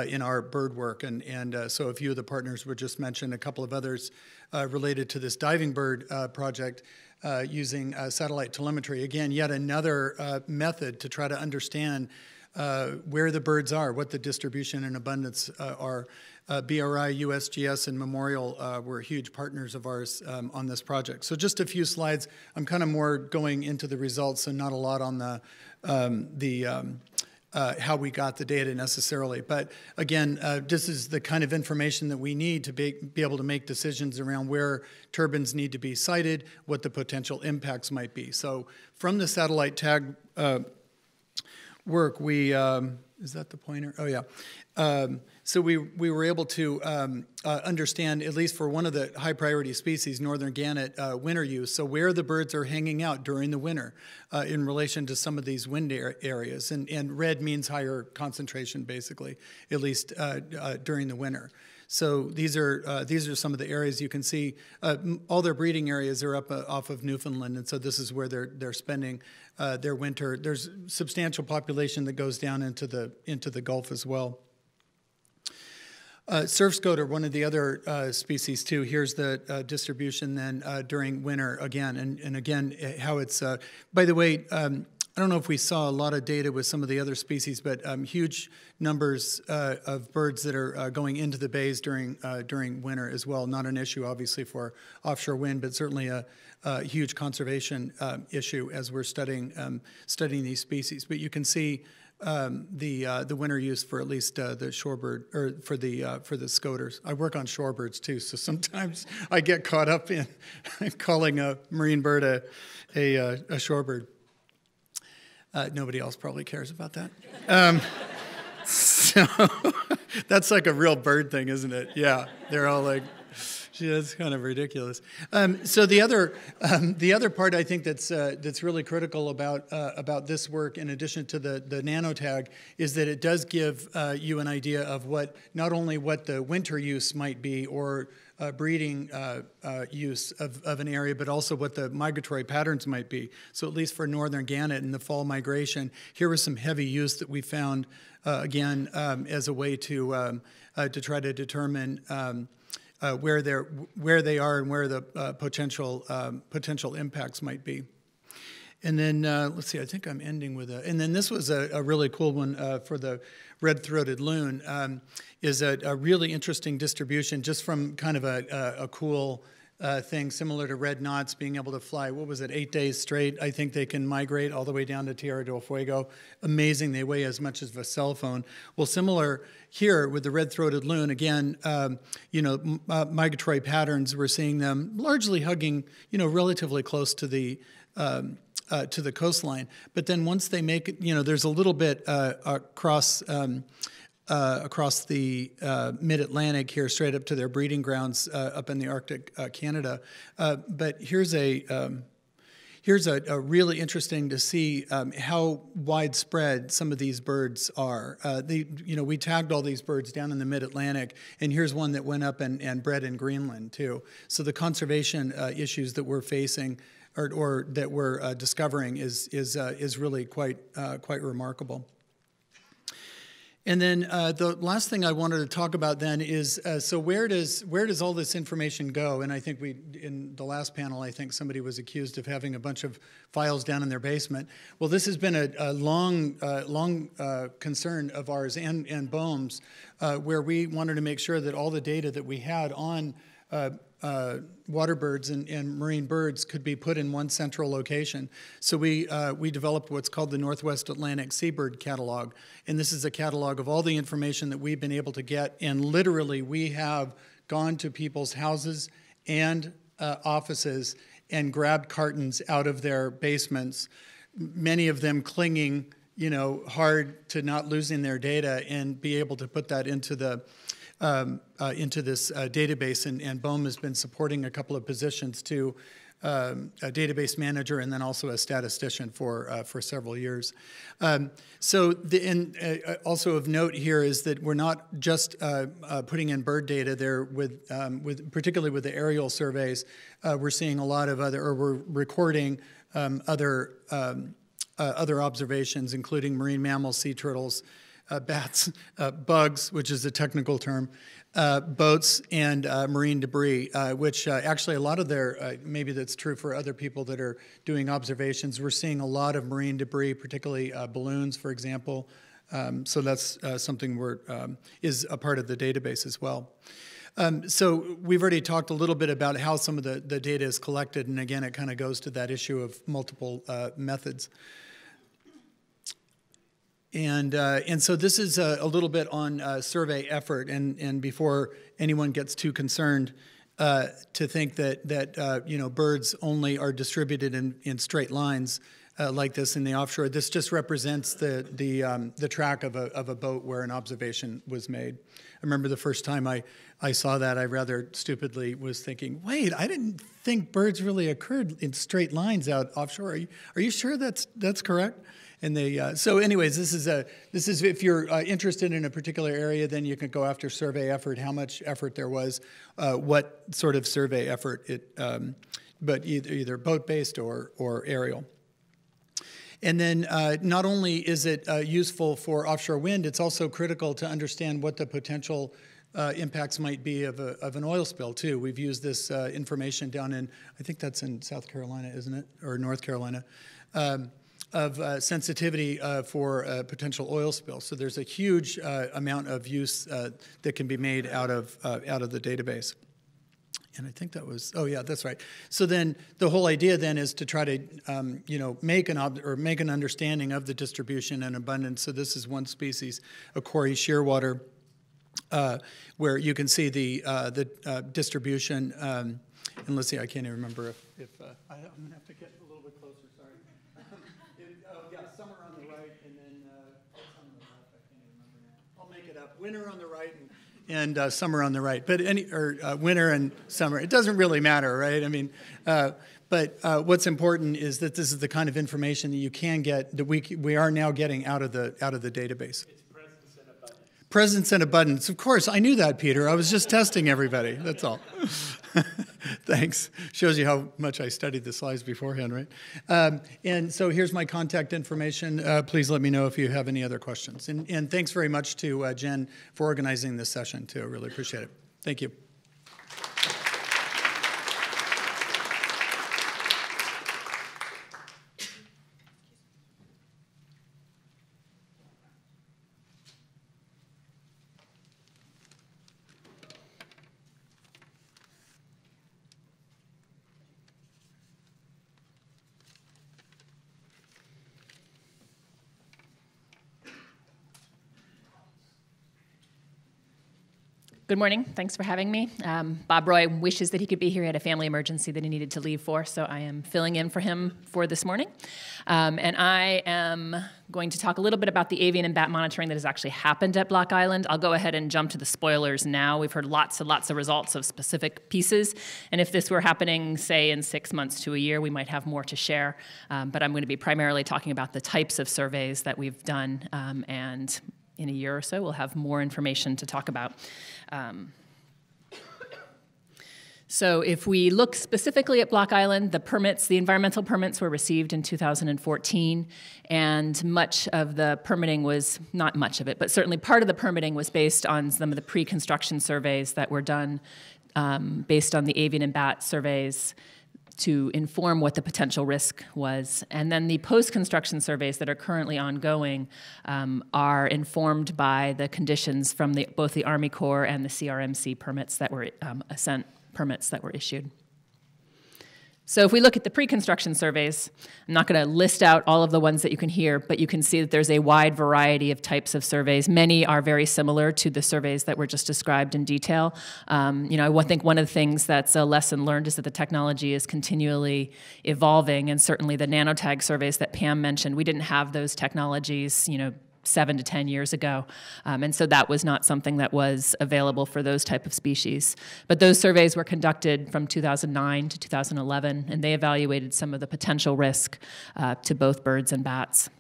S20: in our bird work, and and so a few of the partners were just mentioned, a couple of others related to this diving bird project uh, using uh, satellite telemetry. Again, yet another uh, method to try to understand uh, where the birds are, what the distribution and abundance uh, are. Uh, BRI, USGS, and Memorial were huge partners of ours um, on this project. So just a few slides. I'm kind of more going into the results and not a lot on the um, the um, uh, how we got the data necessarily. But again, uh, this is the kind of information that we need to be, be able to make decisions around where turbines need to be sited, what the potential impacts might be. So from the satellite tag uh, work, we, um, is that the pointer? Oh yeah. Um, so we, we were able to um, uh, understand, at least for one of the high priority species, northern gannet, uh, winter use. So where the birds are hanging out during the winter uh, in relation to some of these wind areas. And, and red means higher concentration, basically, at least uh, uh, during the winter. So these are uh, these are some of the areas you can see. Uh, all their breeding areas are up uh, off of Newfoundland, and so this is where they're they're spending their winter. There's substantial population that goes down into the into the Gulf as well. Uh, surf scoter, one of the other uh, species too. Here's the uh, distribution then uh, during winter again, and, and again eh, how it's. Uh, by the way, um, I don't know if we saw a lot of data with some of the other species, but um, huge numbers uh, of birds that are going into the bays during during winter as well. Not an issue, obviously, for offshore wind, but certainly a, a huge conservation issue as we're studying um, studying these species. But you can see um, the uh, the winter use for at least uh, the shorebird or for the uh, for the scoters. I work on shorebirds too, so sometimes I get caught up in calling a marine bird a a, uh, a shorebird. Uh, nobody else probably cares about that. Um, so that's like a real bird thing, isn't it? Yeah, they're all like that's kind of ridiculous. Um, so the other, um, the other part I think that's uh, that's really critical about uh, about this work, in addition to the the nanotag, is that it does give uh, you an idea of what not only what the winter use might be or uh, breeding uh, uh, use of, of an area, but also what the migratory patterns might be. So at least for northern gannet in the fall migration, here was some heavy use that we found again um, as a way to um, to try to determine. Uh, where they're where they are and where the uh, potential um, potential impacts might be. And then uh, let's see, I think I'm ending with a. And then this was a, a really cool one uh, for the red-throated loon. Um, is a, a, really interesting distribution just from kind of a, a cool uh, thing similar to red knots being able to fly. What was it? Eight days straight. I think they can migrate all the way down to Tierra del Fuego. Amazing. They weigh as much as a cell phone. Well, similar here with the red-throated loon. Again, um, you know, uh, migratory patterns. We're seeing them largely hugging, you know, relatively close to the. Um, uh, to the coastline, but then once they make you know, there's a little bit uh, across um, uh, across the uh, mid-Atlantic here, straight up to their breeding grounds uh, up in the Arctic uh, Canada. Uh, but here's a um, here's a, a really interesting to see um, how widespread some of these birds are. Uh, the, you know, we tagged all these birds down in the mid-Atlantic, and here's one that went up and, and bred in Greenland too. So the conservation issues that we're facing or, or that we're discovering is, is, is really quite, quite remarkable. And then uh, the last thing I wanted to talk about then is uh, so where does where does all this information go? And I think we in the last panel I think somebody was accused of having a bunch of files down in their basement. Well, this has been a, a long uh, long uh, concern of ours and and BOEM's, uh, where we wanted to make sure that all the data that we had on uh, water birds and, and, marine birds could be put in one central location. So we, uh, we developed what's called the Northwest Atlantic Seabird Catalog. And this is a catalog of all the information that we've been able to get. And literally, we have gone to people's houses and uh, offices and grabbed cartons out of their basements, many of them clinging you know, hard to not losing their data and be able to put that into the um, uh, into this uh, database, and, and BOEM has been supporting a couple of positions to um, a database manager and then also a statistician for uh, for several years. Um, so, the, and uh, also of note here is that we're not just uh, uh, putting in bird data there with um, with particularly with the aerial surveys. we're seeing a lot of other, or we're recording um, other um, other observations, including marine mammals, sea turtles uh, bats, uh, bugs, which is a technical term, uh, boats, and uh, marine debris, uh, which uh, actually a lot of their, maybe that's true for other people that are doing observations, we're seeing a lot of marine debris, particularly balloons, for example. Um, so that's something we're, um, is a part of the database as well. Um, so we've already talked a little bit about how some of the, the data is collected, and again, it kind of goes to that issue of multiple methods. And, uh, and so this is a, a little bit on uh, survey effort, and, and before anyone gets too concerned, uh, to think that, that uh, you know, birds only are distributed in, in straight lines uh, like this in the offshore. This just represents the, the, um, the track of a, of a boat where an observation was made. I remember the first time I, I saw that, I rather stupidly was thinking, wait, I didn't think birds really occurred in straight lines out offshore. Are you, are you sure that's, that's correct? And they uh, so anyways this is a this is if you're uh, interested in a particular area then you can go after survey effort how much effort there was uh, what sort of survey effort it um, but either either boat based or or aerial. And then uh, not only is it uh, useful for offshore wind it's also critical to understand what the potential uh, impacts might be of, a, of, an oil spill too. We've used this uh, information down in, I think that's in South Carolina, isn't it, or North Carolina, um, of uh, sensitivity uh, for a potential oil spill. So there's a huge uh, amount of use uh, that can be made out of uh, out of the database. And I think that was oh yeah that's right. So then the whole idea then is to try to um, you know make an ob- or make an understanding of the distribution and abundance. So this is one species, a Cory shearwater, uh, where you can see the the distribution. Um, and let's see, I can't even remember if, if I, I'm gonna have to winter on the right and, and uh, summer on the right, but any or uh, winter and summer. It doesn't really matter, right? I mean, uh, but uh, what's important is that this is the kind of information that you can get that we we are now getting out of the out of the database. Presence and abundance. Of course, I knew that, Peter. I was just testing everybody. That's all. Thanks. Shows you how much I studied the slides beforehand, right? Um, and so here's my contact information. Uh, please let me know if you have any other questions. And, and thanks very much to uh, Jen for organizing this session, too. I really appreciate it. Thank you.
S21: Morning. Thanks for having me. Um, Bob Roy wishes that he could be here. He had a family emergency that he needed to leave for, so I am filling in for him for this morning. Um, and I am going to talk a little bit about the avian and bat monitoring that has actually happened at Block Island. I'll go ahead and jump to the spoilers now. We've heard lots and lots of results of specific pieces, and if this were happening, say, in six months to a year, we might have more to share. Um, but I'm going to be primarily talking about the types of surveys that we've done um, and in a year or so, we'll have more information to talk about. Um, so if we look specifically at Block Island, the permits, the environmental permits were received in 2014, and much of the permitting was, not much of it, but certainly part of the permitting was based on some of the pre-construction surveys that were done um, based on the avian and bat surveys to inform what the potential risk was. And then the post construction surveys that are currently ongoing um, are informed by the conditions from the, both the Army Corps and the CRMC permits that were um, permits that were issued. So if we look at the pre-construction surveys, I'm not going to list out all of the ones that you can hear, but you can see that there's a wide variety of types of surveys. Many are very similar to the surveys that were just described in detail. Um, you know, I think one of the things that's a lesson learned is that the technology is continually evolving, and certainly the nanotag surveys that Pam mentioned, we didn't have those technologies, you know, seven to 10 years ago. Um, and so that was not something that was available for those type of species. But those surveys were conducted from 2009 to 2011, and they evaluated some of the potential risk uh, to both birds and bats.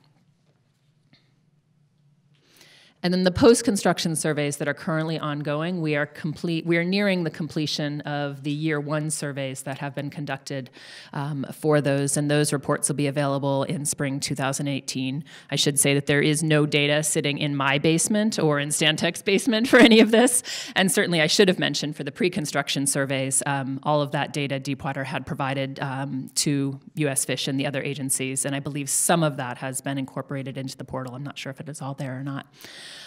S21: And then the post-construction surveys that are currently ongoing, we are complete. We are nearing the completion of the year one surveys that have been conducted um, for those, and those reports will be available in spring 2018. I should say that there is no data sitting in my basement or in Stantec's basement for any of this, and certainly I should have mentioned for the pre-construction surveys, um, all of that data Deepwater had provided um, to U.S. Fish and the other agencies, and I believe some of that has been incorporated into the portal. I'm not sure if it is all there or not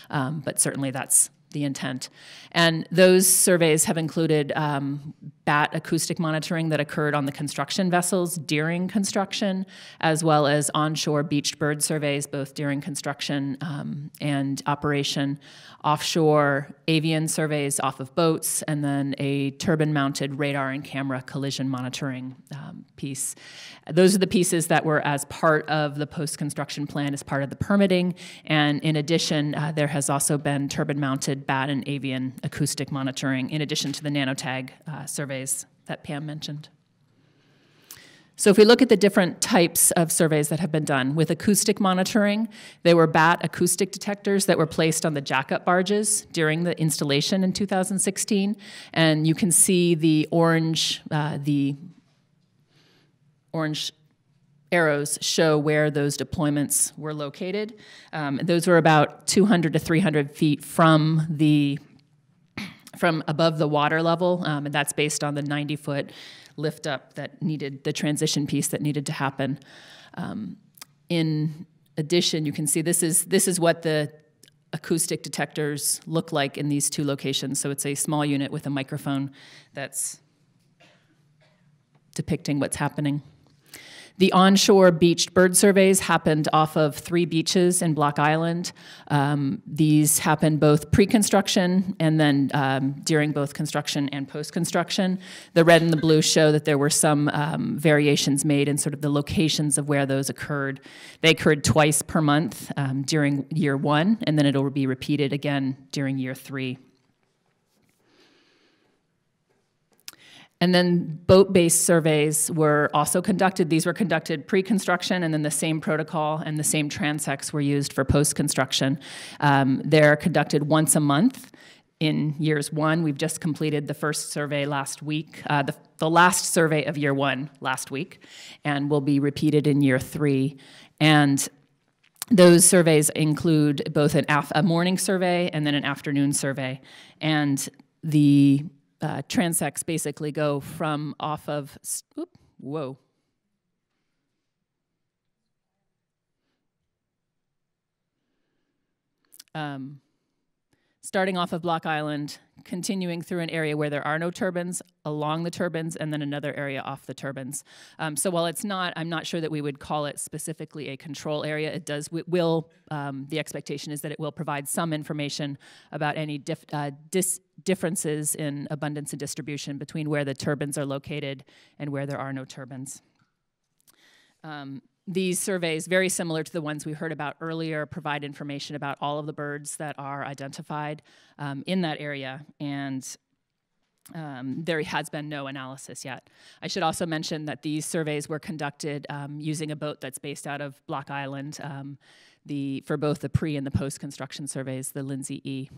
S21: um, but certainly that's the intent. And those surveys have included um, bat acoustic monitoring that occurred on the construction vessels during construction, as well as onshore beached bird surveys, both during construction um, and operation, offshore avian surveys off of boats, and then a turbine mounted radar and camera collision monitoring um, piece. Those are the pieces that were as part of the post-construction plan as part of the permitting. And in addition, uh, there has also been bat and avian acoustic monitoring in addition to the nanotag uh, surveys that Pam mentioned. So if we look at the different types of surveys that have been done, with acoustic monitoring, there were bat acoustic detectors that were placed on the jackup barges during the installation in 2016. And you can see the orange, uh, the orange arrows show where those deployments were located. Um, those were about 200 to 300 feet from the from above the water level, um, and that's based on the 90 foot lift up that needed the transition piece that needed to happen. Um, in addition, you can see this is this is what the acoustic detectors look like in these two locations. So it's a small unit with a microphone that's depicting what's happening. The onshore beached bird surveys happened off of three beaches in Block Island. Um, these happened both pre-construction and then um, during both construction and post-construction. The red and the blue show that there were some um, variations made in sort of the locations of where those occurred. They occurred twice per month um, during year one, and then it'll be repeated again during year three. And then boat-based surveys were also conducted. These were conducted pre-construction, and then the same protocol and the same transects were used for post-construction. Um, they're conducted once a month in years one. We've just completed the first survey last week, uh, the, the last survey of year one last week, and will be repeated in year three. And those surveys include both an a morning survey and then an afternoon survey. And the uh, transects basically go from off of, whoa. Um, starting off of Block Island, continuing through an area where there are no turbines, along the turbines, and then another area off the turbines. Um, so while it's not, I'm not sure that we would call it specifically a control area. It does, will, um, the expectation is that it will provide some information about any dif- uh, differences in abundance and distribution between where the turbines are located and where there are no turbines. Um, these surveys, very similar to the ones we heard about earlier, provide information about all of the birds that are identified um, in that area, and um, there has been no analysis yet. I should also mention that these surveys were conducted um, using a boat that's based out of Block Island, um, the, for both the pre and the post construction surveys, the Lindsay E.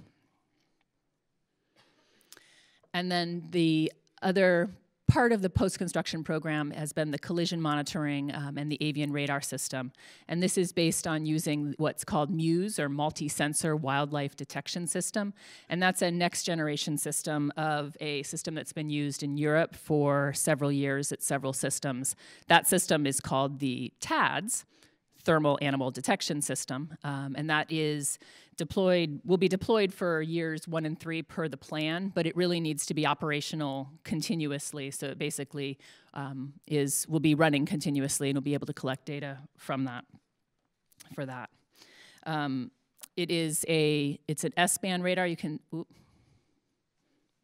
S21: And then the other part of the post-construction program has been the collision monitoring um, and the avian radar system. And this is based on using what's called MUSE, or Multi-Sensor Wildlife Detection System. And that's a next-generation system of a system that's been used in Europe for several years at several systems. That system is called the TADS, Thermal Animal Detection System, um, and that is deployed, will be deployed for years one and three per the plan, but it really needs to be operational continuously. So it basically um, is, will be running continuously and we'll be able to collect data from that, for that. Um, it is a, it's an S-band radar. You can,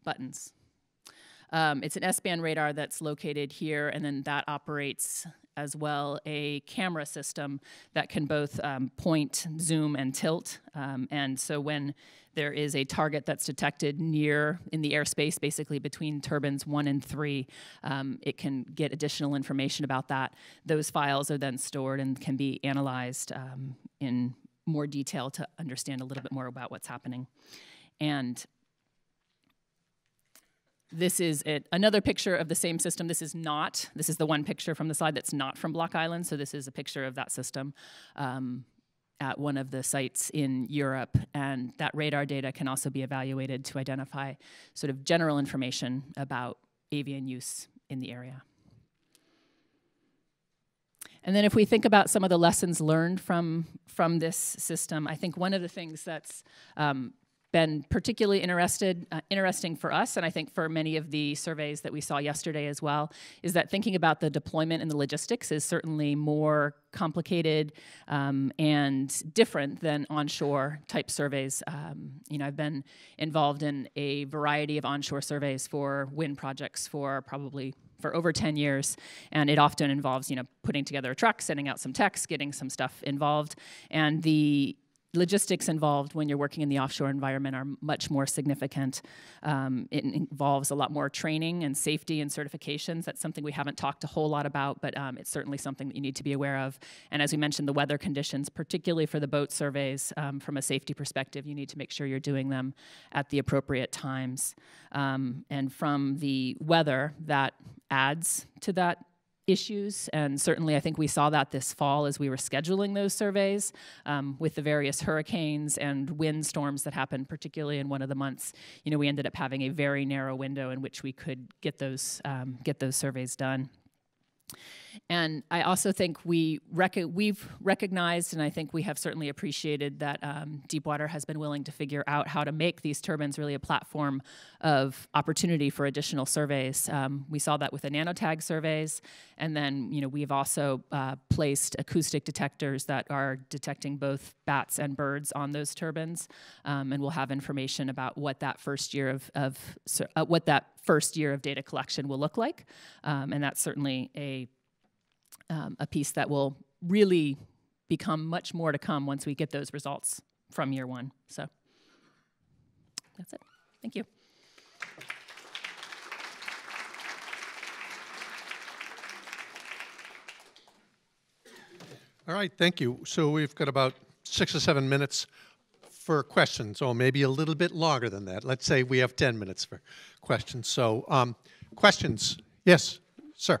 S21: buttons. Um, it's an S-band radar that's located here, and then that operates as well a camera system that can both um, point, zoom, and tilt. Um, and so when there is a target that's detected near in the airspace, basically between turbines one and three, um, it can get additional information about that. Those files are then stored and can be analyzed um, in more detail to understand a little bit more about what's happening. And this is it, another picture of the same system. This is not, this is the one picture from the slide that's not from Block Island, so this is a picture of that system um, at one of the sites in Europe. And that radar data can also be evaluated to identify sort of general information about avian use in the area. And then if we think about some of the lessons learned from, from this system, I think one of the things that's um, been particularly interested, uh, interesting for us, and I think for many of the surveys that we saw yesterday as well, is that thinking about the deployment and the logistics is certainly more complicated um, and different than onshore type surveys. Um, you know, I've been involved in a variety of onshore surveys for wind projects for probably for over 10 years and it often involves you know putting together a truck sending out some text getting some stuff involved and the logistics involved when you're working in the offshore environment are much more significant. Um, it involves a lot more training and safety and certifications. That's something we haven't talked a whole lot about, but um, it's certainly something that you need to be aware of. And as we mentioned, the weather conditions, particularly for the boat surveys, um, from a safety perspective, you need to make sure you're doing them at the appropriate times. Um, and from the weather, that adds to that issues. And certainly, I think we saw that this fall as we were scheduling those surveys um, with the various hurricanes and wind storms that happened, particularly in one of the months. You know, we ended up having a very narrow window in which we could get those um, get those surveys done. And I also think we rec- we've recognized, and I think we have certainly appreciated that um, Deepwater has been willing to figure out how to make these turbines really a platform of opportunity for additional surveys. Um, we saw that with the nanotag surveys, and then you know we've also uh, placed acoustic detectors that are detecting both bats and birds on those turbines, um, and we'll have information about what that first year of, of uh, what that first year of data collection will look like, um, and that's certainly a um, a piece that will really become much more to come once we get those results from year one. So that's it. Thank you.
S17: All right, thank you. So we've got about six or seven minutes for questions, or maybe a little bit longer than that. Let's say we have 10 minutes for questions. So, um, questions? Yes, sir.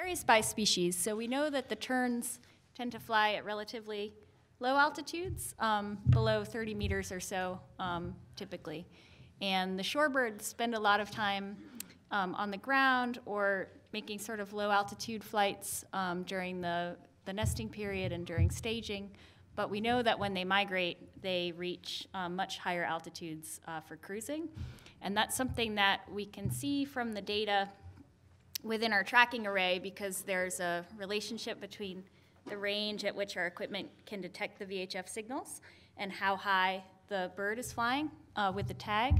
S19: varies by species. So we know that the terns tend to fly at relatively low altitudes, um, below 30 meters or so um, typically. And the shorebirds spend a lot of time um, on the ground or making sort of low altitude flights um, during the, the nesting period and during staging. But we know that when they migrate, they reach um, much higher altitudes uh, for cruising. And that's something that we can see from the data within our tracking array because there's a relationship between the range at which our equipment can detect the VHF signals and how high the bird is flying uh, with the tag.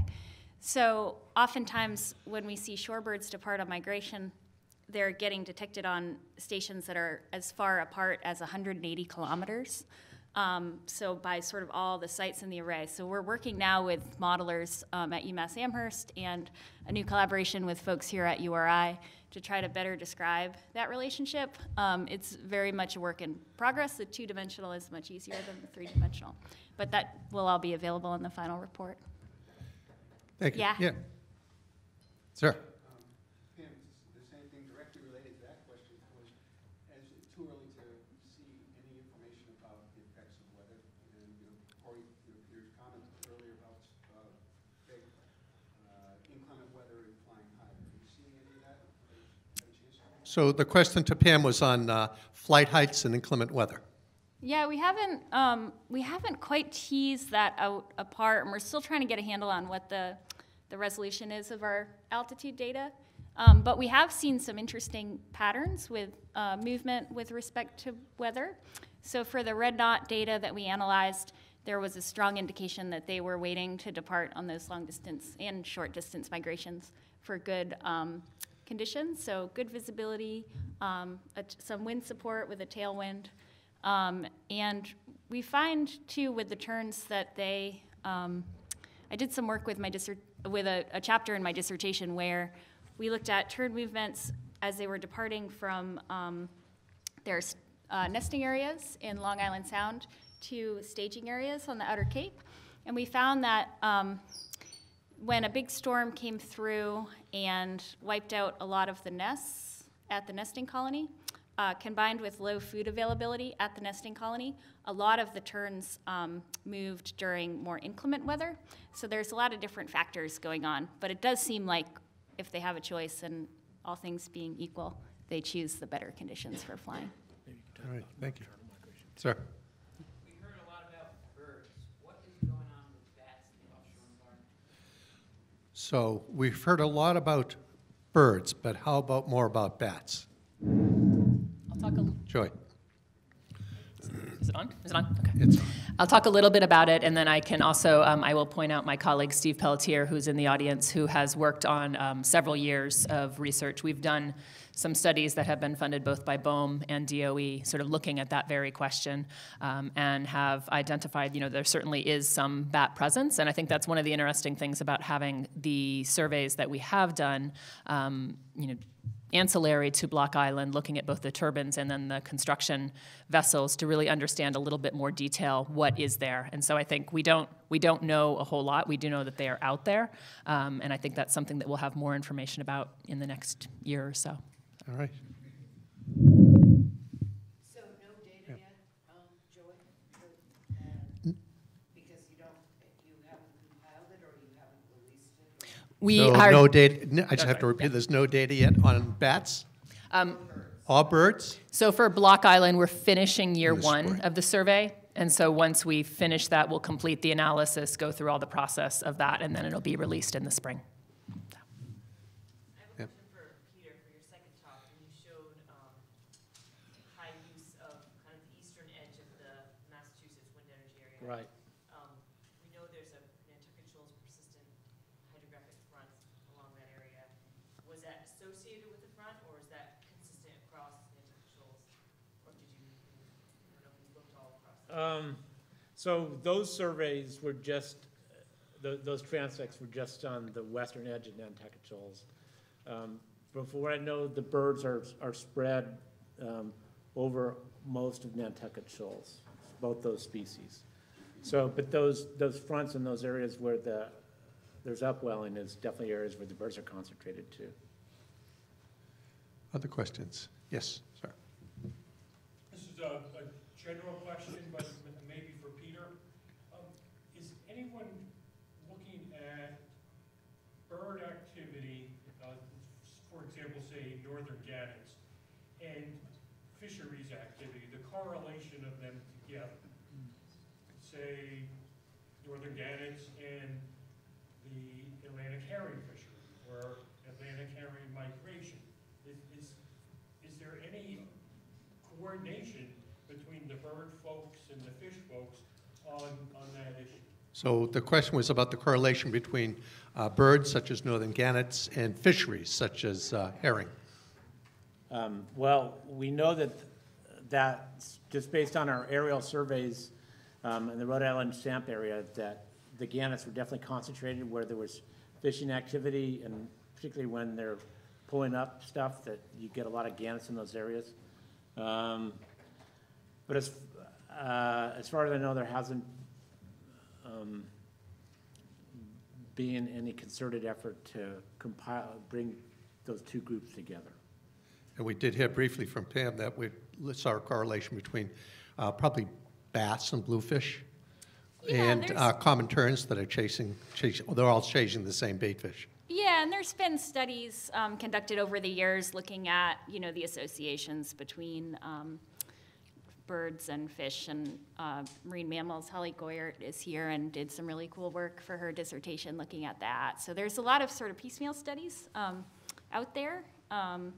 S19: So oftentimes when we see shorebirds depart on migration, they're getting detected on stations that are as far apart as 180 kilometers. Um, so by sort of all the sites in the array. So we're working now with modelers um, at UMass Amherst and a new collaboration with folks here at URI to try to better describe that relationship. Um, it's very much a work in progress. The two-dimensional is much easier than the three-dimensional, but that will all be available in the final report.
S17: Thank you.
S19: Yeah.
S17: Yeah. Sir?
S22: Pam, the same thing directly related to that question was, as it's too early to see any information about the effects of weather, and, you know, Corey, your your comment earlier about, uh, big, uh, inclement weather and flying high. Are you seeing any of that? Had a chance to-
S17: So the question to Pam was on uh, flight heights and inclement weather.
S19: Yeah, we haven't um, we haven't quite teased that out apart, and we're still trying to get a handle on what the the resolution is of our altitude data. Um, but we have seen some interesting patterns with uh, movement with respect to weather. So for the red knot data that we analyzed, there was a strong indication that they were waiting to depart on those long distance and short distance migrations for good um, conditions. So good visibility, um, a, some wind support with a tailwind. Um, and we find too with the terns that they, um, I did some work with my dissert, with a, a chapter in my dissertation where we looked at tern movements as they were departing from um, their uh, nesting areas in Long Island Sound to staging areas on the Outer Cape. And we found that um, when a big storm came through and wiped out a lot of the nests at the nesting colony, uh, combined with low food availability at the nesting colony, a lot of the terns um, moved during more inclement weather. So there's a lot of different factors going on, but it does seem like if they have a choice and all things being equal, they choose the better conditions for flying.
S17: All right, thank you. Sir?
S23: We heard a lot about birds. What is going on with bats in the offshore environment?
S17: So we've heard a lot about birds, but how about more about bats?
S21: I'll talk a
S17: Joy?
S21: Is it on? Is it on? Okay.
S17: It's
S21: I'll talk a little bit about it, and then I can also, um, I will point out my colleague Steve Pelletier, who's in the audience, who has worked on um, several years of research. We've done some studies that have been funded both by BOEM and DOE, sort of looking at that very question, um, and have identified, you know, there certainly is some bat presence, and I think that's one of the interesting things about having the surveys that we have done, um, you know, ancillary to Block Island, looking at both the turbines and then the construction vessels to really understand a little bit more detail what is there. And so I think we don't we don't know a whole lot. We do know that they are out there, um, and I think that's something that we'll have more information about in the next year or so.
S17: All right.
S24: So no data yet, um, Joy? Uh, Because you don't, you haven't compiled it or you haven't released it?
S21: We
S17: so
S21: are-
S17: no data. no, I just have to
S21: sorry.
S17: repeat. There's no data yet on bats.
S21: Um,
S17: All birds.
S21: So for Block Island, we're finishing year
S17: In
S21: one
S17: spring.
S21: of the survey. And so once we finish that, we'll complete the analysis, go through all the process of that, and then it'll be released in the spring.
S9: I have a question for Peter for your second talk, when you showed um, high use of kind of the eastern edge of the Massachusetts wind energy area.
S18: Right.
S9: Um, We know there's a Nantucket Shoals persistent hydrographic front along that area. Was that associated with the front, or is that consistent across Nantucket Shoals? Or did you, I don't know if you looked all across?
S18: Um, so those surveys were just, th- those transects were just on the western edge of Nantucket Shoals. Um, But for what I know, the birds are, are spread um, over most of Nantucket Shoals, both those species. So, but those, those fronts and those areas where the, there's upwelling is definitely areas where the birds are concentrated too.
S17: Other questions? Yes, sir.
S25: This is a, a general question, but maybe for Peter. Um, Is anyone looking at bird activity, uh, for example, say northern gannets, and fisheries activity, the correlation of them together? Say, northern gannets and the Atlantic herring fishery, or Atlantic herring migration. Is, is, is there any coordination bird folks and the fish folks on, on that issue?
S17: So the question was about the correlation between uh, birds such as northern gannets and fisheries such as uh, herring.
S18: Um, Well, we know that, that, just based on our aerial surveys um, in the Rhode Island SAMP area, that the gannets were definitely concentrated where there was fishing activity, and particularly when they're pulling up stuff, that you get a lot of gannets in those areas. Um, But as, uh, as far as I know, there hasn't um, been any concerted effort to compile, bring those two groups together.
S17: And we did hear briefly from Pam that we saw a correlation between uh, probably bass and bluefish and uh, common terns that are chasing, chasing, they're all chasing the same bait fish.
S19: Yeah, and there's been studies um, conducted over the years looking at, you know, the associations between um, birds and fish and uh, marine mammals. Holly Goyert is here and did some really cool work for her dissertation looking at that. So there's a lot of sort of piecemeal studies um, out there. Um,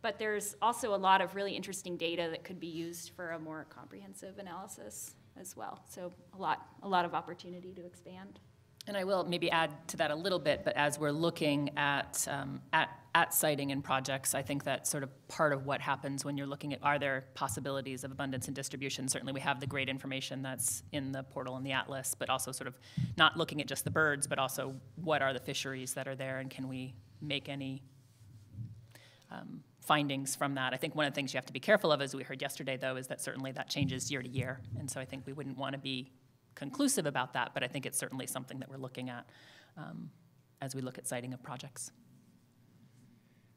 S19: but there's also a lot of really interesting data that could be used for a more comprehensive analysis as well. So a lot, a lot of opportunity to expand.
S21: And I will maybe add to that a little bit, but as we're looking at, um, at, at siting and projects, I think that's sort of part of what happens when you're looking at, are there possibilities of abundance and distribution? Certainly, we have the great information that's in the portal and the atlas, but also sort of not looking at just the birds, but also what are the fisheries that are there, and can we make any um, findings from that. I think one of the things you have to be careful of, as we heard yesterday, though, is that certainly that changes year to year. And so I think we wouldn't want to be conclusive about that, but I think it's certainly something that we're looking at um, as we look at siting of projects.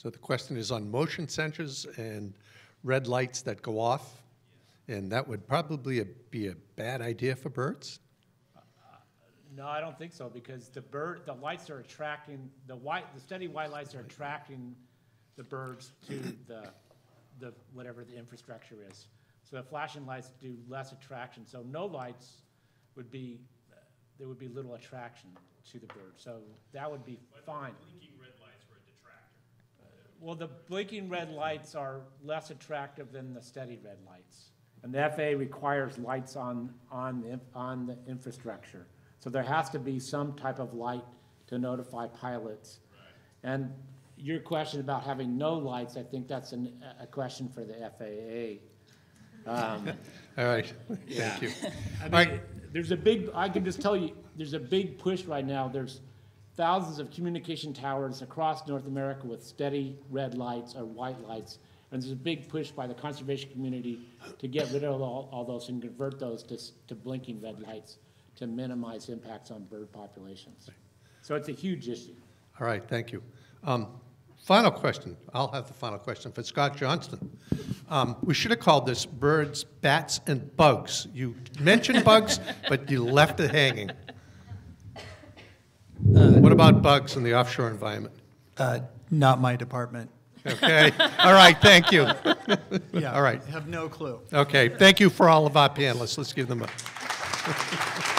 S17: So the question is on motion sensors and red lights that go off, and that would probably be a bad idea for birds?
S18: No, I don't think so, because the bird, the lights are attracting, the white, the steady white lights are attracting the birds to the, the, whatever the infrastructure is. So the flashing lights do less attraction, so no lights would be, there would be little attraction to the bird, so that would be fine.
S26: Blinking red lights were a detractor.
S18: Well, the blinking red lights are less attractive than the steady red lights. And the FAA requires lights on, on, the on the infrastructure. So there has to be some type of light to notify pilots. And your question about having no lights, I think that's an, a question for the FAA. Um,
S17: All right,
S18: yeah.
S17: thank you.
S18: I
S17: right.
S18: mean, there's a big, I can just tell you, there's a big push right now. There's thousands of communication towers across North America with steady red lights or white lights. And there's a big push by the conservation community to get rid of all, all those and convert those to, to blinking red lights to minimize impacts on bird populations. So it's a huge issue.
S17: All right, thank you. Um, Final question, I'll have the final question for Scott Johnston. Um, We should have called this birds, bats, and bugs. You mentioned bugs, but you left it hanging. What about bugs in the offshore environment?
S20: Uh, Not my department.
S17: Okay, all right, thank you.
S20: Yeah,
S17: All right.
S20: Have no clue.
S17: Okay, thank you for all of our panelists. Let's give them a.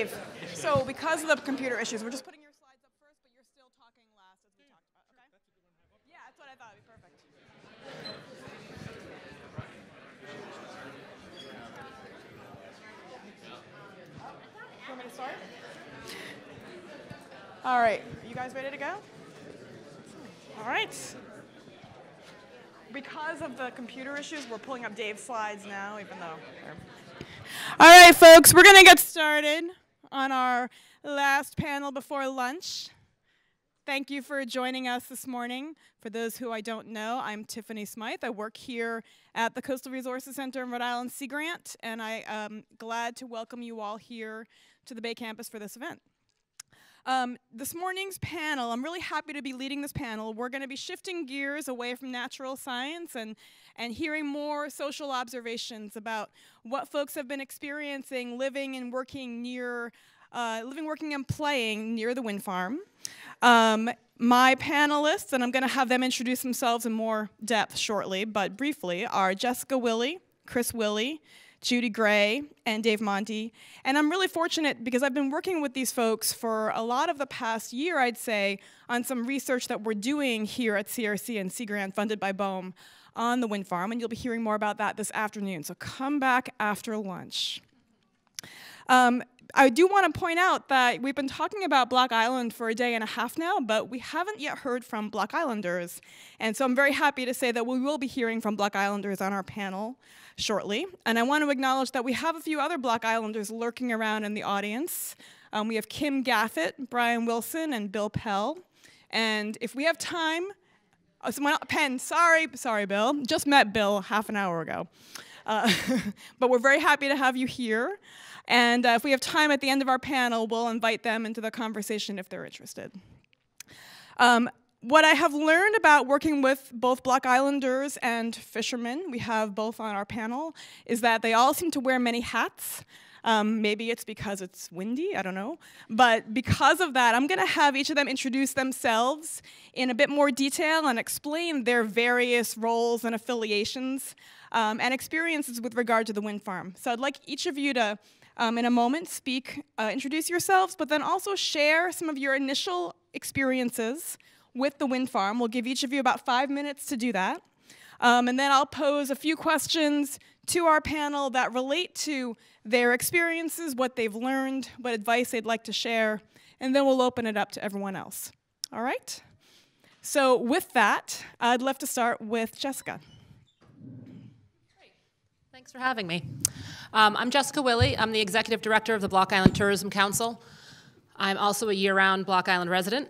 S15: Dave, so because of the computer issues, we're just putting your slides up first, but you're still talking last as we talked about, okay? Yeah, that's what I thought would be perfect. Want me to start? All right, you guys ready to go? All right. Because of the computer issues, we're pulling up Dave's slides now, even though. All right, folks, we're going to get started on our last panel before lunch. Thank you for joining us this morning. For those who I don't know, I'm Tiffany Smythe. I work here at the Coastal Resources Center in Rhode Island Sea Grant, and I am glad to welcome you all here to the Bay Campus for this event. Um, this morning's panel, I'm really happy to be leading this panel. We're going to be shifting gears away from natural science and, and hearing more social observations about what folks have been experiencing living and working near, uh, living, working, and playing near the wind farm. Um, my panelists, and I'm going to have them introduce themselves in more depth shortly, but briefly, are Jessica Willi, Chris Willi, Judy Gray, and Dave Monti. And I'm really fortunate because I've been working with these folks for a lot of the past year, I'd say, on some research that we're doing here at CRC and Sea Grant, funded by BOEM, on the wind farm. And you'll be hearing more about that this afternoon. So come back after lunch. Um, I do want to point out that we've been talking about Block Island for a day and a half now, but we haven't yet heard from Block Islanders. And so I'm very happy to say that we will be hearing from Block Islanders on our panel shortly. And I want to acknowledge that we have a few other Block Islanders lurking around in the audience. Um, we have Kim Gaffett, Brian Wilson, and Bill Pell. And if we have time, oh, someone, Penn, sorry, sorry, Bill. Just met Bill half an hour ago. Uh, but we're very happy to have you here. And uh, if we have time at the end of our panel, we'll invite them into the conversation if they're interested. Um, what I have learned about working with both Block Islanders and fishermen, we have both on our panel, is that they all seem to wear many hats. Um, maybe it's because it's windy, I don't know. But because of that, I'm going to have each of them introduce themselves in a bit more detail and explain their various roles and affiliations um, and experiences with regard to the wind farm. So I'd like each of you to, um, in a moment, speak, uh, introduce yourselves, but then also share some of your initial experiences with the wind farm. We'll give each of you about five minutes to do that. Um, and then I'll pose a few questions to our panel that relate to their experiences, what they've learned, what advice they'd like to share, and then we'll open it up to everyone else. All right? So, with that, I'd love to start with Jessica.
S27: Thanks for having me. Um, I'm Jessica Willi. I'm the executive director of the Block Island Tourism Council. I'm also a year round Block Island resident.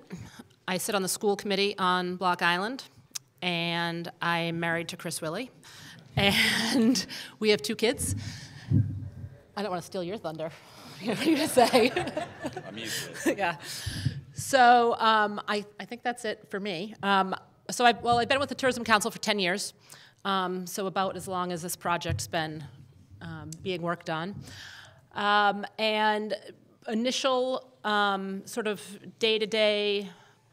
S27: I sit on the school committee on Block Island, and I'm married to Chris Willi. And we have two kids. I don't want to steal your thunder. what are you going to say?
S6: I'm used to it.
S27: yeah. So um, I, I think that's it for me. Um, so I, well, I've been with the Tourism Council for 10 years, um, so about as long as this project's been um, being worked on. Um, and initial um, sort of day-to-day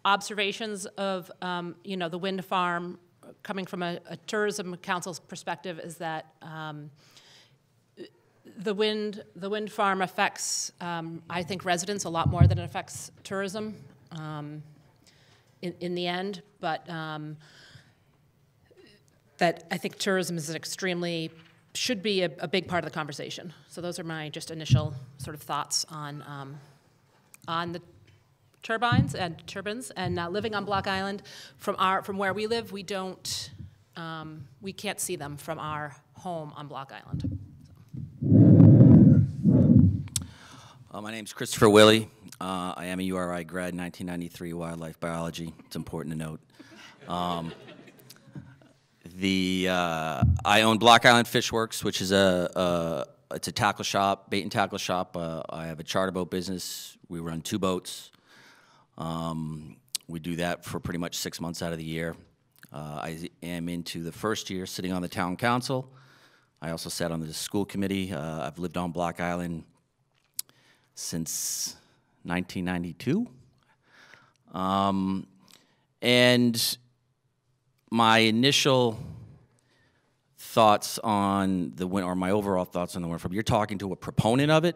S27: observations of um, you know the wind farm coming from a, a tourism council's perspective is that um, the wind the wind farm affects um, I think residents a lot more than it affects tourism um, in, in the end. But um, that I think tourism is an extremely should be a, a, big part of the conversation. So those are my just initial sort of thoughts on um, on the turbines and turbines and uh, living on Block Island from our from where we live we don't um, we can't see them from our home on Block Island.
S28: Uh, my name is Christopher Willi. Uh, I am a URI grad, 1993 wildlife biology. It's important to note. Um, the uh, I own Block Island Fish Works, which is a, a it's a tackle shop, bait and tackle shop. Uh, I have a charter boat business. We run two boats. Um, we do that for pretty much six months out of the year. Uh, I am into the first year sitting on the town council. I also sat on the school committee. Uh, I've lived on Block Island since 1992. Um, and my initial thoughts on the wind, or my overall thoughts on the wind farm, you're talking to a proponent of it.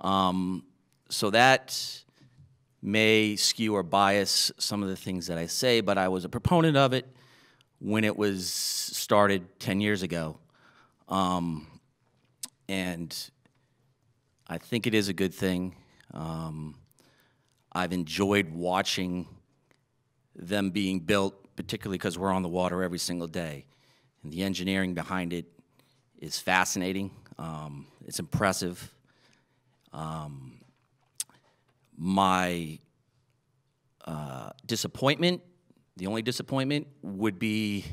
S28: Um, so that may skew or bias some of the things that I say, but I was a proponent of it when it was started 10 years ago. Um, and I think it is a good thing. Um, I've enjoyed watching them being built, particularly because we're on the water every single day. And the engineering behind it is fascinating. Um, it's impressive. Um, my uh, disappointment, the only disappointment, would be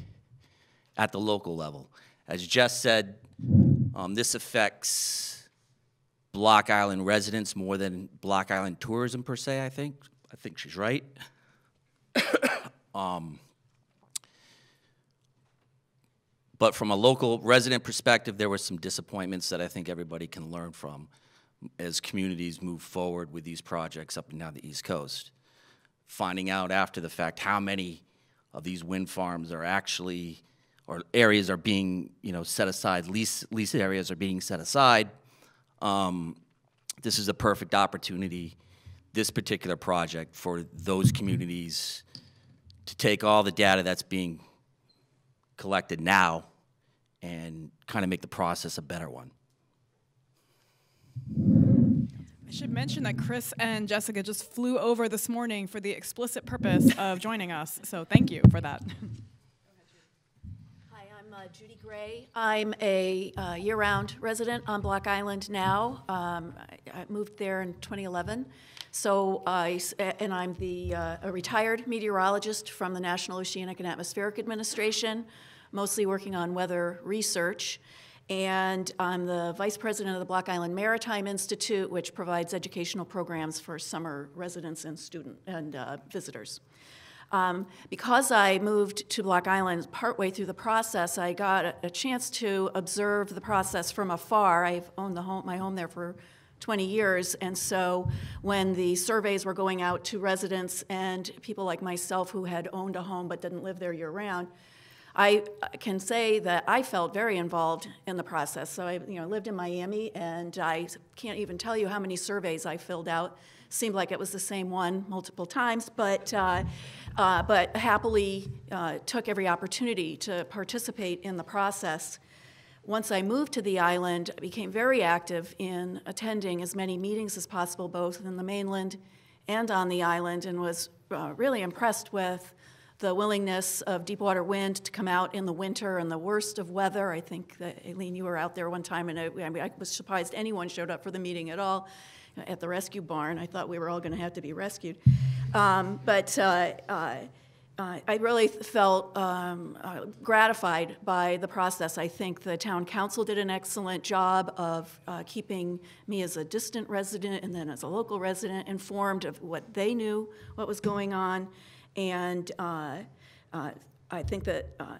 S28: at the local level. As Jess said, um, this affects Block Island residents more than Block Island tourism per se, I think. I think she's right. um, but from a local resident perspective, there were some disappointments that I think everybody can learn from as communities move forward with these projects up and down the East Coast. Finding out after the fact how many of these wind farms are actually, or areas are being, you know, set aside, lease, lease areas are being set aside. Um, this is a perfect opportunity, this particular project, for those communities to take all the data that's being collected now and kind of make the process a better one.
S15: I should mention that Chris and Jessica just flew over this morning for the explicit purpose of joining us. So thank you for that.
S29: Hi, I'm uh, Judy Gray. I'm a uh, year-round resident on Block Island now. Um, I, I moved there in 2011. So I, and I'm the, uh, a retired meteorologist from the National Oceanic and Atmospheric Administration, mostly working on weather research. And I'm the vice president of the Block Island Maritime Institute, which provides educational programs for summer residents and student and uh, visitors. Um, because I moved to Block Island partway through the process, I got a, chance to observe the process from afar. I've owned the home, my home there for 20 years, and so when the surveys were going out to residents and people like myself who had owned a home but didn't live there year-round, I can say that I felt very involved in the process. So I, you know, lived in Miami, and I can't even tell you how many surveys I filled out. Seemed like it was the same one multiple times, but uh, uh, but happily uh, took every opportunity to participate in the process. Once I moved to the island, I became very active in attending as many meetings as possible, both in the mainland and on the island, and was uh, really impressed with the willingness of Deepwater Wind to come out in the winter and the worst of weather. I think that, Aileen, you were out there one time, and I, I, mean, I was surprised anyone showed up for the meeting at all at the rescue barn. I thought we were all going to have to be rescued. Um, but uh, uh, uh, I really felt um, uh, gratified by the process. I think the town council did an excellent job of uh, keeping me as a distant resident and then as a local resident informed of what they knew, what was going on. And uh, uh, I think that uh,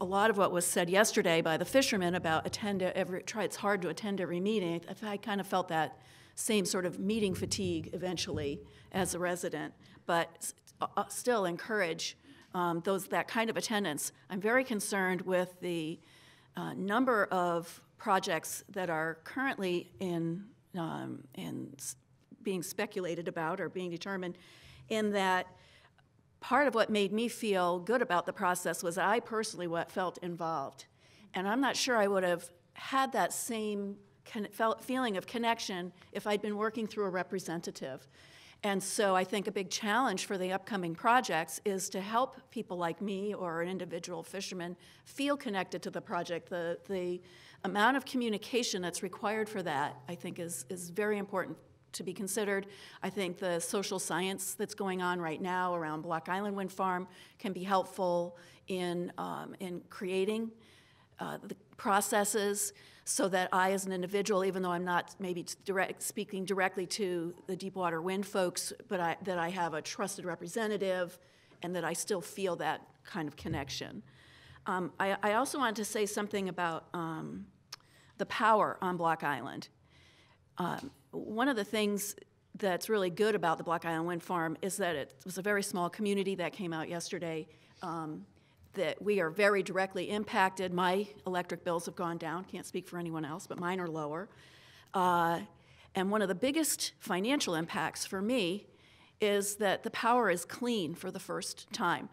S29: a lot of what was said yesterday by the fishermen about attend every, try, it's hard to attend every meeting. I, I kind of felt that same sort of meeting fatigue eventually as a resident, but uh, still encourage um, those, that kind of attendance. I'm very concerned with the uh, number of projects that are currently in, um, in being speculated about or being determined, in that part of what made me feel good about the process was I personally what felt involved. And I'm not sure I would have had that same feeling of connection if I'd been working through a representative. And so I think a big challenge for the upcoming projects is to help people like me or an individual fisherman feel connected to the project. The, the amount of communication that's required for that, I think, is, is very important to be considered. I think the social science that's going on right now around Block Island Wind Farm can be helpful in, um, in creating uh, the processes so that I, as an individual, even though I'm not maybe direct, speaking directly to the Deepwater Wind folks, but I, that I have a trusted representative and that I still feel that kind of connection. Um, I, I also wanted to say something about um, the power on Block Island. Um, one of the things that's really good about the Block Island Wind Farm is that it was a very small community that came out yesterday. Um, that we are very directly impacted. My electric bills have gone down. Can't speak for anyone else, but mine are lower. Uh, And one of the biggest financial impacts for me is that the power is clean for the first time.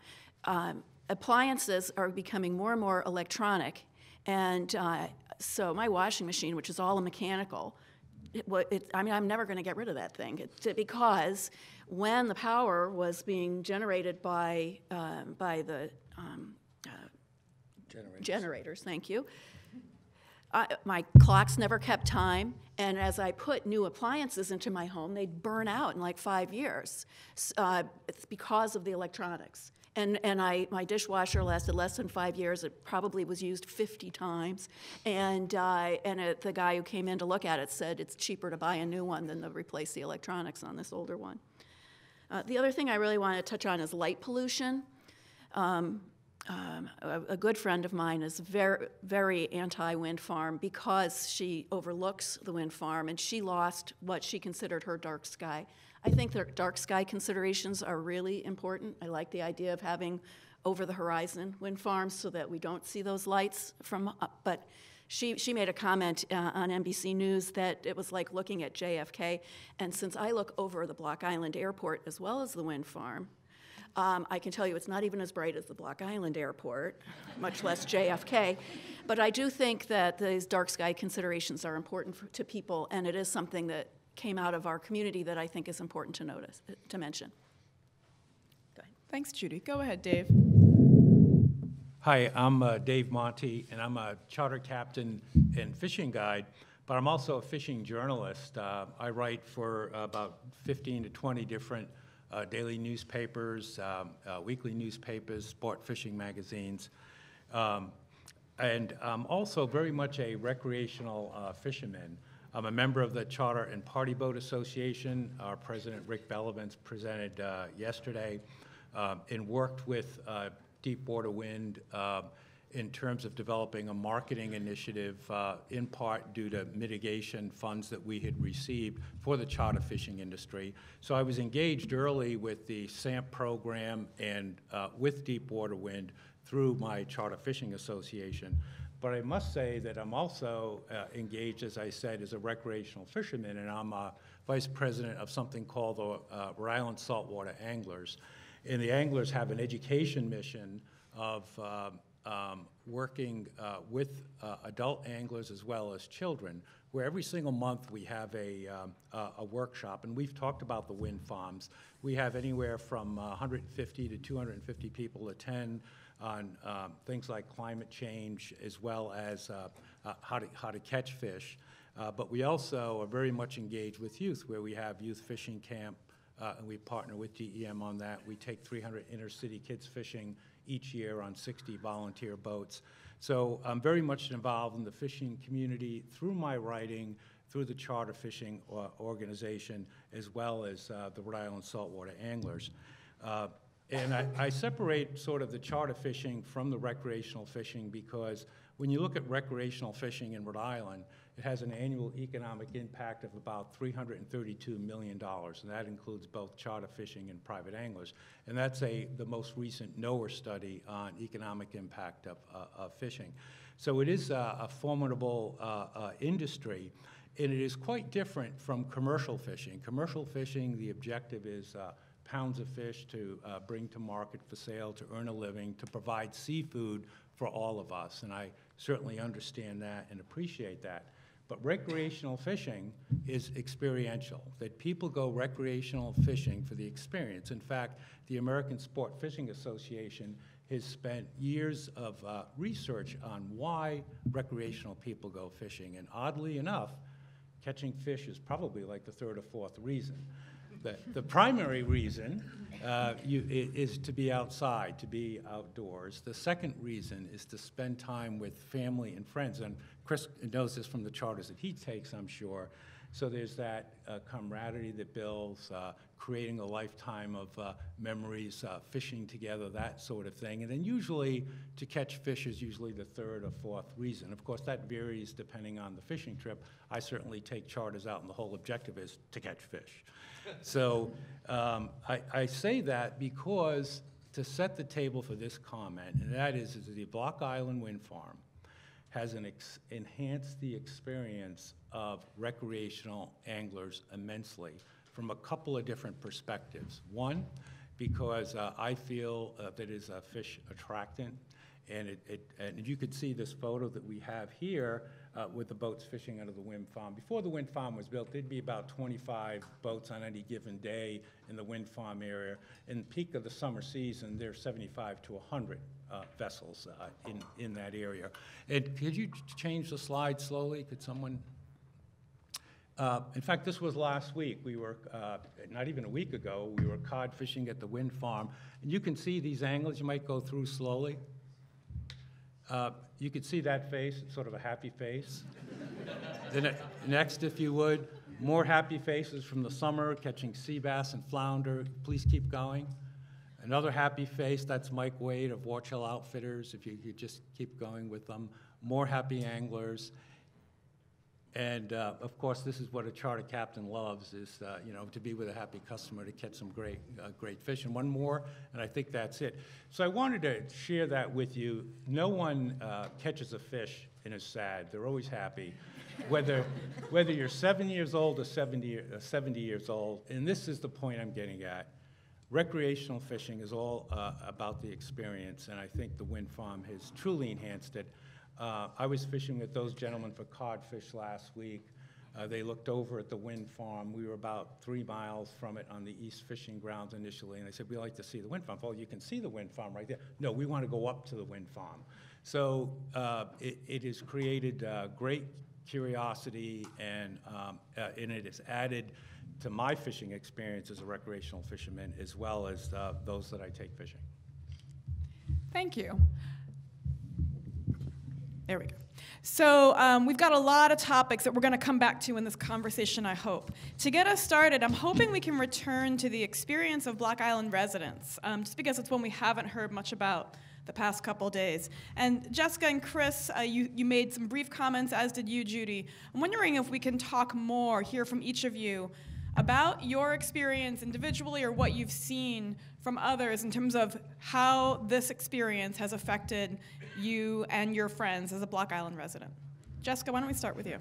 S29: Um, appliances are becoming more and more electronic, and uh, so my washing machine, which is all mechanical, it, it, I mean, I'm never going to get rid of that thing It- because when the power was being generated by um, by the um, uh, generators, thank you. I, my clocks never kept time, and as I put new appliances into my home, they'd burn out in like five years. Uh, it's because of the electronics. And, and I, my dishwasher lasted less than five years. It probably was used 50 times. And, uh, and it, the guy who came in to look at it said it's cheaper to buy a new one than to replace the electronics on this older one. Uh, the other thing I really want to touch on is light pollution. Um, um, a, a good friend of mine is very, very anti-wind farm because she overlooks the wind farm and she lost what she considered her dark sky. I think that dark sky considerations are really important. I like the idea of having over the horizon wind farms so that we don't see those lights from up. But she, she made a comment uh, on NBC News that it was like looking at JFK. And since I look over the Block Island Airport as well as the wind farm, um, I can tell you it's not even as bright as the Block Island Airport, much less JFK. But I do think that these dark sky considerations are important for, to people, and it is something that came out of our community that I think is important to notice, to mention.
S15: Thanks, Judy. Go ahead, Dave.
S30: Hi, I'm uh, Dave Monti, and I'm a charter captain and fishing guide, but I'm also a fishing journalist. Uh, I write for about 15 to 20 different uh, daily newspapers, um, uh, weekly newspapers, sport fishing magazines. Um, and I'm also very much a recreational uh, fisherman. I'm a member of the Charter and Party Boat Association. Our president, Rick Bellavance, presented uh, yesterday um, and worked with uh, Deepwater Wind uh, in terms of developing a marketing initiative, uh, in part due to mitigation funds that we had received for the charter fishing industry. So I was engaged early with the SAMP program and uh, with Deepwater Wind through my Charter Fishing Association. But I must say that I'm also uh, engaged, as I said, as a recreational fisherman, and I'm a vice president of something called the uh, Rhode Island Saltwater Anglers. And the anglers have an education mission of um, um, working uh, with uh, adult anglers as well as children, where every single month we have a, um, a, a workshop, and we've talked about the wind farms. We have anywhere from uh, 150 to 250 people attend on um, things like climate change as well as uh, uh, how, to, how to catch fish. Uh, but we also are very much engaged with youth, where we have youth fishing camp, uh, and we partner with DEM on that. We take 300 inner-city kids fishing each year on 60 volunteer boats. So I'm very much involved in the fishing community through my writing, through the Charter Fishing uh, Organization, as well as uh, the Rhode Island Saltwater Anglers. Uh, and I, I separate sort of the charter fishing from the recreational fishing because when you look at recreational fishing in Rhode Island, it has an annual economic impact of about $332 million, and that includes both charter fishing and private anglers. And that's a, the most recent NOAA study on economic impact of, uh, of fishing. So it is a, a formidable uh, uh, industry, and it is quite different from commercial fishing. Commercial fishing, the objective is uh, pounds of fish to uh, bring to market for sale, to earn a living, to provide seafood for all of us. And I certainly understand that and appreciate that. But recreational fishing is experiential, that people go recreational fishing for the experience. In fact, the American Sport Fishing Association has spent years of uh, research on why recreational people go fishing. And oddly enough, catching fish is probably like the third or fourth reason. The, the primary reason uh, you, is to be outside, to be outdoors. The second reason is to spend time with family and friends. And Chris knows this from the charters that he takes, I'm sure. So there's that uh, camaraderie that builds, uh, creating a lifetime of uh, memories, uh, fishing together, that sort of thing. And then usually to catch fish is usually the third or fourth reason. Of course, that varies depending on the fishing trip. I certainly take charters out, and the whole objective is to catch fish. So um, I, I say that because to set the table for this comment, and that is, is the Block Island Wind Farm has enhanced the experience of recreational anglers immensely from a couple of different perspectives. One, because uh, I feel uh, that is a fish attractant, and it, it, and you could see this photo that we have here uh, with the boats fishing under the wind farm. Before the wind farm was built, there'd be about 25 boats on any given day in the wind farm area. In peak of the summer season, there's 75 to 100 uh, vessels uh, in, in that area. And could you change the slide slowly? Could someone? Uh, In fact, this was last week. We were, uh, not even a week ago, we were cod fishing at the wind farm. And you can see these anglers, you might go through slowly. Uh, You could see that face, it's sort of a happy face. The ne- Next, if you would, more happy faces from the summer, catching sea bass and flounder. Please keep going. Another happy face, that's Mike Wade of Watch Hill Outfitters, if you could just keep going with them. More happy anglers. And uh, of course, this is what a charter captain loves, is, uh, you know, to be with a happy customer to catch some great, uh, great fish. And one more, and I think that's it. So I wanted to share that with you. No one uh, catches a fish and is sad. They're always happy. Whether, whether you're seven years old or 70, uh, 70 years old, and this is the point I'm getting at. Recreational fishing is all uh, about the experience, and I think the wind farm has truly enhanced it. Uh, I was fishing with those gentlemen for codfish last week. Uh, They looked over at the wind farm. We were about three miles from it on the east fishing grounds initially, and they said, "We'd like to see the wind farm." Well, you can see the wind farm right there. No, we want to go up to the wind farm. So uh, it it has created uh, great curiosity, and um, uh, and it has added to my fishing experience as a recreational fisherman, as well as uh, those that I take fishing.
S15: Thank you. There we go. So um, we've got a lot of topics that we're going to come back to in this conversation, I hope. To get us started, I'm hoping we can return to the experience of Block Island residents, um, just because it's one we haven't heard much about the past couple days. And Jessica and Chris, uh, you, you made some brief comments, as did you, Judy. I'm wondering if we can talk more, hear from each of you, about your experience individually or what you've seen from others in terms of how this experience has affected you and your friends as a Block Island resident. Jessica, why don't we start with you?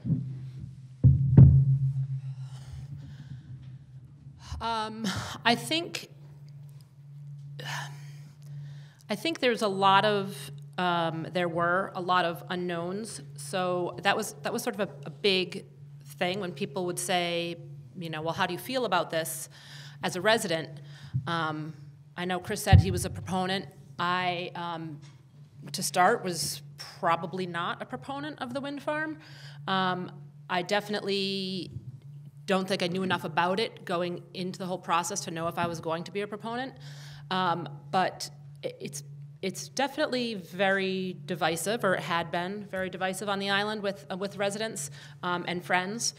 S27: Um, I think I think there's a lot of um, there were a lot of unknowns. So that was that was sort of a, a big thing when people would say, you know, well, how do you feel about this as a resident? Um, I know Chris said he was a proponent. I, um, to start, was probably not a proponent of the wind farm. Um, I definitely don't think I knew enough about it going into the whole process to know if I was going to be a proponent. Um, but it's it's definitely very divisive, or it had been very divisive on the island with uh, with residents um, and friends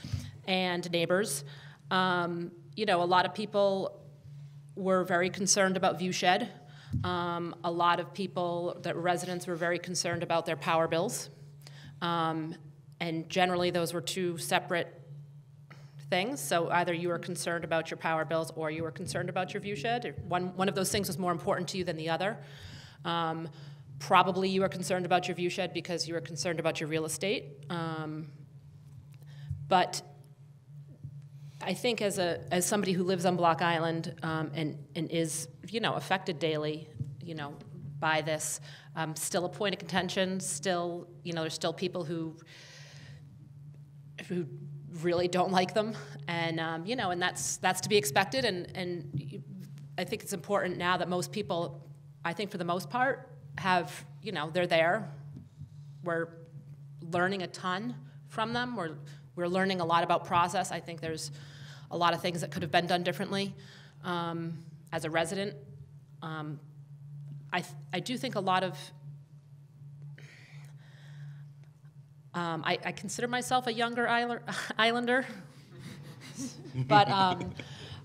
S27: and neighbors. Um, you know, a lot of people were very concerned about viewshed. Um, a lot of people, that residents were very concerned about their power bills. Um, and generally, those were two separate things. So either you were concerned about your power bills or you were concerned about your viewshed. One, one of those things was more important to you than the other. Um, probably you were concerned about your viewshed because you were concerned about your real estate. Um, but I think as a as somebody who lives on Block Island um, and and is you know affected daily, you know, by this, um, still a point of contention. Still, you know, there's still people who who really don't like them, and um, you know, and that's that's to be expected. And and I think it's important now that most people, I think for the most part, have you know they're there. We're learning a ton from them. We're we're learning a lot about process. I think there's a lot of things that could have been done differently. Um, as a resident, um, I I do think a lot of um, I, I consider myself a younger islander, but um,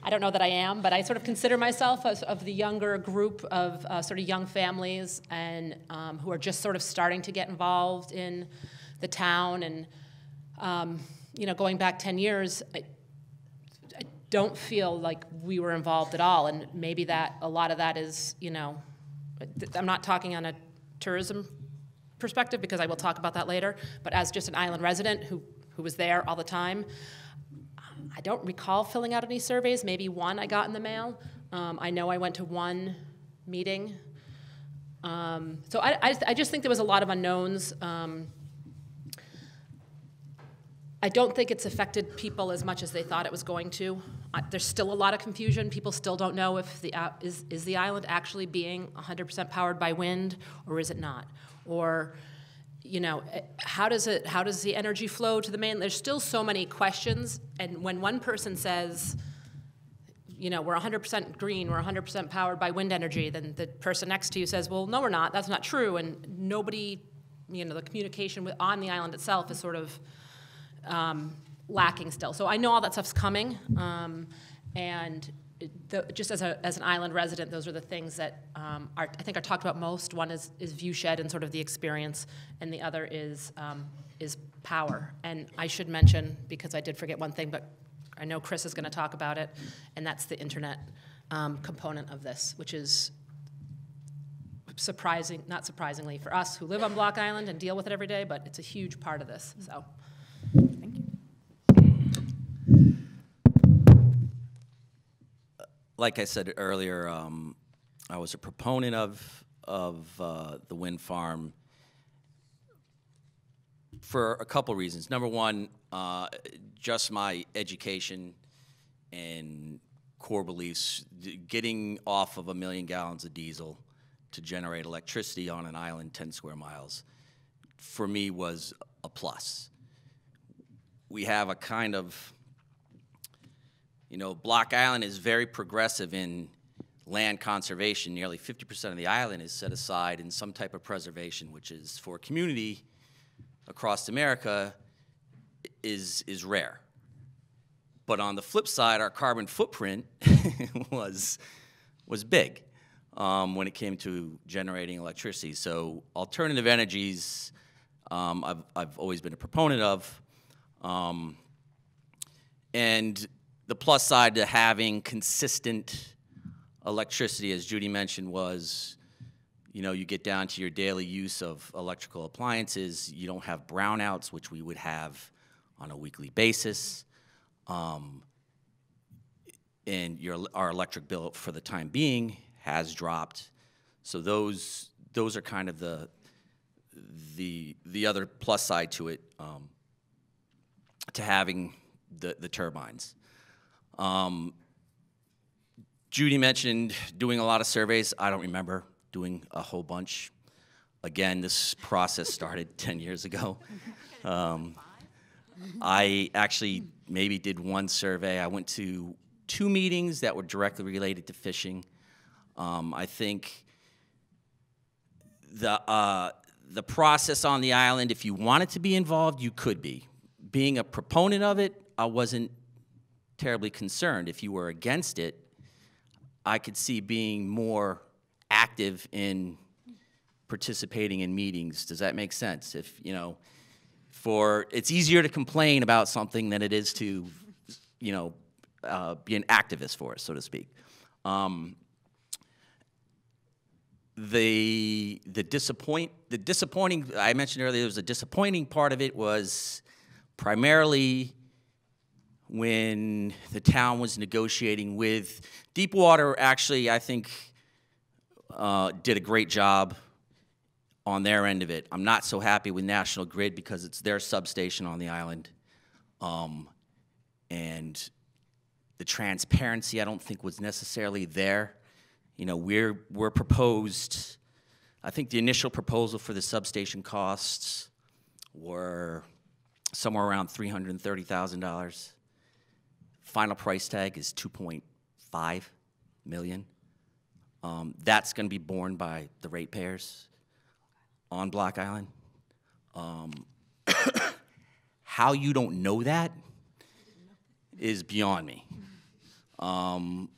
S27: I don't know that I am. But I sort of consider myself as of the younger group of uh, sort of young families and um, who are just sort of starting to get involved in the town. And um, you know, going back ten years, I don't feel like we were involved at all. And maybe that a lot of that is, you know, I'm not talking on a tourism perspective, because I will talk about that later, but as just an island resident who, who was there all the time, I don't recall filling out any surveys, maybe one I got in the mail. Um, I know I went to one meeting. Um, so I, I, I just think there was a lot of unknowns. Um, I don't think it's affected people as much as they thought it was going to. There's still a lot of confusion. People still don't know if the uh, is is the island actually being 100% powered by wind or is it not? Or you know, eh, how does it how does the energy flow to the main? There's still so many questions and when one person says you know, we're 100% green, we're 100% powered by wind energy, then the person next to you says, well, no, we're not, that's not true. And nobody, you know, the communication with, on the island itself is sort of um, lacking still. So I know all that stuff's coming. Um, and the, just as, a, as an island resident, those are the things that um, are, I think are talked about most. One is, is viewshed and sort of the experience, and the other is, um, is power. And I should mention, because I did forget one thing, but I know Chris is going to talk about it, and that's the internet um, component of this, which is surprising, not surprisingly, for us who live on Block Island and deal with it every day, but it's a huge part of this. So,
S28: like I said earlier, um, I was a proponent of of uh, the wind farm for a couple reasons. Number one, uh, just my education and core beliefs. Getting off of a million gallons of diesel to generate electricity on an island 10 square miles, for me, was a plus. We have a kind of you know, Block Island is very progressive in land conservation. Nearly 50% of the island is set aside in some type of preservation, which is for a community across America is, is rare. But on the flip side, our carbon footprint was, was big um, when it came to generating electricity. So alternative energies, um, I've, I've always been a proponent of. Um, and the plus side to having consistent electricity, as Judy mentioned, was you know, you get down to your daily use of electrical appliances, you don't have brownouts, which we would have on a weekly basis. Um, and your, our electric bill for the time being has dropped. So those, those are kind of the, the, the other plus side to it, um, to having the, the turbines. Um, Judy mentioned doing a lot of surveys. I don't remember doing a whole bunch. Again, this process started 10 years ago. Um, I actually maybe did one survey. I went to two meetings that were directly related to fishing. Um, I think the, uh, the process on the island, if you wanted to be involved, you could be. Being a proponent of it, I wasn't terribly concerned. If you were against it, I could see being more active in participating in meetings. Does that make sense? If, you know, for, it's easier to complain about something than it is to, you know, uh, be an activist for it, so to speak. Um, the the disappoint the disappointing I mentioned earlier there was a disappointing part of it was primarily when the town was negotiating with Deepwater. Actually, I think uh, did a great job on their end of it. I'm not so happy with National Grid because it's their substation on the island, um, and the transparency I don't think was necessarily there. You know, we're we're proposed. I think the initial proposal for the substation costs were somewhere around three hundred and thirty thousand dollars. Final price tag is 2.5 million. Um, that's going to be borne by the ratepayers on Block Island. Um, how you don't know that is beyond me. Um,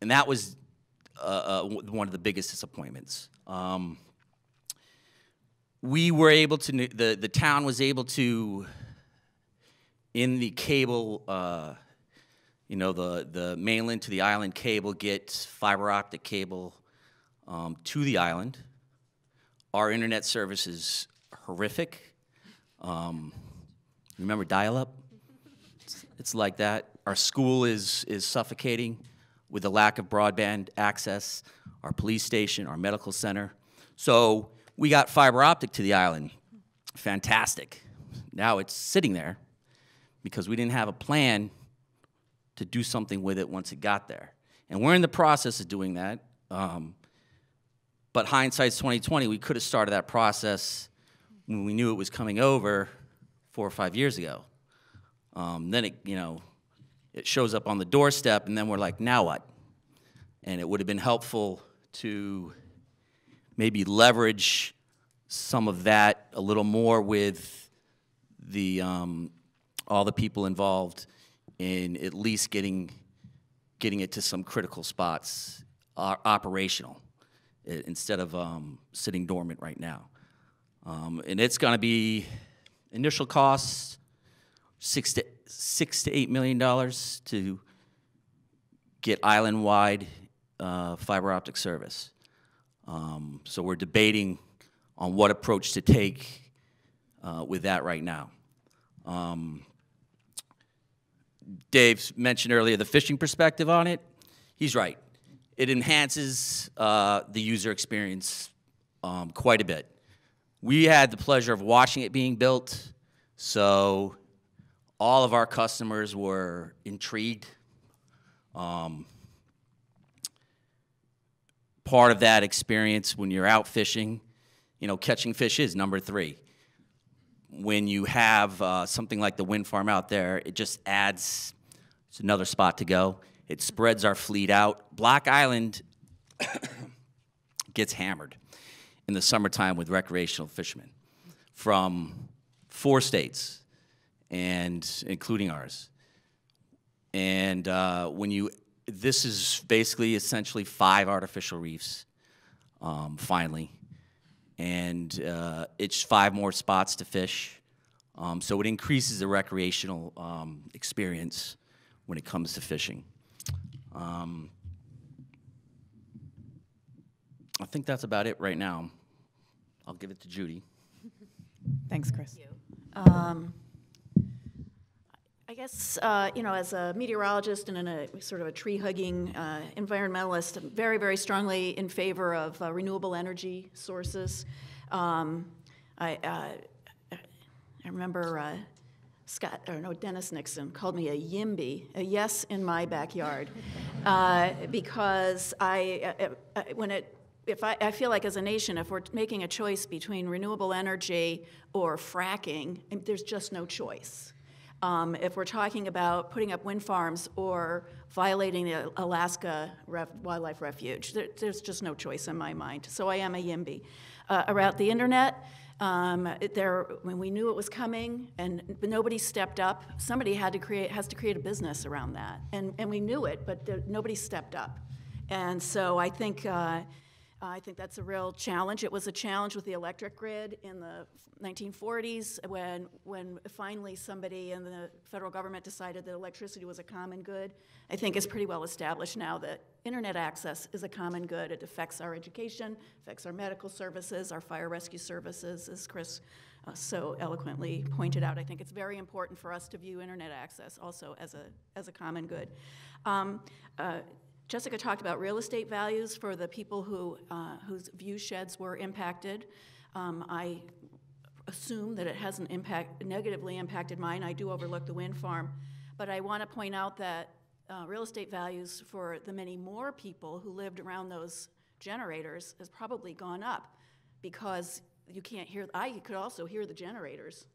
S28: and that was uh, uh, one of the biggest disappointments. Um, we were able to, the, the town was able to, in the cable, uh, you know, the, the mainland to the island cable, gets fiber optic cable um, to the island. Our internet service is horrific. Um, remember dial-up? It's, it's like that. Our school is, is suffocating with the lack of broadband access, our police station, our medical center. So we got fiber optic to the island. Fantastic. Now it's sitting there because we didn't have a plan to do something with it once it got there. And we're in the process of doing that. Um, but hindsight's 2020, we could have started that process when we knew it was coming over four or five years ago. Um, then it, you know, it shows up on the doorstep, and then we're like, now what? And it would have been helpful to maybe leverage some of that a little more with the um, all the people involved in at least getting getting it to some critical spots, uh, operational, instead of um, sitting dormant right now. Um, and it's going to be initial costs six to six to eight million dollars to get island-wide uh, fiber optic service. Um, so we're debating on what approach to take uh, with that right now. Um, Dave mentioned earlier the fishing perspective on it. He's right. It enhances uh, the user experience um, quite a bit. We had the pleasure of watching it being built, so all of our customers were intrigued. Um, part of that experience when you're out fishing, you know, catching fish is number three. When you have uh, something like the wind farm out there, it just adds it's another spot to go. It spreads our fleet out. Block Island gets hammered in the summertime with recreational fishermen from four states, and including ours. And uh, when you, this is basically essentially five artificial reefs, um, finally, and uh, it's five more spots to fish. Um, so it increases the recreational um, experience when it comes to fishing. Um, I think that's about it right now. I'll give it to Judy.
S29: Thanks, Chris. Um, I guess, uh, you know, as a meteorologist and in a sort of a tree-hugging uh, environmentalist, I'm very, very strongly in favor of uh, renewable energy sources. Um, I, uh, I remember uh, Scott, or no, Dennis Nixon called me a YIMBY, a yes in my backyard, uh, because I, when it, if I, I feel like as a nation, if we're making a choice between renewable energy or fracking, there's just no choice. Um, if we're talking about putting up wind farms or violating the Alaska Ref- Wildlife Refuge, there, there's just no choice in my mind. So I am a YIMBY. Uh, around the internet, um, there, when we knew it was coming and nobody stepped up, somebody had to create, has to create a business around that. And, and we knew it, but there, nobody stepped up. And so I think, uh, I think that's a real challenge. It was a challenge with the electric grid in the 1940s when, when finally somebody in the federal government decided that electricity was a common good. I think it's pretty well established now that internet access is a common good. It affects our education, affects our medical services, our fire rescue services, as Chris uh, so eloquently pointed out. I think it's very important for us to view internet access also as a, as a common good. Um, uh, Jessica talked about real estate values for the people who, uh, whose view sheds were impacted. Um, I assume that it hasn't impact, negatively impacted mine. I do overlook the wind farm. But I want to point out that uh, real estate values for the many more people who lived around those generators has probably gone up because you can't hear, I could also hear the generators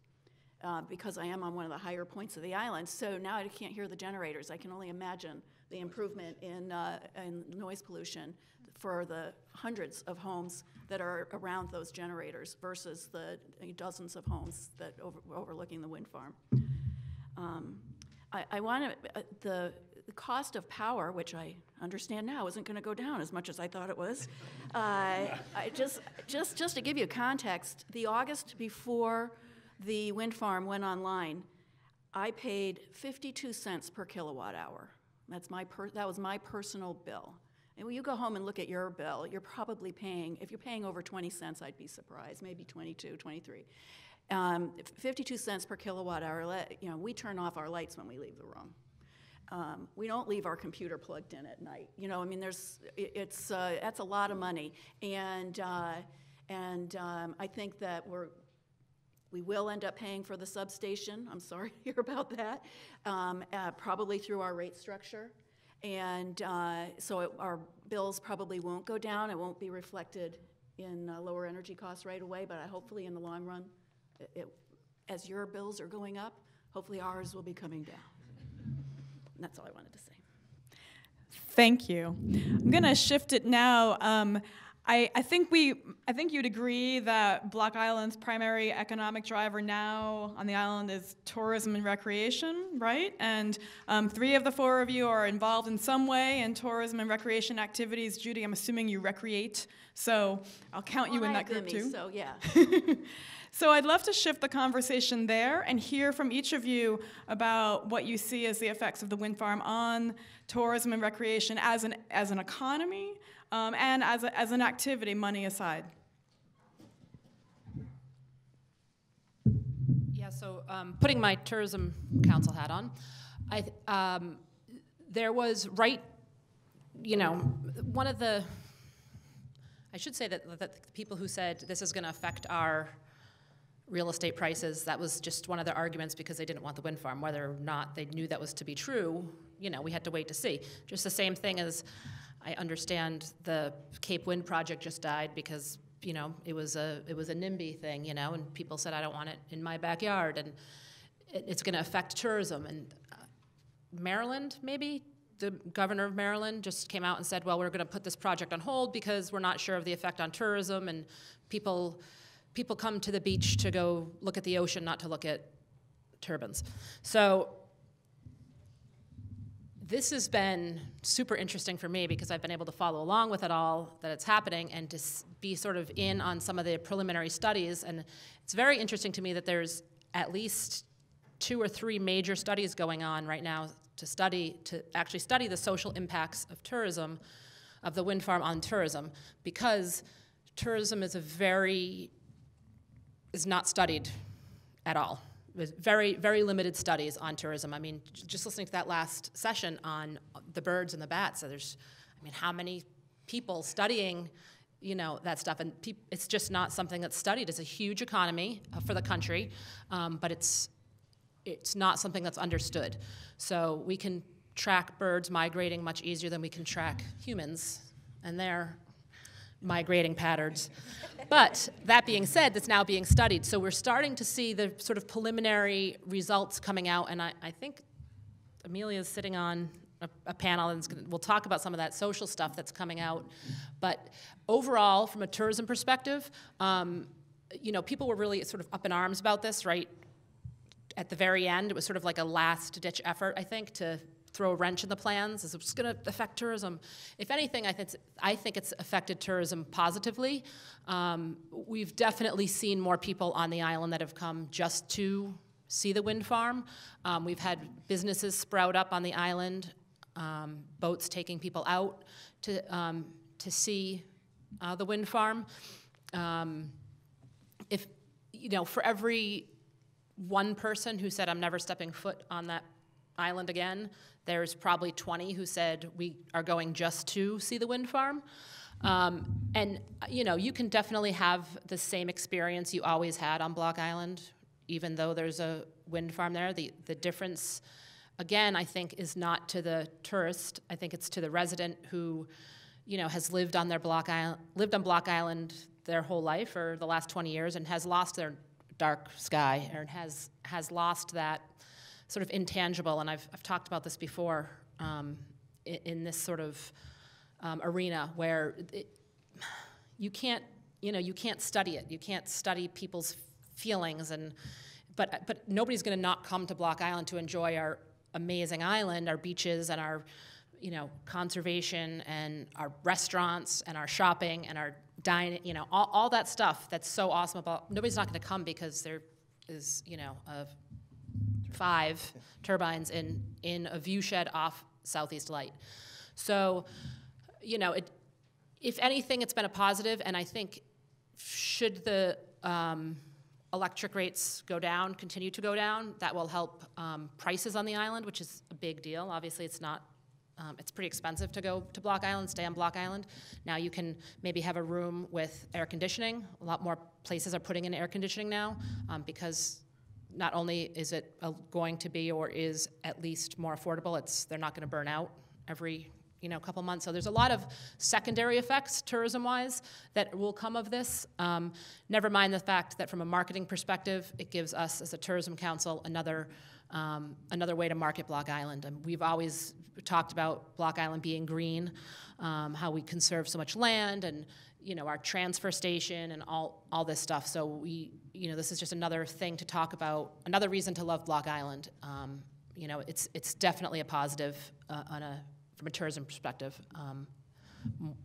S29: uh, because I am on one of the higher points of the island. So now I can't hear the generators. I can only imagine the improvement in, uh, in noise pollution for the hundreds of homes that are around those generators versus the dozens of homes that over, overlooking the wind farm. Um, I, I want to, uh, the, the cost of power, which I understand now isn't going to go down as much as I thought it was. Uh, I just, just, just to give you context, the August before the wind farm went online, I paid 52 cents per kilowatt hour. That's my that was my personal bill. And when you go home and look at your bill, you're probably paying, if you're paying over 20 cents, I'd be surprised, maybe 22, 23. Um, 52 cents per kilowatt hour, you know, we turn off our lights when we leave the room. Um, we don't leave our computer plugged in at night. You know, I mean, there's, it- it's, uh, that's a lot of money. And, uh, and um, I think that we're, we will end up paying for the substation. I'm sorry to hear about that. Um, uh, probably through our rate structure. And uh, so it, our bills probably won't go down. It won't be reflected in uh, lower energy costs right away, but hopefully in the long run, it, it, as your bills are going up, hopefully ours will be coming down. And that's all I wanted to say.
S15: Thank you. I'm going to shift it now. Um, I, I think we, I think you'd agree that Block Island's primary economic driver now on the island is tourism and recreation, right? And um, three of the four of you are involved in some way in tourism and recreation activities. Judy, I'm assuming you recreate, so I'll count you in that group
S29: Bimmy,
S15: too.
S29: So yeah.
S15: So I'd love to shift the conversation there and hear from each of you about what you see as the effects of the wind farm on tourism and recreation as an, as an economy um, and as, a, as an activity, money aside.
S27: Yeah, so um, putting my tourism council hat on, I, um, there was right, you know, one of the, I should say that, that the people who said this is going to affect our real estate prices, that was just one of their arguments because they didn't want the wind farm. Whether or not they knew that was to be true, you know, we had to wait to see. Just the same thing as I understand the Cape Wind project just died because you know it was a it was a NIMBY thing, you know, and people said I don't want it in my backyard, and it, it's going to affect tourism. And uh, Maryland, maybe the governor of Maryland just came out and said, well, we're going to put this project on hold because we're not sure of the effect on tourism, and people people come to the beach to go look at the ocean, not to look at turbines. So this has been super interesting for me because I've been able to follow along with it all that it's happening and to be sort of in on some of the preliminary studies. And it's very interesting to me that there's at least two or three major studies going on right now to study to actually study the social impacts of tourism of the wind farm on tourism because tourism is a very is not studied at all. Very, very limited studies on tourism. I mean, just listening to that last session on the birds and the bats, so there's, I mean, how many people studying, you know, that stuff? And it's just not something that's studied. It's a huge economy uh, for the country, um, but it's, it's not something that's understood. So we can track birds migrating much easier than we can track humans and their migrating patterns. But that being said, that's now being studied. So we're starting to see the sort of preliminary results coming out, and I, I think Amelia's sitting on a, a panel and gonna, we'll talk about some of that social stuff that's coming out. But overall, from a tourism perspective, um, you know, people were really sort of up in arms about this, right? At the very end, it was sort of like a last ditch effort, I think, to throw a wrench in the plans. Is it's going to affect tourism? If anything, I think it's, I think it's affected tourism positively. Um, we've definitely seen more people on the island that have come just to see the wind farm. Um, we've had businesses sprout up on the island, um, boats taking people out to um, to see uh, the wind farm. Um, if you know, for every one person who said, I'm never stepping foot on that island again, there's probably 20 who said, we are going just to see the wind farm. Um, and, you know, you can definitely have the same experience you always had on Block Island, even though there's a wind farm there. The, the difference, again, I think, is not to the tourist. I think it's to the resident who, you know, has lived on their Block Island, lived on Block Island their whole life or the last 20 years and has lost their dark sky or has, has lost that sort of intangible, and I've, I've talked about this before um, in, in, this sort of um, arena where it, you can't, you know, you can't study it. You can't study people's feelings, and but but nobody's going to not come to Block Island to enjoy our amazing island, our beaches, and our you know conservation and our restaurants and our shopping and our dining. You know, all, all that stuff that's so awesome about. Nobody's not going to come because there is you know a five turbines in, in a view shed off Southeast Light. So you know, it, if anything, it's been a positive, and I think should the um, electric rates go down, continue to go down, that will help um, prices on the island, which is a big deal. Obviously, it's not, um, it's pretty expensive to go to Block Island, stay on Block Island. Now you can maybe have a room with air conditioning. A lot more places are putting in air conditioning now um, because not only is it going to be or is at least more affordable, it's they're not going to burn out every you know couple months. So there's a lot of secondary effects tourism-wise that will come of this. Um, never mind the fact that from a marketing perspective, it gives us as a tourism council another. Um, another way to market Block Island. And we've always talked about Block Island being green, um, how we conserve so much land, and you know our transfer station and all all this stuff. So we, you know, this is just another thing to talk about, another reason to love Block Island. Um, you know, it's it's definitely a positive uh, on a from a tourism perspective, um,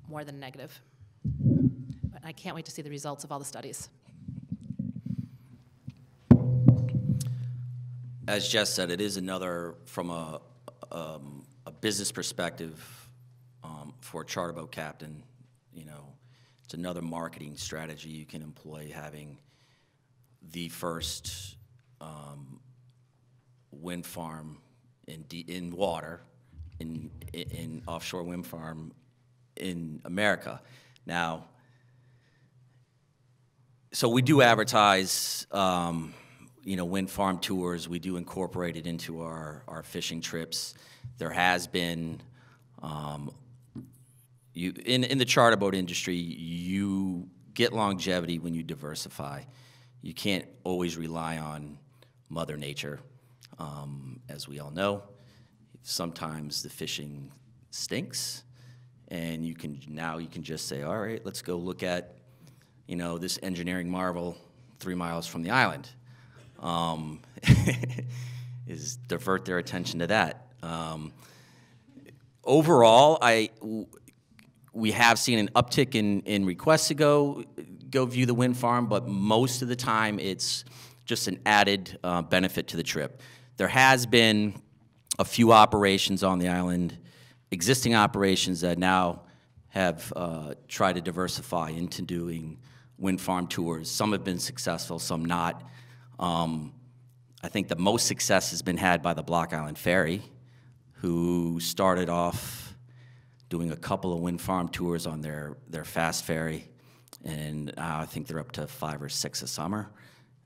S27: more than negative. But I can't wait to see the results of all the studies.
S28: As Jess said, it is another, from a, um, a business perspective, um, for a charter boat captain, you know, it's another marketing strategy you can employ, having the first, um, wind farm in, in water, in, in offshore wind farm in America. Now, so we do advertise, um, you know, wind farm tours. We do incorporate it into our, our fishing trips. There has been, um, you, in, in the charter boat industry, you get longevity when you diversify. You can't always rely on Mother Nature, um, as we all know. Sometimes the fishing stinks, and you can now you can just say, all right, let's go look at, you know, this engineering marvel three miles from the island. Um, is divert their attention to that. Um, overall, I we have seen an uptick in, in requests to go go view the wind farm, but most of the time it's just an added uh, benefit to the trip. There has been a few operations on the island, existing operations that now have uh, tried to diversify into doing wind farm tours. Some have been successful, some not. Um, I think the most success has been had by the Block Island Ferry, who started off doing a couple of wind farm tours on their, their fast ferry, and now I think they're up to five or six a summer.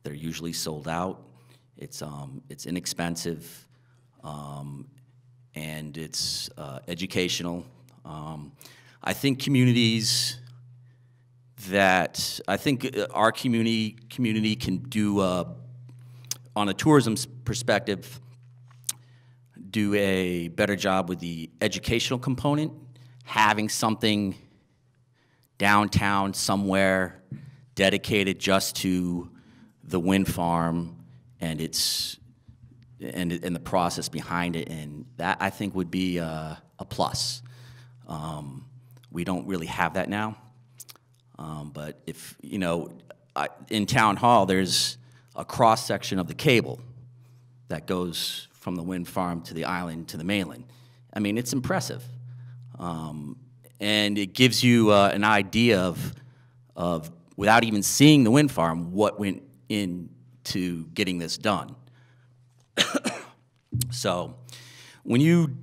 S28: They're usually sold out. It's, um, it's inexpensive, um, and it's uh, educational. Um, I think communities that I think uh, our community community can do uh, on a tourism perspective do a better job with the educational component, having something downtown somewhere dedicated just to the wind farm and its and, and the process behind it, and that I think would be a, a plus. Um, we don't really have that now. Um, but if, you know, I, in town hall, there's a cross section of the cable that goes from the wind farm to the island to the mainland. I mean, it's impressive. Um, and it gives you uh, an idea of, of, without even seeing the wind farm, what went into getting this done. so when you,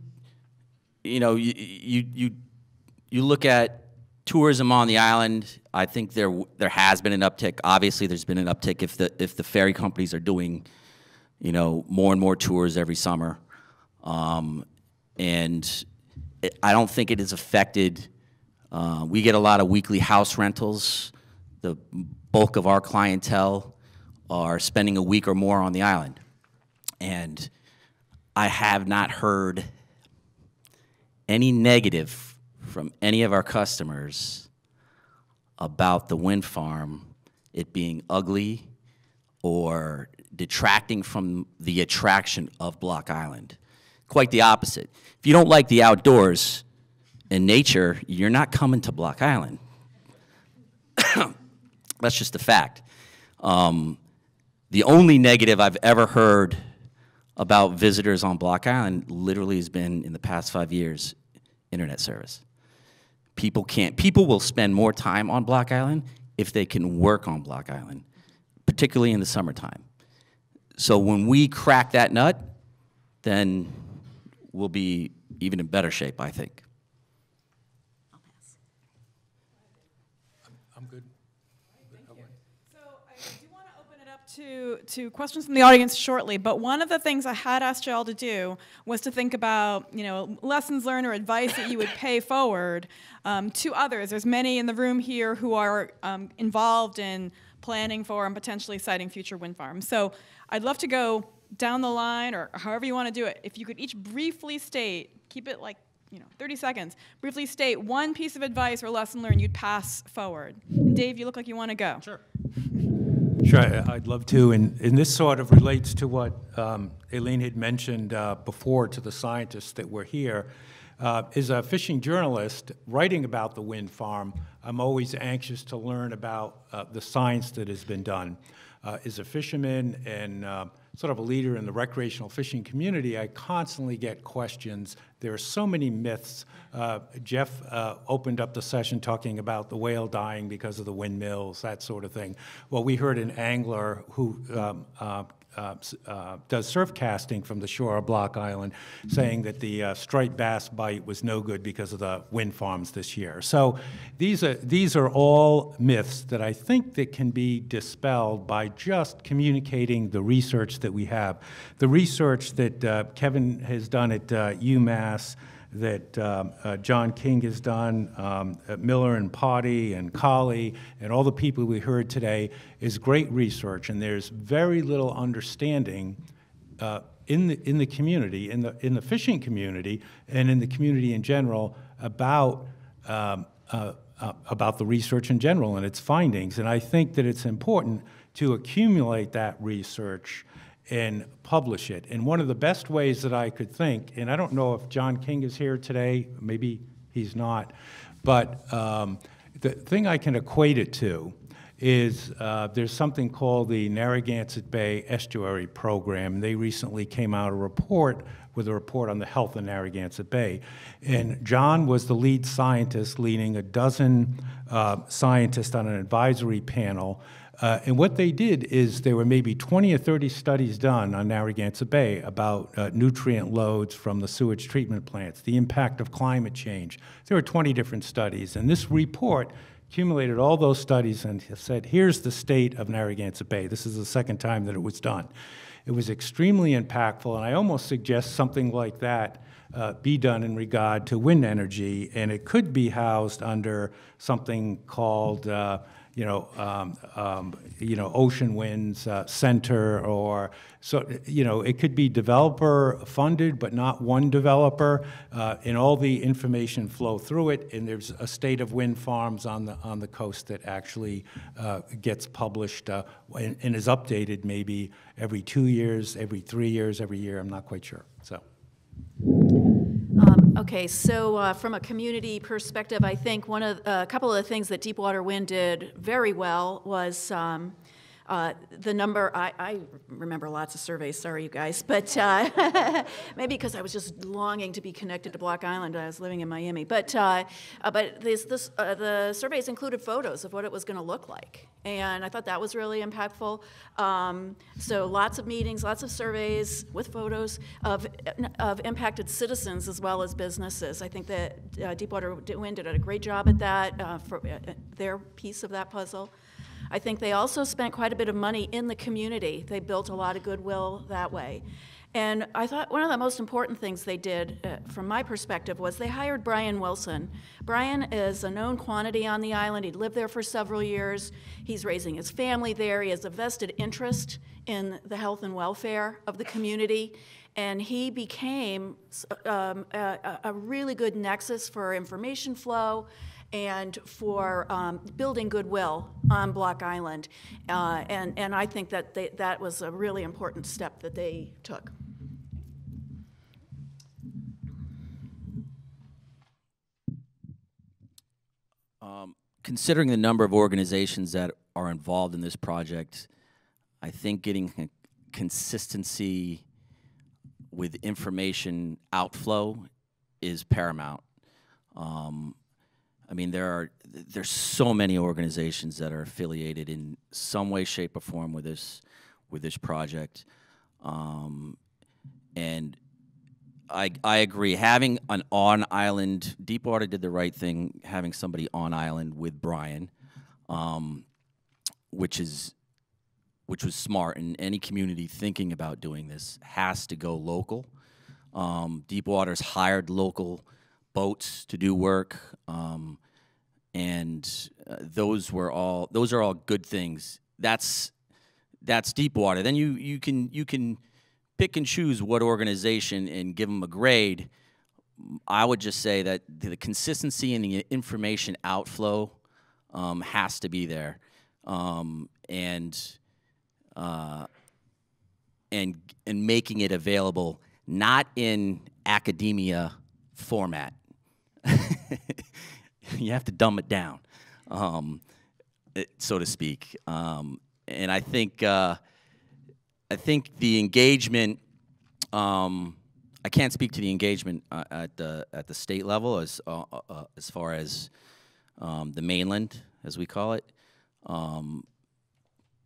S28: you know, you, you, you, you look at tourism on the island, I think there there has been an uptick. Obviously, there's been an uptick if the if the ferry companies are doing, you know, more and more tours every summer, um, and I don't think it has affected. Uh, we get a lot of weekly house rentals. The bulk of our clientele are spending a week or more on the island, and I have not heard any negative from any of our customers about the wind farm, it being ugly or detracting from the attraction of Block Island. Quite the opposite. If you don't like the outdoors and nature, you're not coming to Block Island. That's just a fact. Um, the only negative I've ever heard about visitors on Block Island literally has been in the past five years internet service. People can't, people will spend more time on Block Island if they can work on Block Island, particularly in the summertime. So when we crack that nut, then we'll be even in better shape, I think.
S30: I'm good.
S15: So I do want to, open it up to questions from the audience shortly, but one of the things I had asked y'all to do was to think about, you know, lessons learned or advice that you would pay forward um, to others. There's many in the room here who are um, involved in planning for and potentially siting future wind farms. So I'd love to go down the line or however you want to do it. If you could each briefly state, keep it like, you know, 30 seconds, briefly state one piece of advice or lesson learned you'd pass forward. And Dave, you look like you want to go.
S30: Sure. Sure, I- I'd love to, and, and this sort of relates to what um, Aileen had mentioned uh, before to the scientists that were here. Uh, As a fishing journalist, writing about the wind farm, I'm always anxious to learn about uh, the science that has been done. Uh, As a fisherman and uh, sort of a leader in the recreational fishing community, I constantly get questions. There are so many myths. Uh, Jeff uh, opened up the session talking about the whale dying because of the windmills, that sort of thing. Well, we heard an angler who um, uh, uh, uh, does surf casting from the shore of Block Island, saying that the uh, striped bass bite was no good because of the wind farms this year. So these are these are all myths that I think that can be dispelled by just communicating the research that we have, the research that uh, Kevin has done at uh, UMass that um, uh, John King has done, um, Miller and Potty and Collie, and all the people we heard today is great research, and there's very little understanding uh, in the in the community, in the in the fishing community, and in the community in general about. Um, uh, uh, about the research in general and its findings. And I think that it's important to accumulate that research and publish it. And one of the best ways that I could think, and I don't know if John King is here today, maybe he's not, but um, the thing I can equate it to is uh, there's something called the Narragansett Bay Estuary Program. They recently came out a report with a report on the health of Narragansett Bay. And John was the lead scientist leading a dozen uh, scientists on an advisory panel uh, and what they did is there were maybe 20 or 30 studies done on Narragansett Bay about uh, nutrient loads from the sewage treatment plants, the impact of climate change. There were 20 different studies, and this report accumulated all those studies and said, here's the state of Narragansett Bay. This is the second time that it was done. It was extremely impactful, and I almost suggest something like that uh, be done in regard to wind energy, and it could be housed under something called uh, you know, um, um, you know, Ocean Winds uh, Center, or so, you know, it could be developer funded, but not one developer, uh, and all the information flow through it. And there's a state of wind farms on the on the coast that actually uh, gets published uh, and, and is updated maybe every two years, every three years, every year. I'm not quite sure. So.
S29: Um, Okay, so uh, from a community perspective, I think one of, a couple of the things that Deepwater Wind did very well was um, uh, the number, I, I remember lots of surveys, sorry you guys, but uh, maybe because I was just longing to be connected to Block Island I was living in Miami. But, uh, uh, but this, this, uh, the surveys included photos of what it was going to look like. And I thought that was really impactful. Um, so lots of meetings, lots of surveys with photos of, of impacted citizens as well as businesses. I think that Deepwater Wind did a great job at that for their piece of that puzzle. I think they also spent quite a bit of money in the community. They built a lot of goodwill that way. And I thought one of the most important things they did, uh, from my perspective, was they hired Brian Wilson. Brian is a known quantity on the island. He'd lived there for several years. He's raising his family there. He has a vested interest in the health and welfare of the community. And he became um, a, a really good nexus for information flow and for um, building goodwill on Block Island. Uh, and, and I think that they, that was a really important step that they took.
S28: Um, considering the number of organizations that are involved in this project, I think getting consistency with information outflow is paramount. Um, I mean, there are there's so many organizations that are affiliated in some way, shape, or form with this with this project, um, and I I agree. Having an on island, Deepwater did the right thing. Having somebody on island with Brian, um, which is which was smart. And any community thinking about doing this has to go local. Um, Deepwater's hired local boats to do work, um, and uh, those were all those are all good things. That's that's deep water. Then you you can you can pick and choose what organization and give them a grade. I would just say that the consistency and the information outflow um, has to be there, um, and uh, and and making it available not in academia format. you have to dumb it down, um, it- so to speak. Um, and I think uh, I think the engagement. Um, I can't speak to the engagement uh, at the at the state level as uh, uh, uh, as far as um, the mainland, as we call it. Um,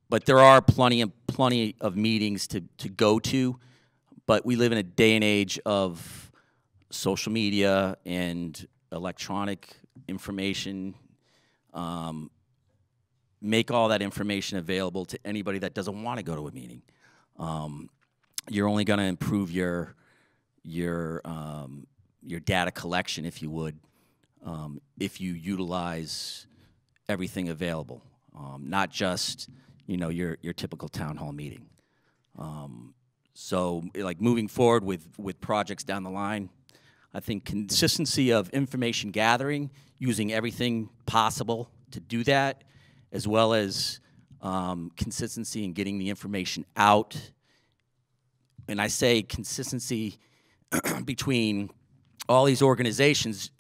S28: but there are plenty of plenty of meetings to to go to. But we live in a day and age of social media and electronic information. Um, make all that information available to anybody that doesn't want to go to a meeting. Um, you're only going to improve your your um, your data collection, if you would, um, if you utilize everything available, um, not just you know your your typical town hall meeting. Um, so, like moving forward with with projects down the line, I think consistency of information gathering, using everything possible to do that, as well as um, consistency in getting the information out. And I say consistency between all these organizations.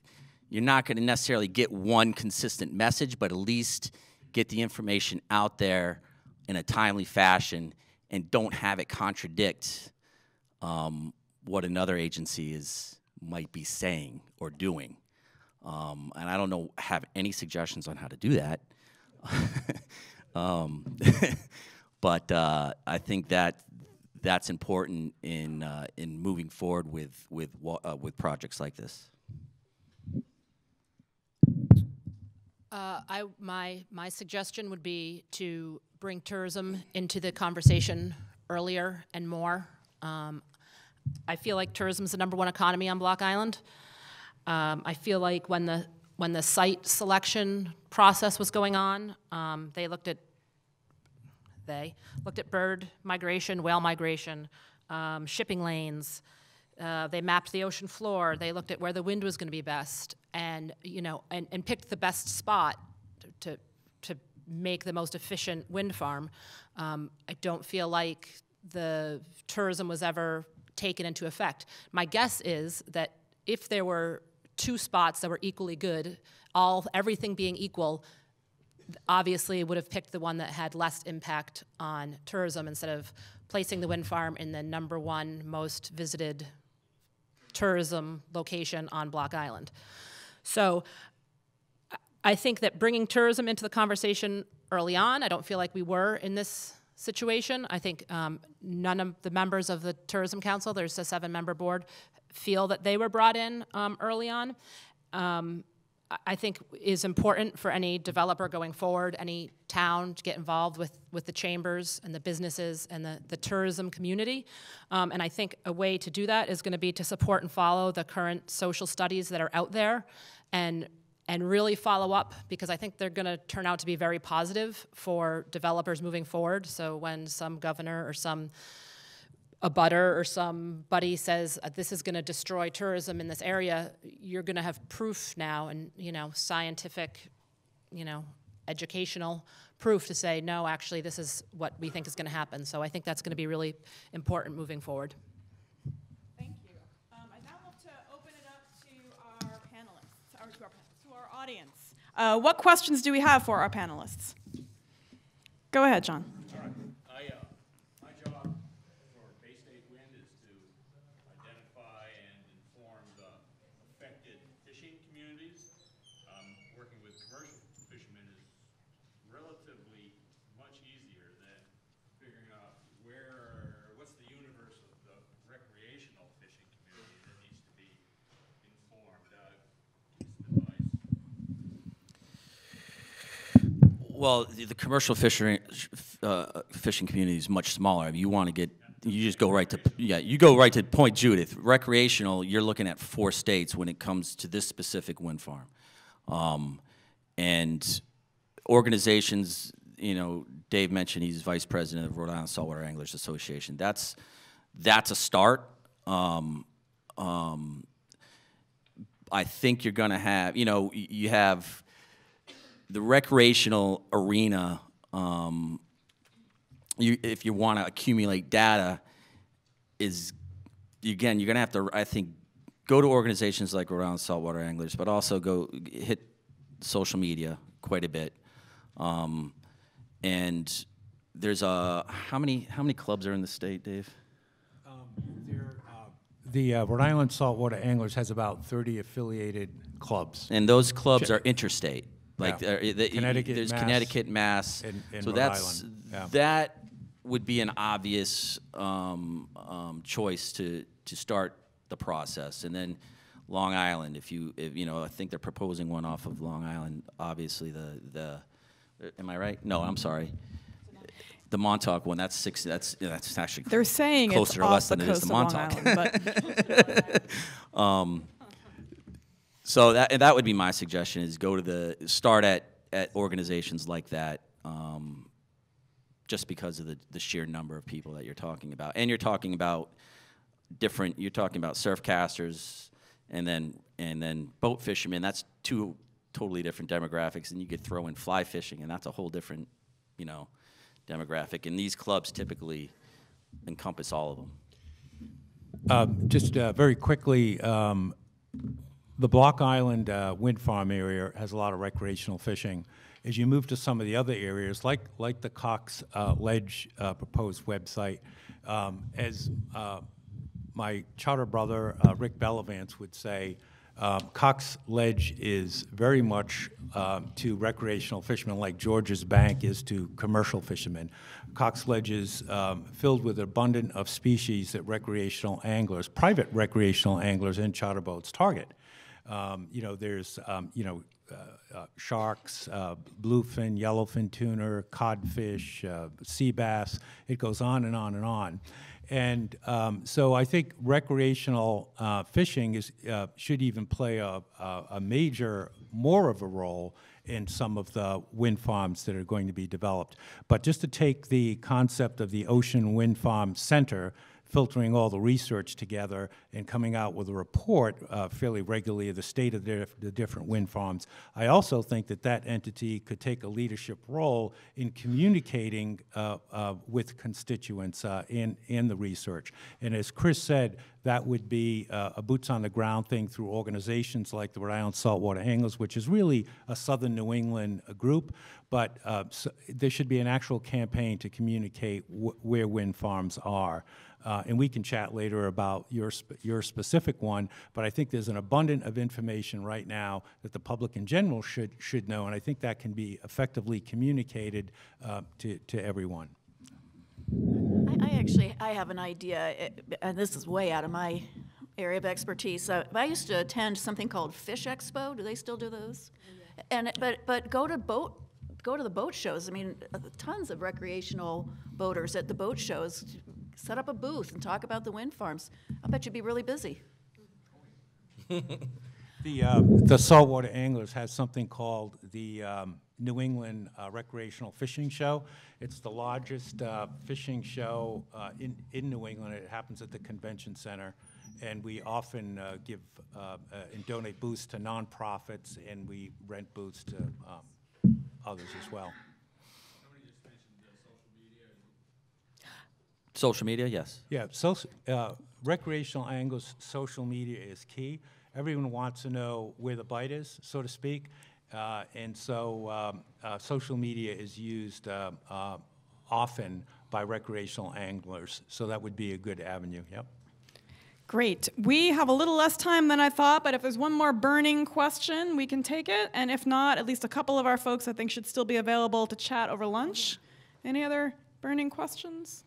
S28: You're not going to necessarily get one consistent message, but at least get the information out there in a timely fashion and don't have it contradict um, what another agency is might be saying or doing. Um, and I don't know have any suggestions on how to do that. um, but uh, I think that that's important in uh, in moving forward with with uh, with projects like this.
S27: Uh, I, my, my suggestion would be to bring tourism into the conversation earlier and more. Um, I feel like tourism is the number one economy on Block Island. Um, I feel like when the, when the site selection process was going on, um, they looked at, they looked at bird migration, whale migration, um, shipping lanes, uh, they mapped the ocean floor. They looked at where the wind was going to be best, and you know, and, and picked the best spot to to make the most efficient wind farm. Um, I don't feel like the tourism was ever taken into effect. My guess is that if there were two spots that were equally good, all everything being equal, obviously would have picked the one that had less impact on tourism instead of placing the wind farm in the number one most visited tourism location on Block Island. So I- think that bringing tourism into the conversation early on, I don't feel like we were in this situation. I think um, none of the members of the Tourism Council, there's a seven-member board, feel that they were brought in um, early on. Um, I- think is important for any developer going forward, any town to get involved with, with the chambers and the businesses and the, the tourism community. Um, and I think a way to do that is going to be to support and follow the current social studies that are out there and and really follow up because I think they're going to turn out to be very positive for developers moving forward. So when some governor or some abutter or somebody says uh, this is going to destroy tourism in this area, you're going to have proof now, and you know, scientific, you know, educational proof to say no, actually, this is what we think is going to happen. So I think that's going to be really important moving forward.
S15: Uh, what questions do we have for our panelists? Go ahead, John.
S26: I, uh, my job for Bay State Wind is to identify and inform the affected fishing communities. Um,
S28: Well, the, the commercial fishing, uh, fishing community is much smaller. I mean, you want to get, you just go right to, yeah, you go right to Point Judith. Recreational, you're looking at four states when it comes to this specific wind farm. Um, and organizations, you know, Dave mentioned he's vice president of Rhode Island Saltwater Anglers Association. That's, that's a start. Um, um, I think you're going to have, you know, you have the recreational arena. Um, you, if you want to accumulate data, is again you're going to have to, I think, go to organizations like Rhode Island Saltwater Anglers, but also go hit social media quite a bit. Um, and there's a how many how many clubs are in the state, Dave?
S30: The uh, Rhode Island Saltwater Anglers has about 30 affiliated clubs.
S28: And those clubs are interstate. Like
S30: Yeah.
S28: uh, the-
S30: Connecticut,
S28: there's
S30: Mass,
S28: Connecticut, Mass.
S30: and- and
S28: so
S30: Rhode
S28: that's
S30: yeah.
S28: that would be an obvious um, um, choice to to start the process, and then Long Island. If you if, you know, I think they're proposing one off of Long Island. Obviously, the the. Am I right? No, I'm sorry. The Montauk one. That's six. That's that's actually
S15: They're saying it's
S28: closer or
S15: off
S28: less
S15: the
S28: than it is
S15: coast
S28: to
S15: of Long
S28: Montauk. um, so that that would be my suggestion: is go to the start at at organizations like that, um, just because of the the sheer number of people that you're talking about, and you're talking about different. You're talking about surf casters, and then and then boat fishermen. That's two totally different demographics, and you could throw in fly fishing, and that's a whole different, you know, demographic. And these clubs typically encompass all of them.
S30: Um, Just uh, very quickly, um, the Block Island uh, wind farm area has a lot of recreational fishing. As you move to some of the other areas, like, like the Cox uh, Ledge uh, proposed website, um, as uh, my charter brother, uh, Rick Bellavance, would say, um, Cox Ledge is very much um, to recreational fishermen like Georges Bank is to commercial fishermen. Cox Ledge is um, filled with abundant of species that recreational anglers, private recreational anglers and charter boats target. Um, you know, there's, um, you know, uh, uh, sharks, uh, bluefin, yellowfin tuna, codfish, uh, sea bass. It goes on and on and on. And um, so I think recreational uh, fishing is, uh, should even play a, a, a major, more of a role in some of the wind farms that are going to be developed. But just to take the concept of the Ocean Wind Farm Center, filtering all the research together and coming out with a report uh, fairly regularly of the state of the, the different wind farms. I also think that that entity could take a leadership role in communicating uh, uh, with constituents uh, in, in the research. And as Chris said, that would be uh, a boots on the ground thing through organizations like the Rhode Island Saltwater Anglers, which is really a southern New England uh, group. But so there should be an actual campaign to communicate wh- where wind farms are. Uh, and we can chat later about your, sp- your specific one, but I think there's an abundant of information right now that the public in general should, should know, and I think that can be effectively communicated uh, to, to everyone.
S29: I, I actually, I have an idea, eh, and this is way out of my area of expertise. Uh, I used to attend something called Fish Expo. Do they still do those? And but but go to boat, go to the boat shows. I mean, uh, tons of recreational boaters at the boat shows. Set up a booth and talk about the wind farms. I bet you'd be really busy.
S30: The, uh, the saltwater anglers has something called the um, New England uh, Recreational Fishing Show. It's the largest uh, fishing show uh, in, in New England. It happens at the convention center. And we often uh, give uh, and donate booths to nonprofits, and we rent booths to um, others as well.
S28: Social media, yes.
S30: Yeah, so, uh, recreational angles, social media is key. Everyone wants to know where the bite is, so to speak. Uh, and so, um, uh, social media is used, uh, uh, often by recreational anglers. So that would be a good avenue, yep.
S15: Great. We have a little less time than I thought, but if there's one more burning question, we can take it. And if not, at least a couple of our folks I think should still be available to chat over lunch. Any other burning questions?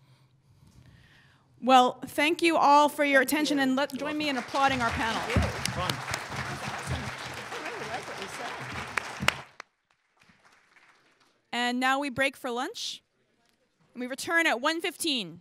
S15: Well, thank you all for your attention and let join me in applauding our panel. And now we break for lunch. And we return at 1:15.